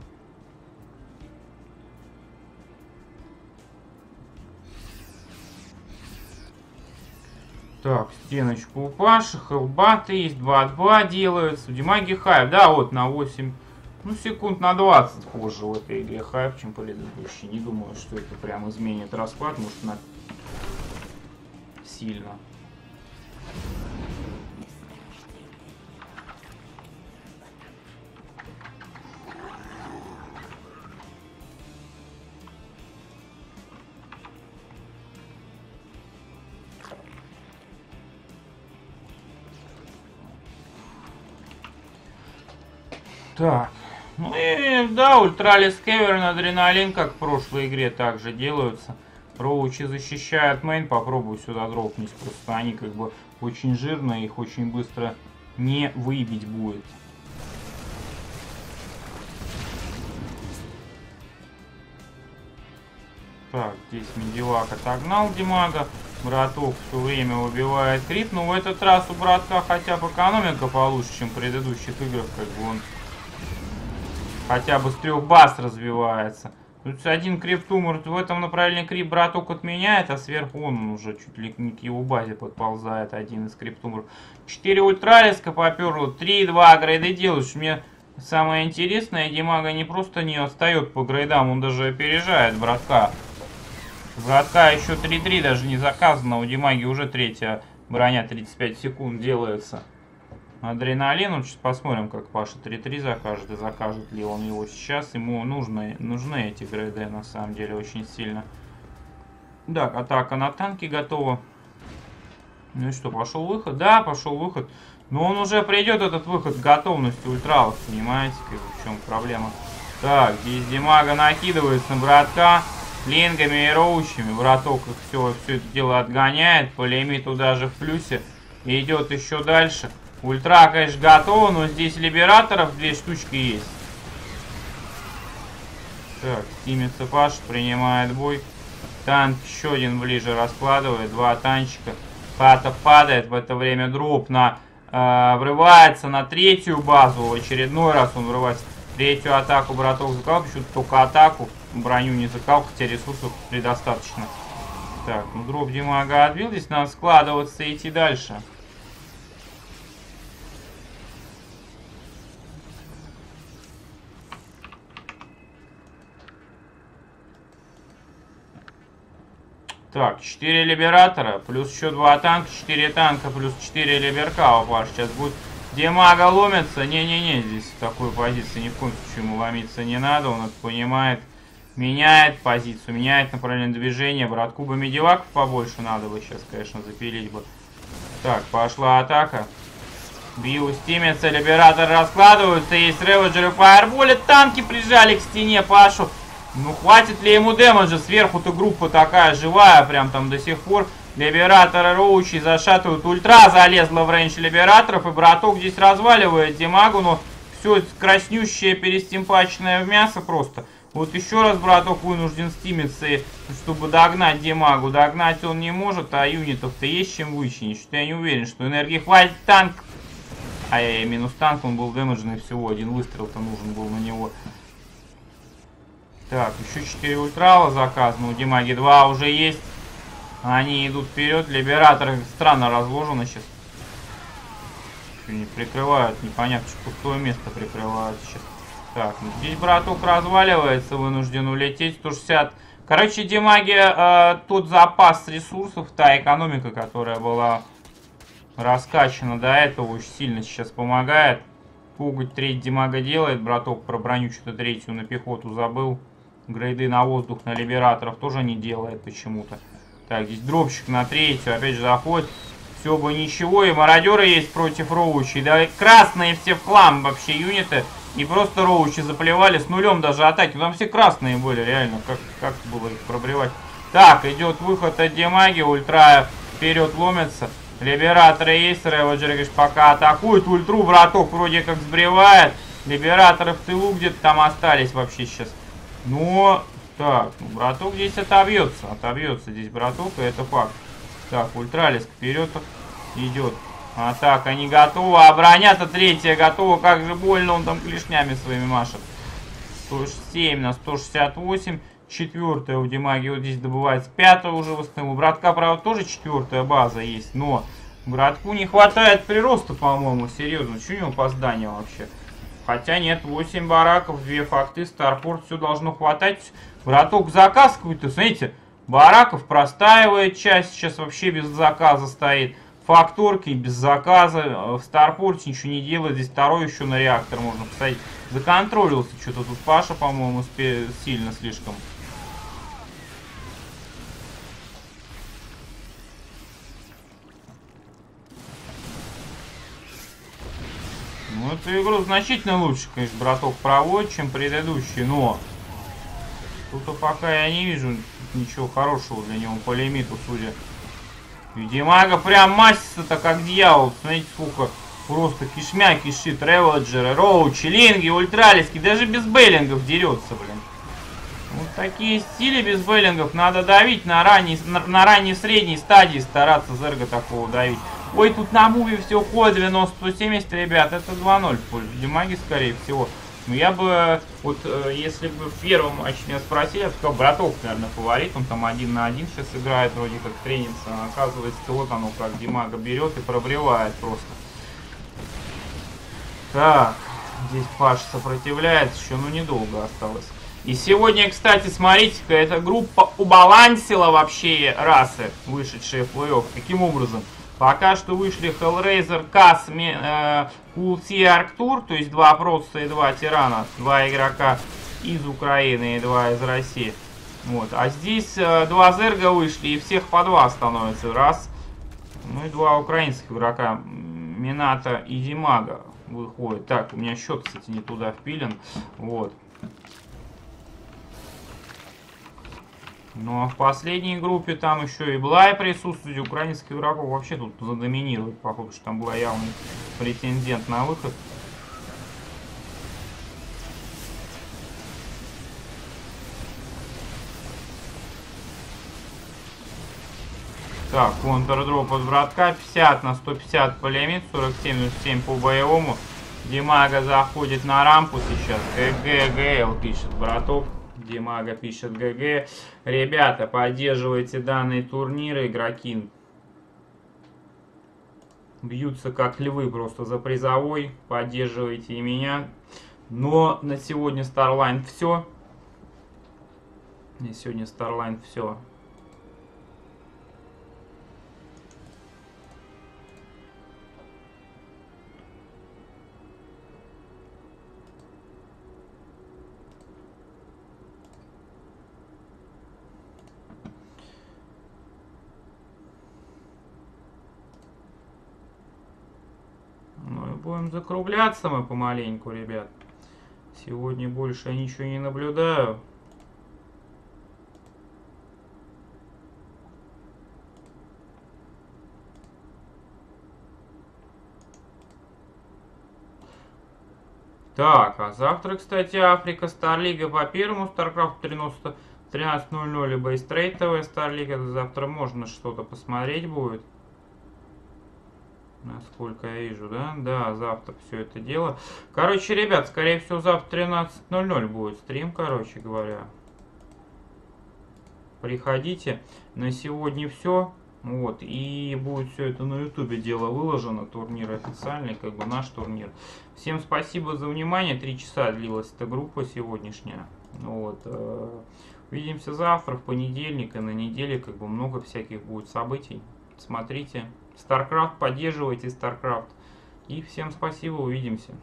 Так, стеночку у Паши, хелбаты есть, 2-2 делаются. В Димаге хайп, да, вот на 8, ну секунд на 20 позже в этой игре хайп, чем предыдущий. Не думаю, что это прям изменит расклад, может на сильно. Так. Ну и да, Ultralisk Cavern, Адреналин, как в прошлой игре, также делаются. Roach и защищают мейн, попробую сюда дропнуть. Просто они как бы очень жирные, их очень быстро не выбить будет. Так, здесь Medivac отогнал Димага. Браток все время убивает creep. Но в этот раз у братка хотя бы экономика получше, чем в предыдущих играх. Как бы он хотя бы с трех баз развивается. Тут один криптумор в этом направлении крип браток отменяет, а сверху он уже чуть ли не к его базе подползает один из криптуморов. 4 ультралиска поперло, 3-2 грейды делаешь. Мне самое интересное, Димага не просто не отстает по грейдам, он даже опережает братка. Братка еще 3-3 даже не заказано, у Димаги уже третья броня 35 секунд делается. Адреналин, вот сейчас посмотрим, как Паша 3-3 закажет и закажет ли он его сейчас. Ему нужны, нужны эти грейды на самом деле очень сильно. Так, атака на танке готова. Ну и что, пошел выход? Да, пошел выход. Но он уже придет, этот выход, готовностью ультралов, понимаете, в чем проблема. Так, здесь Димага накидывается на братка. Лингами и роучами. Браток их все, все это дело отгоняет. По лимиту даже в плюсе. Идет еще дальше. Ультра, конечно, готова, но здесь либераторов две штучки есть. Так, Паш, принимает бой. Танк еще один ближе раскладывает, два танчика. Хата падает, в это время дроп на, э, врывается на третью базу. В очередной раз он врывается. Третью атаку браток закал, почему-то только атаку. Броню не закал, хотя ресурсов предостаточно. Так, ну дроп Димага отбил, здесь надо складываться и идти дальше. Так, 4 либератора, плюс еще 2 танка, 4 танка, плюс 4 либерка. Опа, сейчас будет Демага ломится. Не-не-не, здесь в такой позиции ни в коем случае ему ломиться не надо. Он это понимает. Меняет позицию, меняет направление движения. Братку бы medivac ов побольше надо бы сейчас, конечно, запилить бы. Так, пошла атака. Био стимится, liberator раскладываются. Есть ravager ы, фаерболит. Танки прижали к стене Пашу. Ну, хватит ли ему damage а? Сверху-то группа такая живая, прям там до сих пор. Liberator ы roach и зашатывают. Ультра залезла в range liberator ов. И браток здесь разваливает Димагу. Но все краснющее, перестимпаченное в мясо просто. Вот еще раз браток вынужден стимиться, чтобы догнать Димагу. Догнать он не может, а юнитов-то есть чем вычинить. Что я не уверен, что энергии хватит. Танк. Ай-яй, минус танк, он был дэмэджный всего. Один выстрел-то нужен был на него. Так, еще 4 ультрала заказано. У Димаги 2 уже есть. Они идут вперед. Либераторы странно разложены сейчас. Еще не прикрывают. Непонятно, что пустое место прикрывают сейчас. Так, ну здесь братук разваливается. Вынужден улететь. 160. Короче, Димаги э, тот запас ресурсов, та экономика, которая была раскачана до этого, очень сильно сейчас помогает. Пугать треть Димага делает. Браток про броню что-то третью на пехоту забыл. Грейды на воздух, на либераторов тоже не делает почему-то. Так, здесь дропщик на третью, опять же заходит. Все бы ничего, и мародеры есть против роучей. Да красные все в хлам вообще юниты. Не просто роучи заплевали, с нулем даже атаки. Там все красные были, реально. Как, как было их пробревать? Так, идет выход от Демаги. Ультра вперед ломится. Либераторы есть, Реводжер, пока атакует. Ультру браток вроде как сбривает. Либераторы в тылу где-то там остались вообще сейчас. Но, так, ну, браток здесь отобьется. Отобьется здесь браток, и это факт. Так, ультралиск вперед идет. А так, они готовы. А броня-то третья готова. Как же больно он там клешнями своими машет. 107 на 168. Четвертая у Димаги вот здесь добывается. Пятая уже в основном. У братка, правда, тоже четвертая база есть. Но братку не хватает прироста, по-моему. Серьезно. Что у него по зданию вообще? Хотя нет, 8 бараков, 2 факты, Старпорт, все должно хватать. Браток заказ какой-то, смотрите, бараков простаивает часть, сейчас вообще без заказа стоит. Факторки без заказа, в Старпорте ничего не делает, здесь второй еще на реактор можно посадить. Законтролился что-то тут Паша, по-моему, сильно слишком. Ну, эту игру значительно лучше, конечно, браток проводит, чем предыдущий, но... Тут пока я не вижу ничего хорошего для него по лимиту, судя. Ведьмага прям масится-то как дьявол. Смотрите, сколько просто кишмя кишит. Реводжеры, роучи, линги, ультралиски. Даже без бейлингов дерется, блин. Вот такие стили без бейлингов надо давить на ранней, на, на ранней средней стадии стараться зерга такого давить. Ой, тут на муве все ходит 90-170, ребят, это 2-0 в пользу Димаги, скорее всего. Ну, я бы, вот, э, если бы в первом матче меня спросили, я бы сказал, Братов, наверное, фаворит, он там один на один сейчас играет, вроде как тренится, а оказывается, вот оно как Димага берет и пробревает просто. Так, здесь Паш сопротивляется, еще, ну, недолго осталось. И сегодня, кстати, смотрите-ка, эта группа убалансила вообще расы, вышедшие в плей-офф. Каким образом? Пока что вышли Hellraiser, Кас, э, и Арктур, то есть два Протса и два Тирана, два игрока из Украины и два из России. Вот. А здесь э, два Зерга вышли и всех по два становится. Раз. Ну и два украинских игрока. Мината и Димага выходит. Так, у меня счет, кстати, не туда впилен. Вот. Ну а в последней группе там еще и Блай присутствует. Украинских игроков вообще тут задоминирует. Походу, что там был явный претендент на выход. Так, контрдроп от братка. 50 на 150 по лимит. 47 на 7 по боевому. Димага заходит на рампу сейчас. ГГ, пишет браток. Димага пишет ГГ. Ребята, поддерживайте данные турниры. Игроки бьются как львы просто за призовой. Поддерживайте и меня. Но на сегодня Starline все. На сегодня Starline все. Будем закругляться мы помаленьку, ребят. Сегодня больше я ничего не наблюдаю. Так, а завтра, кстати, Африка, Старлига по первому, StarCraft 13.00 13.00 и бейстрейтовая Старлига. Завтра можно что-то посмотреть будет. Насколько я вижу, да? Да, завтра все это дело. Короче, ребят, скорее всего, завтра 13.00 будет стрим, короче говоря. Приходите. На сегодня все. Вот, и будет все это на ютубе дело выложено, турнир официальный, как бы наш турнир. Всем спасибо за внимание, три часа длилась эта группа сегодняшняя. Вот, э, увидимся завтра, в понедельник, и на неделе как бы много всяких будет событий. Смотрите. StarCraft, поддерживайте StarCraft. И всем спасибо, увидимся.